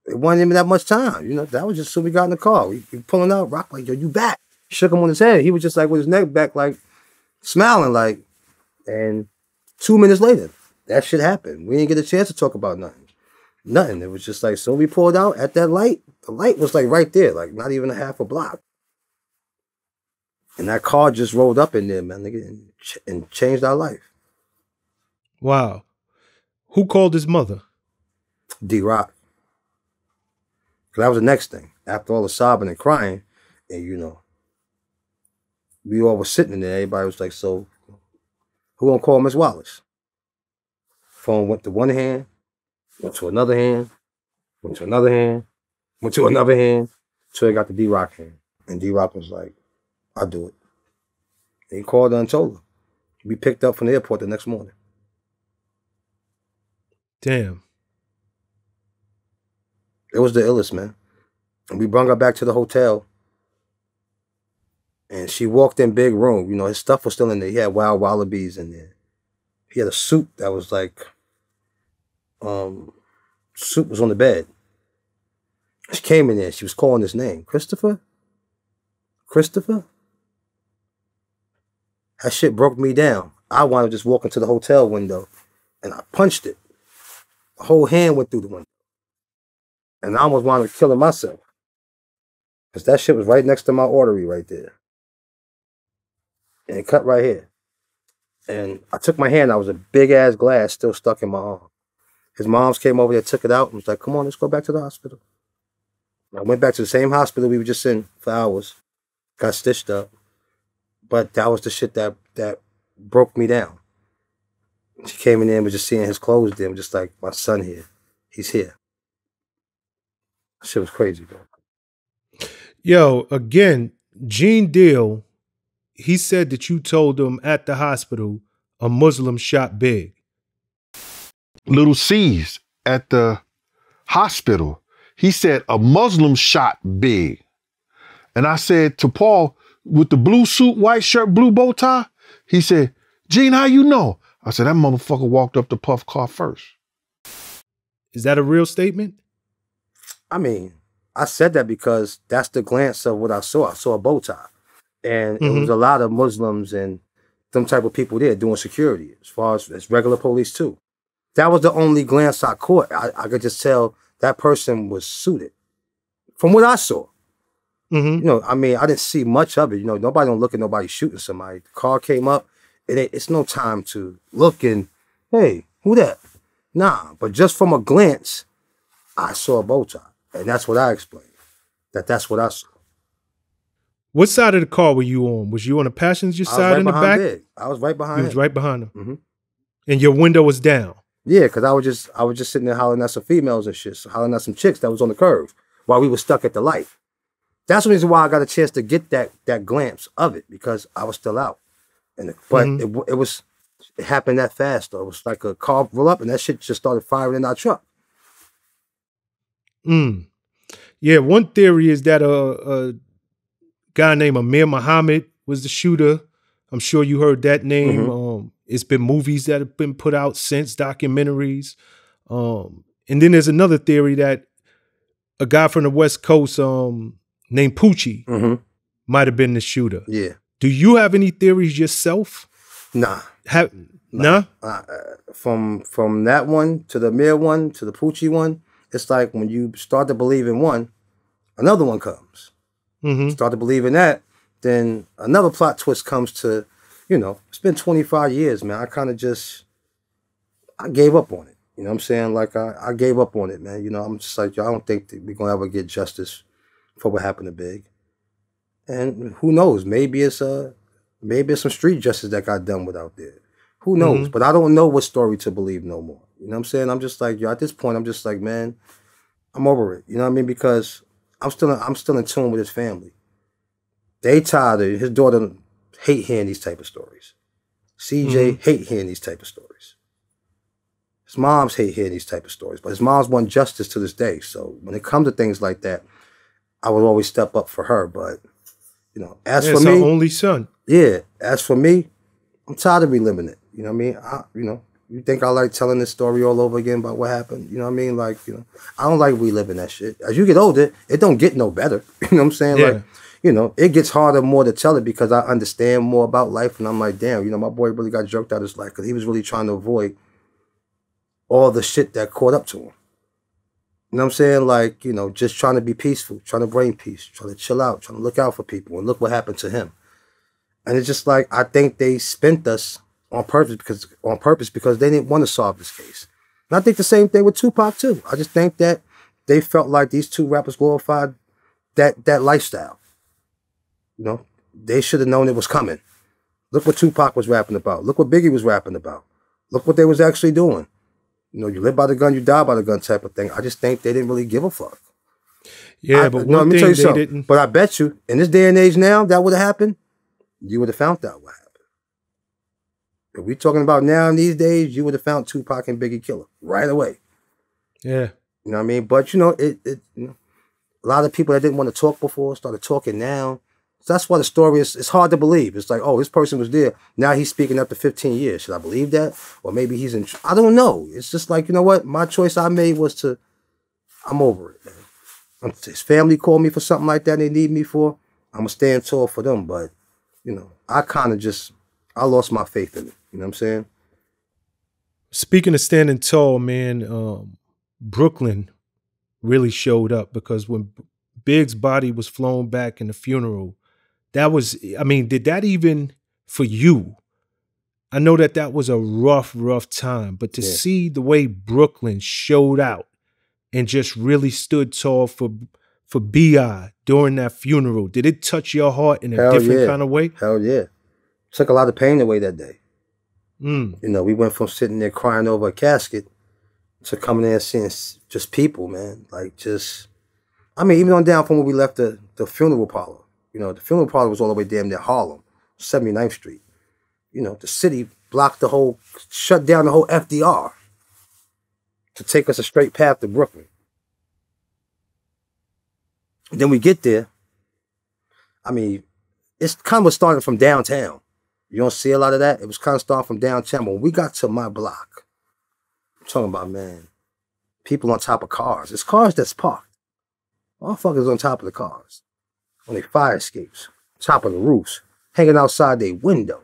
it wasn't even that much time. You know, that was just soon we got in the car. We, we pulling out, rock like, yo, you back. Shook him on his head. He was just like with his neck back, like smiling, like, and two minutes later, that shit happened. We didn't get a chance to talk about nothing. Nothing. It was just like, so we pulled out at that light. The light was like right there, like not even a half a block. And that car just rolled up in there, man, nigga, and, ch- and changed our life. Wow. Who called his mother? D-Roc. Cause that was the next thing. After all the sobbing and crying, and you know, we all were sitting in there. Everybody was like, "So, who gonna call Miss Wallace?" Phone went to one hand, went to another hand, went to another hand, went to another hand, till it got to D-Roc hand, and D-Roc was like, "I'll do it." And he called her and told her. We picked up from the airport the next morning. Damn. It was the illest, man. And we brought her back to the hotel. And she walked in big room. You know, his stuff was still in there. He had wild wallabies in there. He had a suit that was like um suit was on the bed. She came in there, she was calling his name. Christopher? Christopher? That shit broke me down. I wanted to just walk into the hotel window and I punched it. The whole hand went through the window. And I almost wanted to kill myself. Because that shit was right next to my artery right there. And it cut right here. And I took my hand, I was a big ass glass still stuck in my arm. His moms came over there, took it out, and was like, come on, let's go back to the hospital. I went back to the same hospital we were just in for hours, got stitched up. But that was the shit that that broke me down. She came in there and was just seeing his clothes there, just like my son here. He's here. Shit was crazy, bro. Yo, again, Gene Deal, he said that you told him at the hospital a Muslim shot big. Little Cease at the hospital. He said a Muslim shot big. And I said to Paul, with the blue suit, white shirt, blue bow tie, he said, Gene, how you know? I said, that motherfucker walked up the puff car first. Is that a real statement? I mean, I said that because that's the glance of what I saw. I saw a bow tie. And it was a lot of Muslims and some type of people there doing security, as far as, as regular police too. That was the only glance I caught. I, I could just tell that person was suited. From what I saw. Mm-hmm. You know, I mean, I didn't see much of it. You know, nobody don't look at nobody shooting somebody. The car came up. It it's no time to look and, hey, who that? Nah, but just from a glance, I saw a bow tie. And that's what I explained. That that's what I saw. What side of the car were you on? Was you on the passenger side right in the back? I was right behind You was right behind him. Mhm. And your window was down. Yeah, because I was just I was just sitting there hollering at some females and shit, so hollering at some chicks that was on the curve while we were stuck at the light. That's the reason why I got a chance to get that that glimpse of it because I was still out. And but Mhm. it it was it happened that fast though. It was like a car roll up and that shit just started firing in our truck. Mm. Yeah, one theory is that a, a guy named Amir Muhammad was the shooter. I'm sure you heard that name. Um, it's been movies that have been put out since, documentaries. Um, and then there's another theory that a guy from the West Coast um, named Poochie Mm-hmm. might have been the shooter. Yeah. Do you have any theories yourself? Nah. Have nah? Uh, from from that one to the Mir one to the Poochie one, it's like when you start to believe in one, another one comes. Mm-hmm. start to believe in that, then another plot twist comes to, you know, it's been 25 years, man. I kind of just, I gave up on it. You know what I'm saying? Like, I, I gave up on it, man. You know, I'm just like, I don't think that we're going to ever get justice for what happened to Big. And who knows? Maybe it's a, maybe it's some street justice that got done with out there. Who knows? But I don't know what story to believe no more. You know what I'm saying? I'm just like, yo, at this point, I'm just like, man, I'm over it. You know what I mean? Because I'm still I'm still in tune with his family. They tired of his daughter hate hearing these type of stories. CJ mm-hmm. hate hearing these type of stories. His moms hate hearing these type of stories, but his moms want justice to this day. So when it comes to things like that, I would always step up for her. But you know, as Yeah, for me, only son. yeah, as for me, I'm tired of reliving it. You know what I mean? I, you know, You think I like telling this story all over again about what happened? You know what I mean? Like, you know, I don't like reliving that shit. As you get older, it don't get no better. <laughs> You know what I'm saying? Yeah. Like, you know, it gets harder more to tell it because I understand more about life, and I'm like, damn, you know, my boy really got jerked out of his life because he was really trying to avoid all the shit that caught up to him. You know what I'm saying? Like, you know, just trying to be peaceful, trying to bring peace, trying to chill out, trying to look out for people. And look what happened to him. And it's just like I think they spent us on purpose because on purpose because they didn't want to solve this case. And I think the same thing with Tupac too. I just think that they felt like these two rappers glorified that that lifestyle. You know, they should have known it was coming. Look what Tupac was rapping about. Look what Biggie was rapping about. Look what they was actually doing. You know, you live by the gun, you die by the gun type of thing. I just think they didn't really give a fuck. Yeah, I- but no, one let me thing tell you they something. didn't. But I bet you, in this day and age now, that would have happened, you would have found that happened. If we talking about now in these days, you would have found Tupac and Biggie Killer right away. Yeah, You know what I mean? But you know, it, it you know, a lot of people that didn't want to talk before started talking now. So that's why the story is it's hard to believe. It's like, oh, this person was there. Now he's speaking up to 15 years. Should I believe that? Or maybe he's in I don't know. It's just like, you know what? My choice I made was to I'm over it, man. His family called me for something like that they need me for. I'm gonna stand tall for them. But, you know, I kind of just I lost my faith in it. You know what I'm saying? Speaking of standing tall, man, um, Brooklyn really showed up because when Big's body was flown back in the funeral, that was, I mean, did that even for you? I know that that was a rough, rough time, but to Yeah. see the way Brooklyn showed out and just really stood tall for for Bi during that funeral, did it touch your heart in a Hell different yeah. kind of way? Hell yeah. Took a lot of pain away that day. Mm, You know, we went from sitting there crying over a casket to coming there and seeing just people, man. Like just, I mean, even on down from when we left the, the funeral parlor. You know, the funeral parlor was all the way damn near Harlem, 79th Street. You know, the city blocked the whole, shut down the whole FDR to take us a straight path to Brooklyn. then we get there. I mean, it's kind of starting from downtown. You don't see a lot of that. It was kind of starting from downtown. When we got to my block, I'm talking about, man, people on top of cars. It's cars that's parked. Motherfuckers on top of the cars. On their fire escapes. Top of the roofs. Hanging outside their window.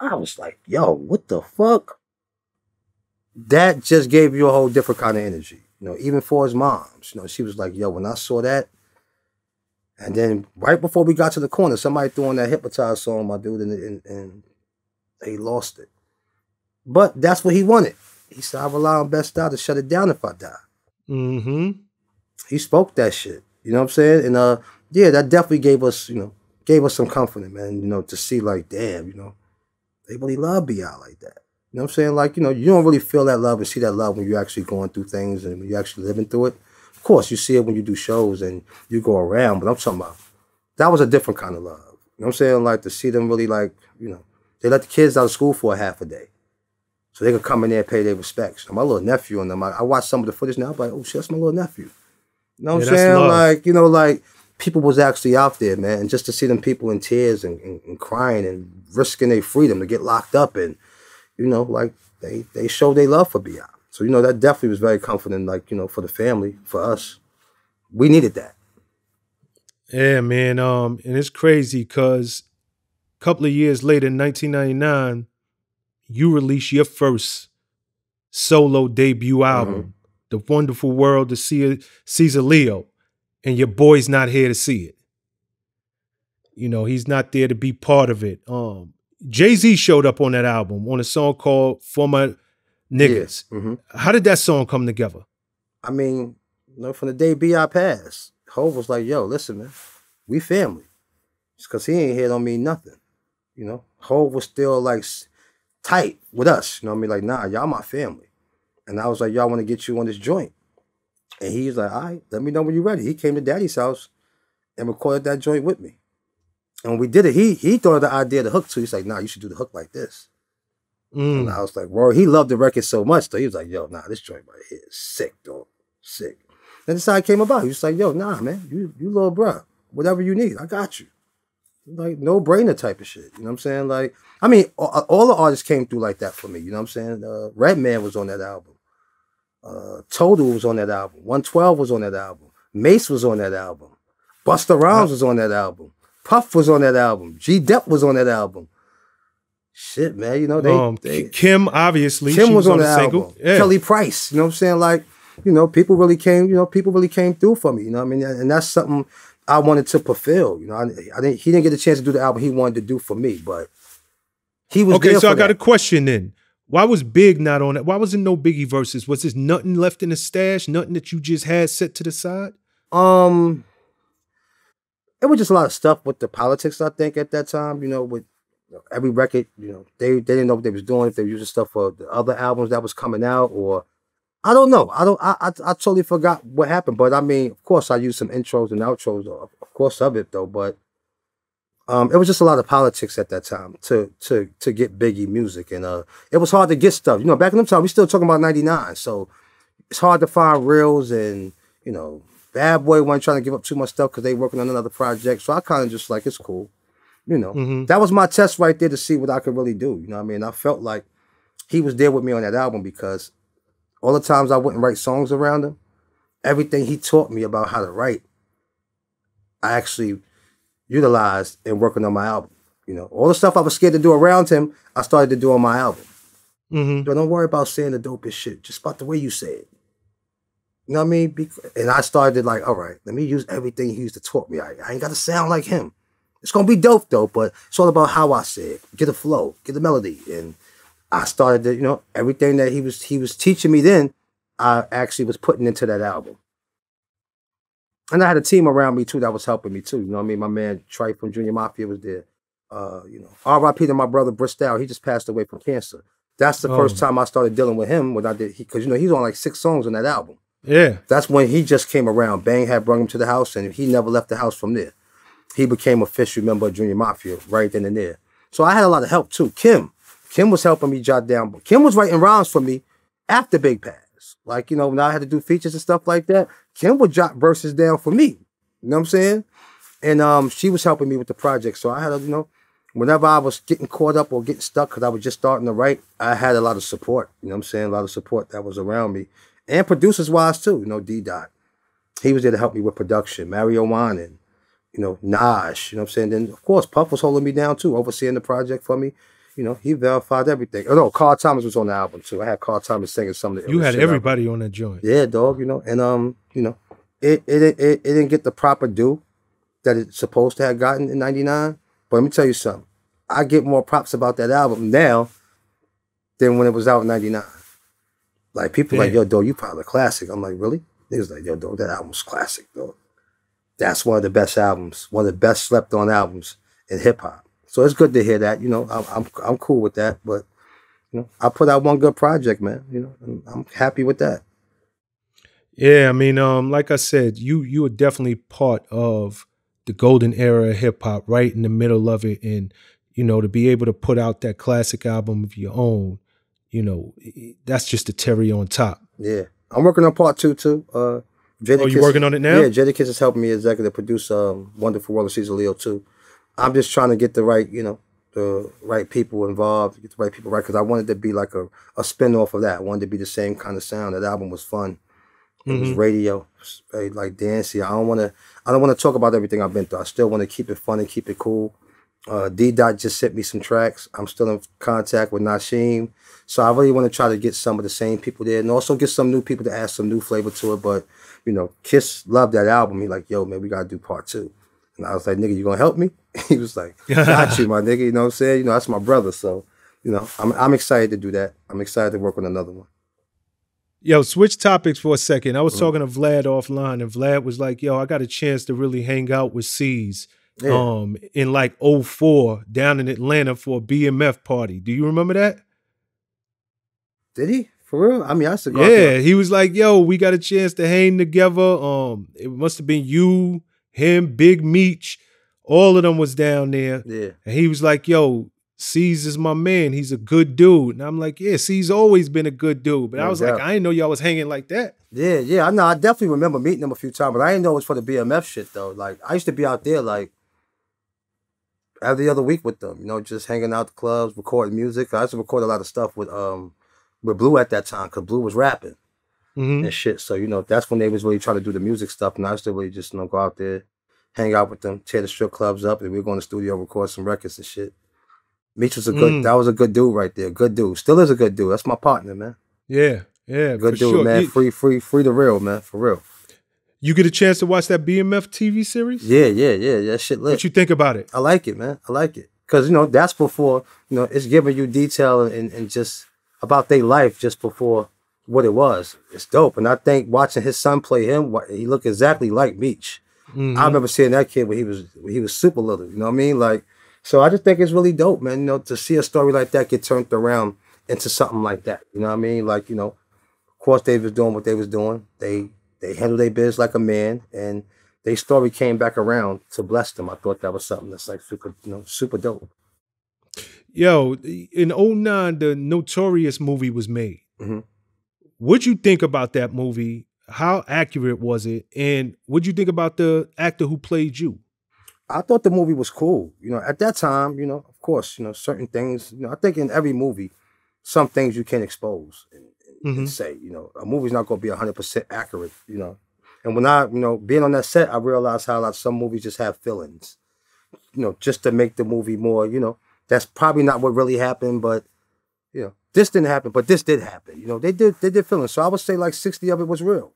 I was like, yo, what the fuck? That just gave you a whole different kind of energy. You know, even for his moms. You know, she was like, yo, when I saw that, and then right before we got to the corner, somebody threw on that hypnotize song, my dude, and, and, and they lost it. But that's what he wanted. He said, I rely on Bed-Stuy to shut it down if I die. Mm-hmm. He spoke that shit. You know what I'm saying? And uh, yeah, that definitely gave us, you know, gave us some comfort, man. You know, to see like, damn, you know, they really love Bi like that. You know what I'm saying? Like, you know, you don't really feel that love and see that love when you're actually going through things and when you're actually living through it. Of course, you see it when you do shows and you go around, but I'm talking about that was a different kind of love. You know what I'm saying? Like to see them really like, you know, they let the kids out of school for a half a day. So they could come in there and pay their respects. And my little nephew and them, I, I watched some of the footage now, I'm like, oh shit, that's my little nephew. You know what Yeah, I'm saying? love. Like, you know, like people was actually out there, man. And just to see them people in tears and, and, and crying and risking their freedom to get locked up and, you know, like they they show their love for Bi. So, you know, that definitely was very comforting, like, you know, for the family, for us. We needed that. Yeah, man. Um, and it's crazy because a couple of years later, in 1999, you release your first solo debut album, "The Wonderful World of Caesar, Cease A Leo," and your boy's not here to see it. You know, he's not there to be part of it. Um, Jay Z showed up on that album on a song called "For My Niggas." hmm How did that song come together? I mean, you know, from the day B.I. passed, Hov was like, yo, listen, man, we family. Just because he ain't here don't mean nothing. You know, Hov was still like tight with us. You know what I mean? Like, nah, y'all my family. And I was like, y'all want to get you on this joint. And he's like, all right, let me know when you're ready. He came to daddy's house and recorded that joint with me. And when we did it, he he thought of the idea of the hook too. He's like, nah, you should do the hook like this. And Mm. I was like, bro, he loved the record so much though. He was like, yo, nah, this joint right here is sick, dog. Sick. Then this how it came about. He was like, yo, nah, man, you you little bruh. Whatever you need, I got you. like no brainer type of shit. You know what I'm saying? Like, I mean, all, all the artists came through like that for me. You know what I'm saying? Uh, Redman was on that album. Uh, Total was on that album. 112 was on that album. Mase was on that album. Busta Rhymes was on that album. Puff was on that album. G Dep was on that album. Shit, man, you know they. um, they Kim obviously Kim she was, on the album. Yeah. Kelly Price, you know what I'm saying? Like, you know, people really came. You know, people really came through for me. You know what I mean? And that's something I wanted to fulfill. You know, I, I didn't. He didn't get a chance to do the album he wanted to do for me, but he was Okay, so I got a question then. Why was Big not on it? Why wasn't no Biggie verses? Was this nothing left in the stash? Nothing that you just had set to the side? Um, it was just a lot of stuff with the politics. I think at that time, you know, with every record, you know, they they didn't know what they was doing. If they were using stuff for the other albums that was coming out, or I don't know. I don't. I I, I totally forgot what happened. But I mean, of course, I used some intros and outros, of, of course, of it though. But um, it was just a lot of politics at that time to to to get Biggie music, and uh, it was hard to get stuff. You know, back in the time, we still talking about '99, so it's hard to find reels and you know bad boy wasn't trying to give up too much stuff because they working on another project so i kind of just like it's cool you know Mhm. that was my test right there to see what i could really do you know what i mean i felt like he was there with me on that album because all the times i wouldn't write songs around him everything he taught me about how to write i actually utilized in working on my album you know all the stuff i was scared to do around him i started to do on my album hmm but don't worry about saying the dopest shit. Just about the way you say it. You know what I mean? And I started like, all right, let me use everything he used to taught me. I, I ain't got to sound like him. It's gonna be dope though, but it's all about how I say it. Get the flow, get the melody, and I started to, you know, everything that he was he was teaching me then, I actually was putting into that album. And I had a team around me too that was helping me too. You know what I mean? My man Trey from Junior Mafia was there. Uh, you know, R.I.P. to my brother Bristol. He just passed away from cancer. That's the Oh. first time I started dealing with him when I did because you know he's on like six songs on that album. Yeah. That's when he just came around. Bang had brought him to the house, and he never left the house from there. He became official member of Junior Mafia right then and there. So I had a lot of help too. Kim, Kim was helping me jot down. Kim was writing rhymes for me after Big Pass. Like you know when I had to do features and stuff like that, Kim would jot verses down for me. You know what I'm saying? And um, she was helping me with the project. So I had a you know whenever I was getting caught up or getting stuck because I was just starting to write, I had a lot of support. You know what I'm saying? A lot of support that was around me. And producers wise too, you know, D Dot. He was there to help me with production. Mario Winans, you know, Naj, you know what I'm saying? Then of course Puff was holding me down too, overseeing the project for me. You know, he verified everything. Oh no, Carl Thomas was on the album too. I had Carl Thomas singing some of the You had everybody on that joint. Yeah, dog, you know. And um, you know, it it it, it, it didn't get the proper due that it's supposed to have gotten in 99. But let me tell you something. I get more props about that album now than when it was out in 99. Like people like, yo, dog, you probably a classic. I'm like, really? He was like, yo, dog, that album's classic, dog. That's one of the best albums, one of the best slept on albums in hip hop. So it's good to hear that. You know, I'm I'm I'm cool with that. But you know, I put out one good project, man. You know, and I'm happy with that. Yeah, I mean, um, like I said, you you were definitely part of the golden era of hip hop, right in the middle of it, and you know to be able to put out that classic album of your own, you know, that's just a cherry on top. Yeah, I'm working on part two too. Uh, Jadakiss, Oh, you working on it now? Yeah, Jadakiss is helping me executive produce um, Wonderful World of Cease A Leo too. I'm just trying to get the right, you know, the right people involved, get the right people right, because I wanted to be like a, a spin off of that. I wanted to be the same kind of sound. That album was fun. It was Mhm. radio, was very like dancey. I don't want to. I don't want to talk about everything I've been through. I still want to keep it fun and keep it cool. Uh, D Dot just sent me some tracks. I'm still in contact with Nashiem. So I really want to try to get some of the same people there and also get some new people to add some new flavor to it. But, you know, Kiss loved that album. He like, yo, man, we got to do part two. And I was like, nigga, you to help me? <laughs> he was like, <laughs> got you, my nigga. You know what I'm saying? You know, that's my brother. So, you know, I'm, I'm excited to do that. I'm excited to work on another one. Yo, switch topics for a second. I was Mhm. talking to Vlad offline, and Vlad was like, "Yo, I got a chance to really hang out with Cease Yeah. um in like 04 down in Atlanta for a BMF party. Do you remember that? Did he? For real? I mean, I to go Yeah, he was like, "Yo, we got a chance to hang together." Um, it must have been you, him, Big Meech, all of them was down there, Yeah. and he was like, "Yo, Cease is my man. He's a good dude." And I'm like, "Yeah, Cease always been a good dude," but I was doubt. like, "I didn't know y'all was hanging like that." Yeah, yeah, I know. I definitely remember meeting him a few times, but I didn't know it was for the BMF shit though. Like I used to be out there like every other week with them. You know, just hanging out the clubs, recording music. I used to record a lot of stuff with um with Bleu at that time because Bleu was rapping Mhm. and shit. So you know, that's when they was really trying to do the music stuff, and I used to really just you know go out there, hang out with them, tear the strip clubs up, and we go in the studio, record some records and shit. Meech was a good. Mm. That was a good dude right there. Good dude. Still is a good dude. That's my partner, man. Yeah, yeah, Good dude, sure. man. Free, free, free the real, man. For real. you get a chance to watch that BMF TV series? Yeah, yeah, yeah. That shit lit. What you think about it? I like it, man. I like it because you know that's before you know it's giving you detail and, and just about their life just before what it was. It's dope, and I think watching his son play him, he looked exactly like Meech. Mhm. I remember seeing that kid when he was when he was super little. You know what I mean? Like, so I just think it's really dope, man. You know, to see a story like that get turned around into something like that. You know what I mean? Like, you know, of course they was doing what they was doing. They they handled their biz like a man, and their story came back around to bless them. I thought that was something that's like super, you know, super dope. Yo, in 09, the Notorious movie was made. Mhm. What'd you think about that movie? How accurate was it? And what'd you think about the actor who played you? I thought the movie was cool. You know, at that time, you know, of course, you know, certain things, you know, I think in every movie, some things you can't expose and, Mhm. say, you know, a movie's not going to be 100% accurate, you know. And when I, you know, being on that set, I realized how like some movies just have feelings, you know, just to make the movie more, you know, that's probably not what really happened, but, you know, this didn't happen, but this did happen. You know, they did, they did feelings. So I would say like 60 of it was real.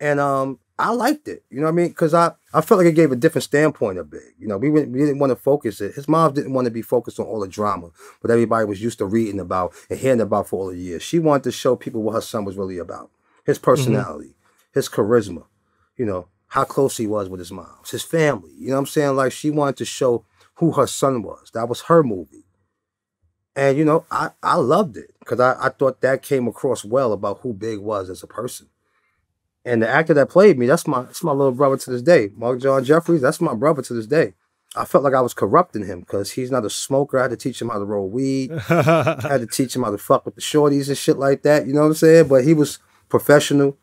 And um, I liked it. You know what I mean? Because I, I felt like it gave a different standpoint of Big. You know, we, we didn't want to focus it. His mom didn't want to be focused on all the drama, but everybody was used to reading about and hearing about for all the years. She wanted to show people what her son was really about. His personality, his charisma, you know, how close he was with his mom, his family. You know what I'm saying? Like she wanted to show who her son was. That was her movie. And you know, I, I loved it because I, I thought that came across well about who Big was as a person. And the actor that played me, that's my that's my little brother to this day. Marc John Jefferies, that's my brother to this day. I felt like I was corrupting him because he's not a smoker. I had to teach him how to roll weed. <laughs> I had to teach him how to fuck with the shorties and shit like that. You know what I'm saying? But he was professional,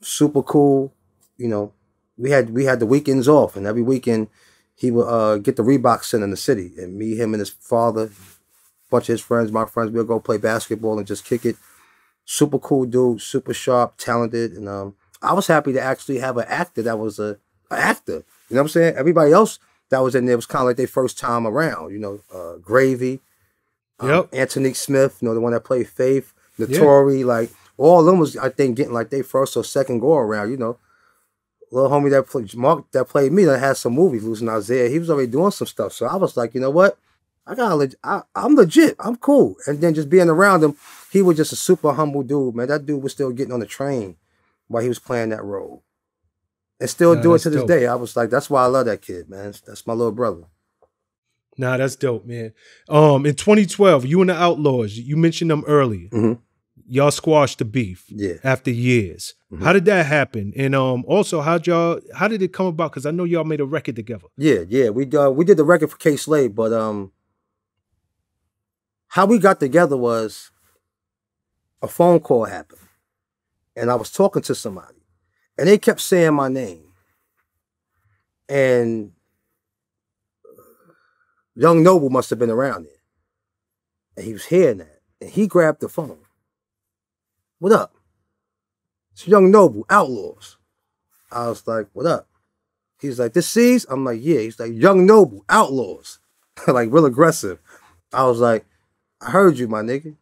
super cool. You know, we had we had the weekends off, and every weekend he would uh, get the Reebok Center in the city, and me, him, and his father, a bunch of his friends, my friends, we'll go play basketball and just kick it. Super cool dude, super sharp, talented, and um, I was happy to actually have an actor that was a, a actor. You know what I'm saying? Everybody else that was in there was kind of like their first time around. You know, uh, Gravy, um, Yep. Antonique Smith, you know, the one that played Faith, Notori, like all of them was I think getting like their first or second go around. You know, little homie that played Marc that played me that had some movies, losing Isaiah. He was already doing some stuff, so I was like, you know what? I got leg- I, I'm legit. I'm cool. And then just being around him, he was just a super humble dude, man. That dude was still getting on the train while he was playing that role. And still Yeah, do it to this dope. day. I was like, that's why I love that kid, man. That's my little brother. Nah, that's dope, man. Um, in 2012, you and the Outlawz, you mentioned them earlier. Mhm. Y'all squashed the beef Yeah. after years. Mhm. How did that happen? And um, also, how'd y'all? How did it come about? Because I know y'all made a record together. Yeah, yeah. We uh, we did the record for Kay Slay, but um how we got together was a phone call happened. And I was talking to somebody. And they kept saying my name. And Young Noble must have been around there. And he was hearing that. And he grabbed the phone. What up? It's Young Noble, Outlawz. I was like, what up? He's like, this Cease? I'm like, yeah. He's like, Young Noble, Outlawz. <laughs> like, real aggressive. I was like, I heard you, my nigga.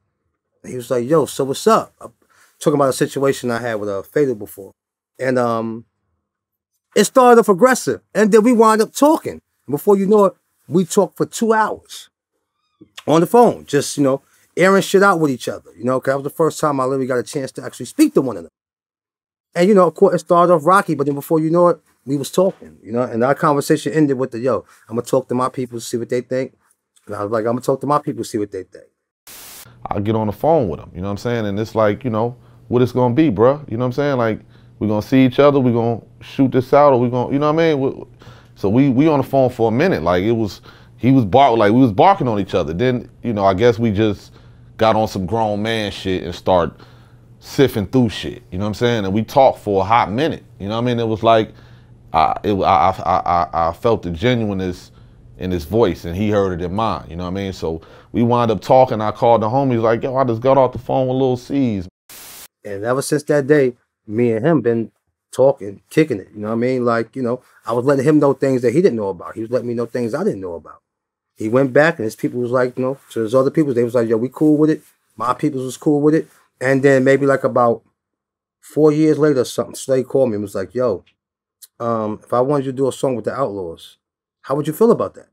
And he was like, yo, so what's up? I'm talking about a situation I had with a Fatal before. And um, it started off aggressive. And then we wind up talking. Before you know it, we talked for two hours on the phone, just, you know, airing shit out with each other. You know, 'cause that was the first time I literally got a chance to actually speak to one of them. And you know, of course, it started off rocky, but then before you know it, we was talking, you know, and our conversation ended with the yo, I'm gonna talk to my people, see what they think. And I was like, I'm gonna talk to my people, see what they think. I'll get on the phone with them. You know what I'm saying? And it's like, you know, what it's gonna be, bruh. You know what I'm saying? Like, we're gonna see each other, we're gonna shoot this out, or we're gonna, you know what I mean? We- So we we on the phone for a minute. Like it was, he was bark like we was barking on each other. Then, you know, I guess we just got on some grown man shit and start sifting through shit. You know what I'm saying? And we talked for a hot minute. You know what I mean? It was like, I, it, I, I, I, I felt the genuineness in his voice, and he heard it in mine. You know what I mean? So we wound up talking. I called the homies like, yo, I just got off the phone with Lil Cease. And ever since that day, me and him been talking, kicking it. You know what I mean? Like, you know, I was letting him know things that he didn't know about. He was letting me know things I didn't know about. He went back and his people was like, you know, to his other people, they was like, yo, we cool with it. My people was cool with it. And then maybe like about four years later, something, Slay called me and was like, yo, um, if I wanted you to do a song with the Outlawz, how would you feel about that?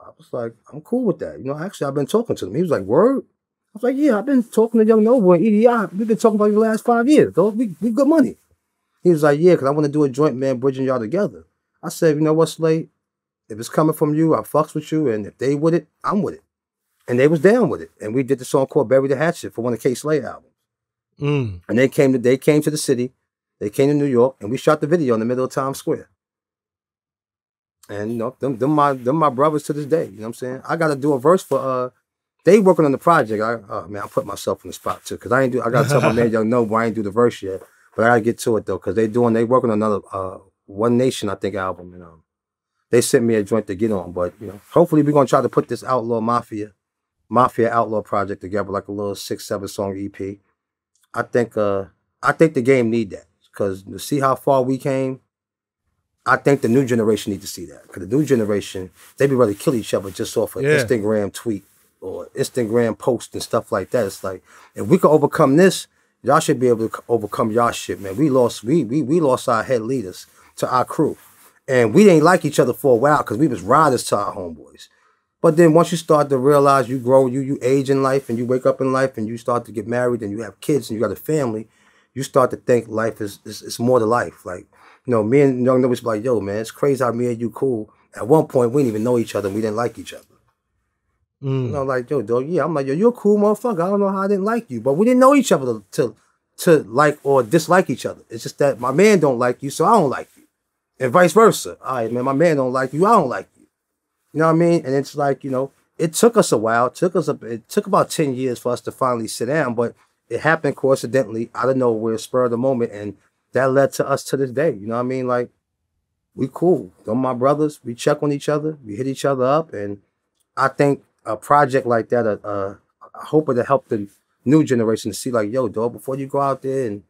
I was like, I'm cool with that. You know, actually, I've been talking to them. He was like, word? I was like, yeah, I've been talking to Young Noble and EDI. We've been talking about you the last five years. Though. We, we good money. He was like, yeah, because I want to do a joint, man, bridging y'all together. I said, you know what, Slay? If it's coming from you, I fucks with you. And if they with it, I'm with it. And they was down with it. And we did the song called Bury the Hatchet for one of Kay Slay albums. Mm. And they came to they came to the city. They came to New York, and we shot the video in the middle of Times Square. And you know, them, them my them my brothers to this day. You know what I'm saying? I gotta do a verse for uh they working on the project. I oh man, I put myself in the spot too. Cause I ain't do I gotta tell my man <laughs> Young No, but I ain't do the verse yet. But I gotta get to it though, because they doing they working on another uh One Nation, I think, album. And um they sent me a joint to get on. But you know, hopefully we're gonna try to put this outlaw mafia, mafia outlaw project together, like a little six, seven song EP. I think uh I think the game need that. Cause to see how far we came, I think the new generation need to see that. Because the new generation, they be ready to kill each other just off an Yeah. Instagram tweet or Instagram post and stuff like that. It's like, if we can overcome this, y'all should be able to overcome y'all shit, man. We lost, we we we lost our head leaders to our crew. And we didn't like each other for a while because we was riders to our homeboys. But then once you start to realize you grow, you you age in life and you wake up in life and you start to get married and you have kids and you got a family, you start to think life is is, is more to life. Like, you know, me and young niggas like, yo, man, it's crazy how me and you cool. At one point, we didn't even know each other. and We didn't like each other. Mm. You know, like, yo, dog, yeah. I'm like, yo, you're a cool motherfucker. I don't know how I didn't like you. But we didn't know each other to, to, to like or dislike each other. It's just that my man don't like you, so I don't like you. And vice versa. All right, man, my man don't like you, I don't like you. You know what I mean? And it's like, you know, it took us a while. It took us a it took about 10 years for us to finally sit down, but it happened coincidentally out of nowhere, spur of the moment, and that led to us to this day. You know what I mean? Like, we cool. Them my brothers. We check on each other. We hit each other up, and I think a project like that, uh, uh I hope it'll help the new generation to see, like, yo, dog, before you go out there and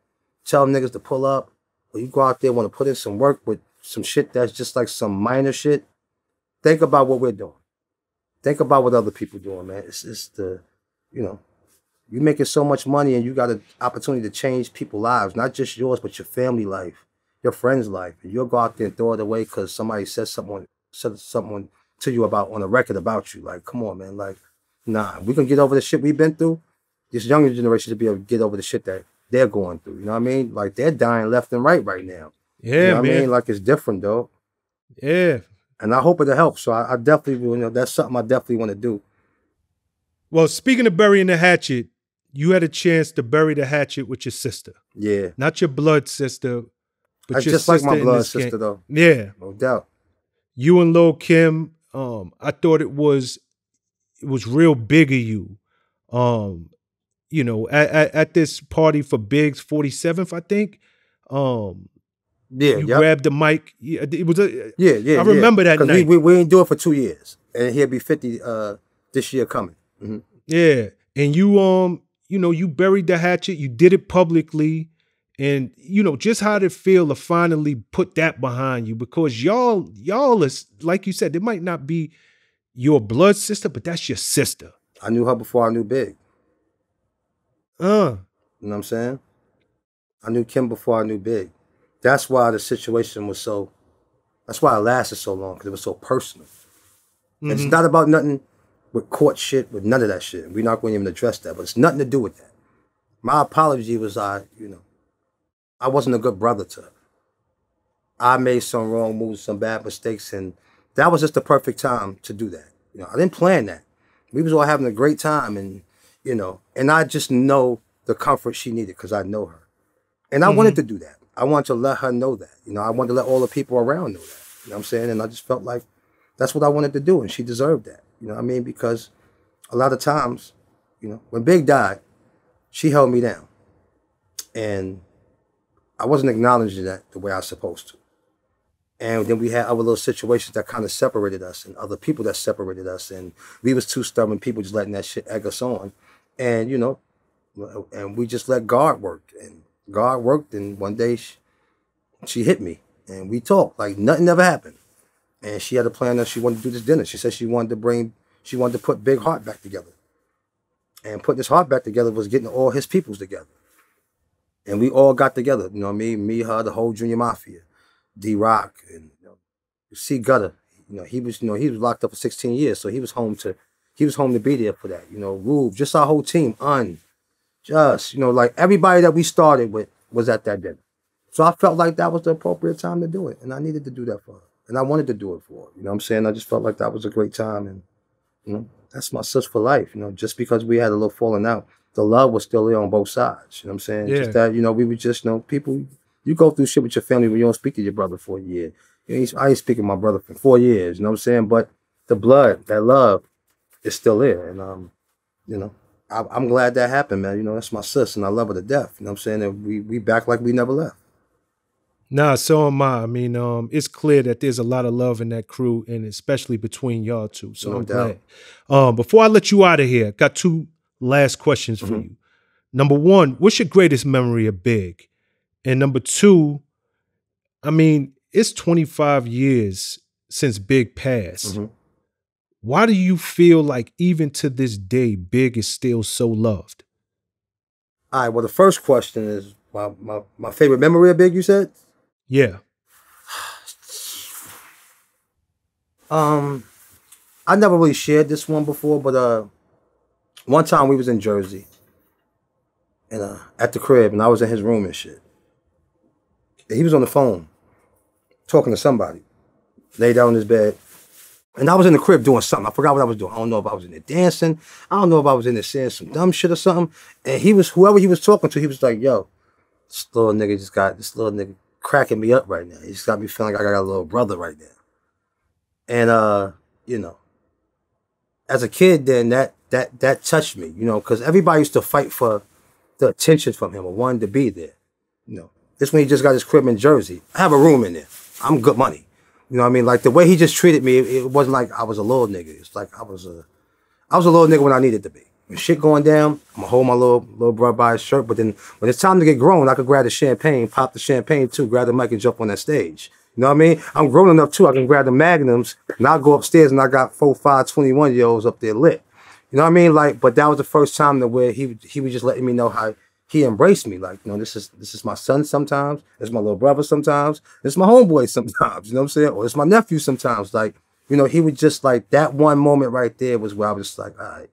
tell niggas to pull up, or you go out there want to put in some work with some shit that's just like some minor shit. Think about what we're doing. Think about what other people doing, man. It's it's the, you know, you making so much money and you got an opportunity to change people's lives, not just yours, but your family life, your friend's life. And you'll go out there and throw it away because somebody said someone said something to you about on a record about you. Like, come on, man. Like, nah, we can get over the shit we've been through. This younger generation should be able to get over the shit that they're going through. You know what I mean? Like they're dying left and right right now. Yeah, you know man. I mean? Like it's different though. yeah. And I hope it'll help. So I, I definitely, you know, that's something I definitely want to do. Well, speaking of burying the hatchet, you had a chance to bury the hatchet with your sister, Yeah. not your blood sister, but That's your just like sister my blood this game. sister though. Yeah, No doubt. you and Lil Kim. Um, I thought it was it was real big of you. Um, you know, at, at, at this party for Big's 47th, I think. Um, Yeah. you yep. grabbed the mic. Yeah, It was a yeah, yeah. I remember that Because we, night. we, we ain't do it for two years. And he'll be 50 uh, this year coming. hmm Yeah, and you um, you know, you buried the hatchet. You did it publicly, and you know just how did it feel to finally put that behind you because y'all, y'all is like you said, it might not be your blood sister, but that's your sister. I knew her before I knew Big. Uh, You know what I'm saying? I knew Kim before I knew Big. That's why the situation was so. That's why it lasted so long because it was so personal. Mm-hmm. it's not about nothing with court shit, with none of that shit. We're not going to even address that, but it's nothing to do with that. My apology was I, you know, I wasn't a good brother to her. I made some wrong moves, some bad mistakes, and that was just the perfect time to do that. You know, I didn't plan that. We was all having a great time, and you know, and I just know the comfort she needed because I know her, and I wanted to do that. I wanted to let her know that. You know, I wanted to let all the people around know that. You know what I'm saying? And I just felt like that's what I wanted to do, and she deserved that. You know what I mean? Because a lot of times, you know, when Big died, she held me down, and I wasn't acknowledging that the way I was supposed to. And then we had other little situations that kind of separated us and other people that separated us. And we was two stubborn people just letting that shit egg us on. And, you know, and we just let God work. And God worked. And one day she, she hit me and we talked like nothing ever happened. And she had a plan that she wanted to do this dinner. She said she wanted to bring, she wanted to put Big Heart back together. And putting his heart back together was getting all his peoples together. And we all got together, you know what I mean? Me, her, the whole Junior Mafia. D-Roc and you know, C Gutter. You know, he was you know he was locked up for 16 years, so he was home to he was home to be there for that. You know, Rube, just our whole team, un, just you know, like everybody that we started with was at that dinner. So I felt like that was the appropriate time to do it, and I needed to do that for her, and I wanted to do it for her. You know what I'm saying? I just felt like that was a great time, and you know, that's my sis for life. You know, just because we had a little falling out, the love was still there on both sides. You know what I'm saying? Yeah. Just that you know we were just you know people you go through shit with your family when you don't speak to your brother for a year. You know, I ain't speaking to my brother for four years, you know what I'm saying? But the blood, that love, is still there. And um, you know, I, I'm glad that happened, man. You know, that's my sis and I love her to death. You know what I'm saying? And we we back like we never left. Nah, so am I. I mean, um, it's clear that there's a lot of love in that crew, and especially between y'all two. So No I'm doubt. glad. Um, before I let you out of here, got two last questions for Mhm. you. Number one, what's your greatest memory of Big? And number two, I mean, it's 25 years since Big passed. Mhm. Why do you feel like even to this day, Big is still so loved? All right, well the first question is my my, my favorite memory of Big, you said? Yeah. <sighs> Um, I never really shared this one before, but uh, one time we was in Jersey, and uh, at the crib, and I was in his room and shit. And he was on the phone, talking to somebody, laid down in his bed, and I was in the crib doing something. I forgot what I was doing. I don't know if I was in there dancing. I don't know if I was in there saying some dumb shit or something. And he was whoever he was talking to. He was like, "Yo, this little nigga just got this little nigga cracking me up right now. He just got me feeling like I got a little brother right now." And uh, you know, as a kid, then that that that touched me, you know, because everybody used to fight for the attention from him or wanted to be there. You know, this when he just got his crib in Jersey. I have a room in there. I'm good money. You know what I mean? Like the way he just treated me, it, wasn't like I was a little nigga. It's like I was a I was a little nigga when I needed to be. When shit going down, I'm gonna hold my little little brother by his shirt. But then when it's time to get grown, I could grab the champagne, pop the champagne too, grab the mic and jump on that stage. You know what I mean? I'm grown enough too. I can grab the magnums and I'll go upstairs and I got four, five, 21 year olds up there lit. You know what I mean? Like, but that was the first time that where he he was just letting me know how he embraced me. Like, you know, this is this is my son sometimes, it's my little brother sometimes, it's my homeboy sometimes, <laughs> you know what I'm saying? Or it's my nephew sometimes. Like, you know, he was just like that one moment right there was where I was just like, all right.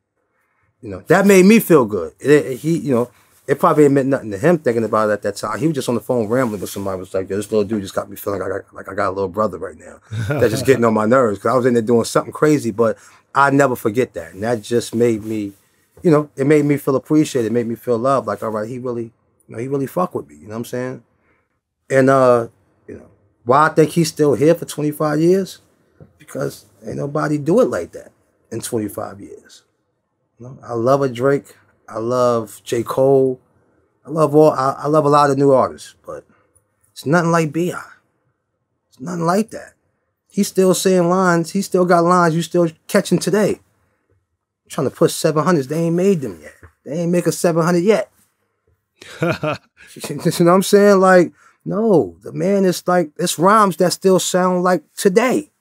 You know, that made me feel good. It, it- he, you know, it probably ain't meant nothing to him thinking about it at that time. He was just on the phone rambling with somebody. Was like, Yo, this little dude just got me feeling like I got, like I got a little brother right now. <laughs> That's just getting on my nerves because I was in there doing something crazy. But I never forget that, and that just made me, you know, it made me feel appreciated. It made me feel loved. Like, all right, he really, you know, he really fuck with me. You know what I'm saying? And uh, you know, why I think he's still here for 25 years? Because ain't nobody do it like that in 25 years. You know, I love a Drake. I love J. Cole. I love all. I, I love a lot of new artists, but it's nothing like Bi. It's nothing like that. He's still saying lines. He still got lines you still catching today. Trying to push 700s. They ain't made them yet. They ain't make a 700 yet. <laughs> you <laughs> know what I'm saying? Like, no, the man is like, it's rhymes that still sound like today.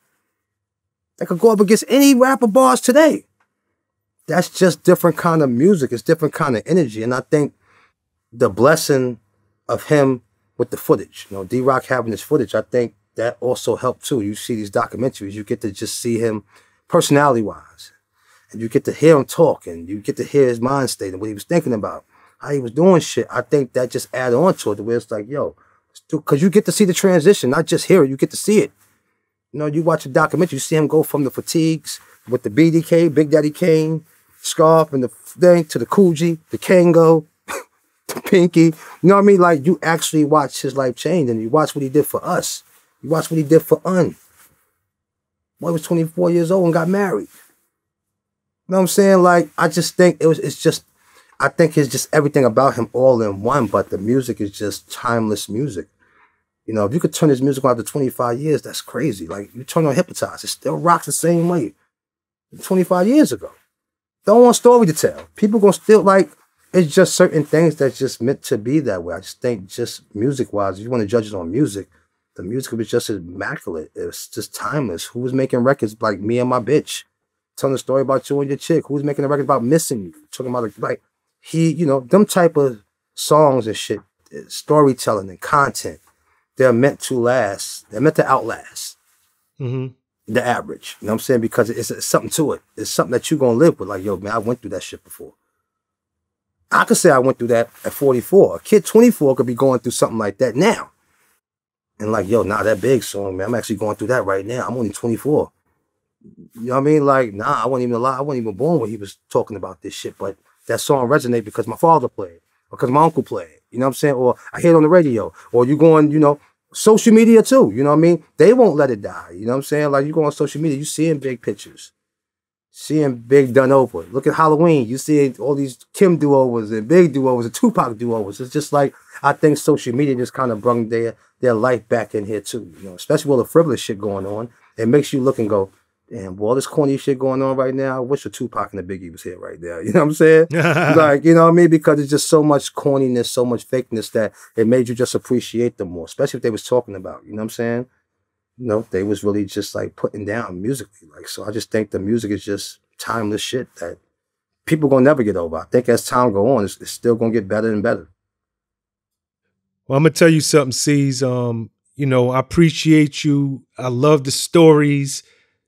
That could go up against any rapper bars today. That's just different kind of music. It's different kind of energy. And I think the blessing of him with the footage, you know, D-Roc having his footage, I think that also helped too. You see these documentaries, you get to just see him personality wise. And you get to hear him talk and you get to hear his mind state and what he was thinking about, how he was doing shit. I think that just add on to it, the way it's like, yo, because you get to see the transition, not just hear it, you get to see it. You know, you watch a documentary, you see him go from the fatigues with the BDK, Big Daddy Kane, scarf and the thing to the Coogi, the Kangol, <laughs> the Pinky. You know what I mean? Like you actually watch his life change and you watch what he did for us. You watch what he did for Un. Boy was 24 years old and got married. You know what I'm saying? Like I just think it was it's just I think it's just everything about him all in one, but the music is just timeless music. You know, if you could turn this music on after 25 years, that's crazy. Like you turn on Hypnotize, it still rocks the same way 25 years ago. Don't want story to tell. People gonna still like it's just certain things that's just meant to be that way. I just think just music wise, if you want to judge it on music, the music was just immaculate. It was just timeless. Who was making records like me and my bitch? Telling a story about you and your chick. who's making a record about missing you? Talking about like he, you know, them type of songs and shit, eh, storytelling and content, they're meant to last. They're meant to outlast Mm-hmm. the average. You know what I'm saying? Because it's, it's something to it. It's something that you're gonna live with. Like, yo, man, I went through that shit before. I could say I went through that at 44. A kid 24 could be going through something like that now. And like, yo, nah, that big song, man. I'm actually going through that right now. I'm only 24. You know what I mean? Like, nah, I wasn't even alive. I wasn't even born when he was talking about this shit. But that song resonated because my father played, because my uncle played. You know what I'm saying? Or I hear it on the radio. Or you going, you know, social media too. You know what I mean? They won't let it die. You know what I'm saying? Like you go on social media, you seeing big pictures. Seeing big done over. Look at Halloween. You see all these Kim overs and big overs and Tupac overs. It's just like I think social media just kind of brought their their life back in here too. You know, especially with the frivolous shit going on. It makes you look and go, damn, boy, all this corny shit going on right now. I wish the Tupac and the Biggie was here right now. <laughs> You know what I'm saying? <laughs> like, you know what I mean? Because it's just so much corniness, so much fakeness that it made you just appreciate them more, especially if they was talking about, you know what I'm saying? You know, they was really just like putting down musically. Like, so I just think the music is just timeless shit that people gonna never get over. I think as time go on, it's, it's still gonna get better and better. Well, I'm gonna tell you something, Cease. Um, you know, I appreciate you. I love the stories.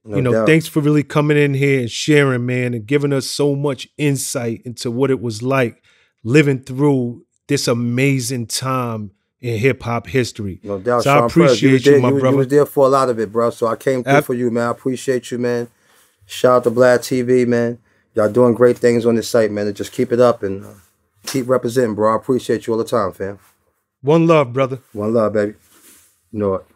No you know, doubt. thanks for really coming in here and sharing, man, and giving us so much insight into what it was like living through this amazing time in hip hop history. No doubt. So I Shawn Prez, appreciate was you, my brother. You was there for a lot of it, bro. So I came through Ab- for you, man. I appreciate you, man. Shout out to Vlad TV, man. Y'all doing great things on this site, man. And just keep it up and uh, keep representing, bro. I appreciate you all the time, fam. One love, brother. One love, baby. You know it.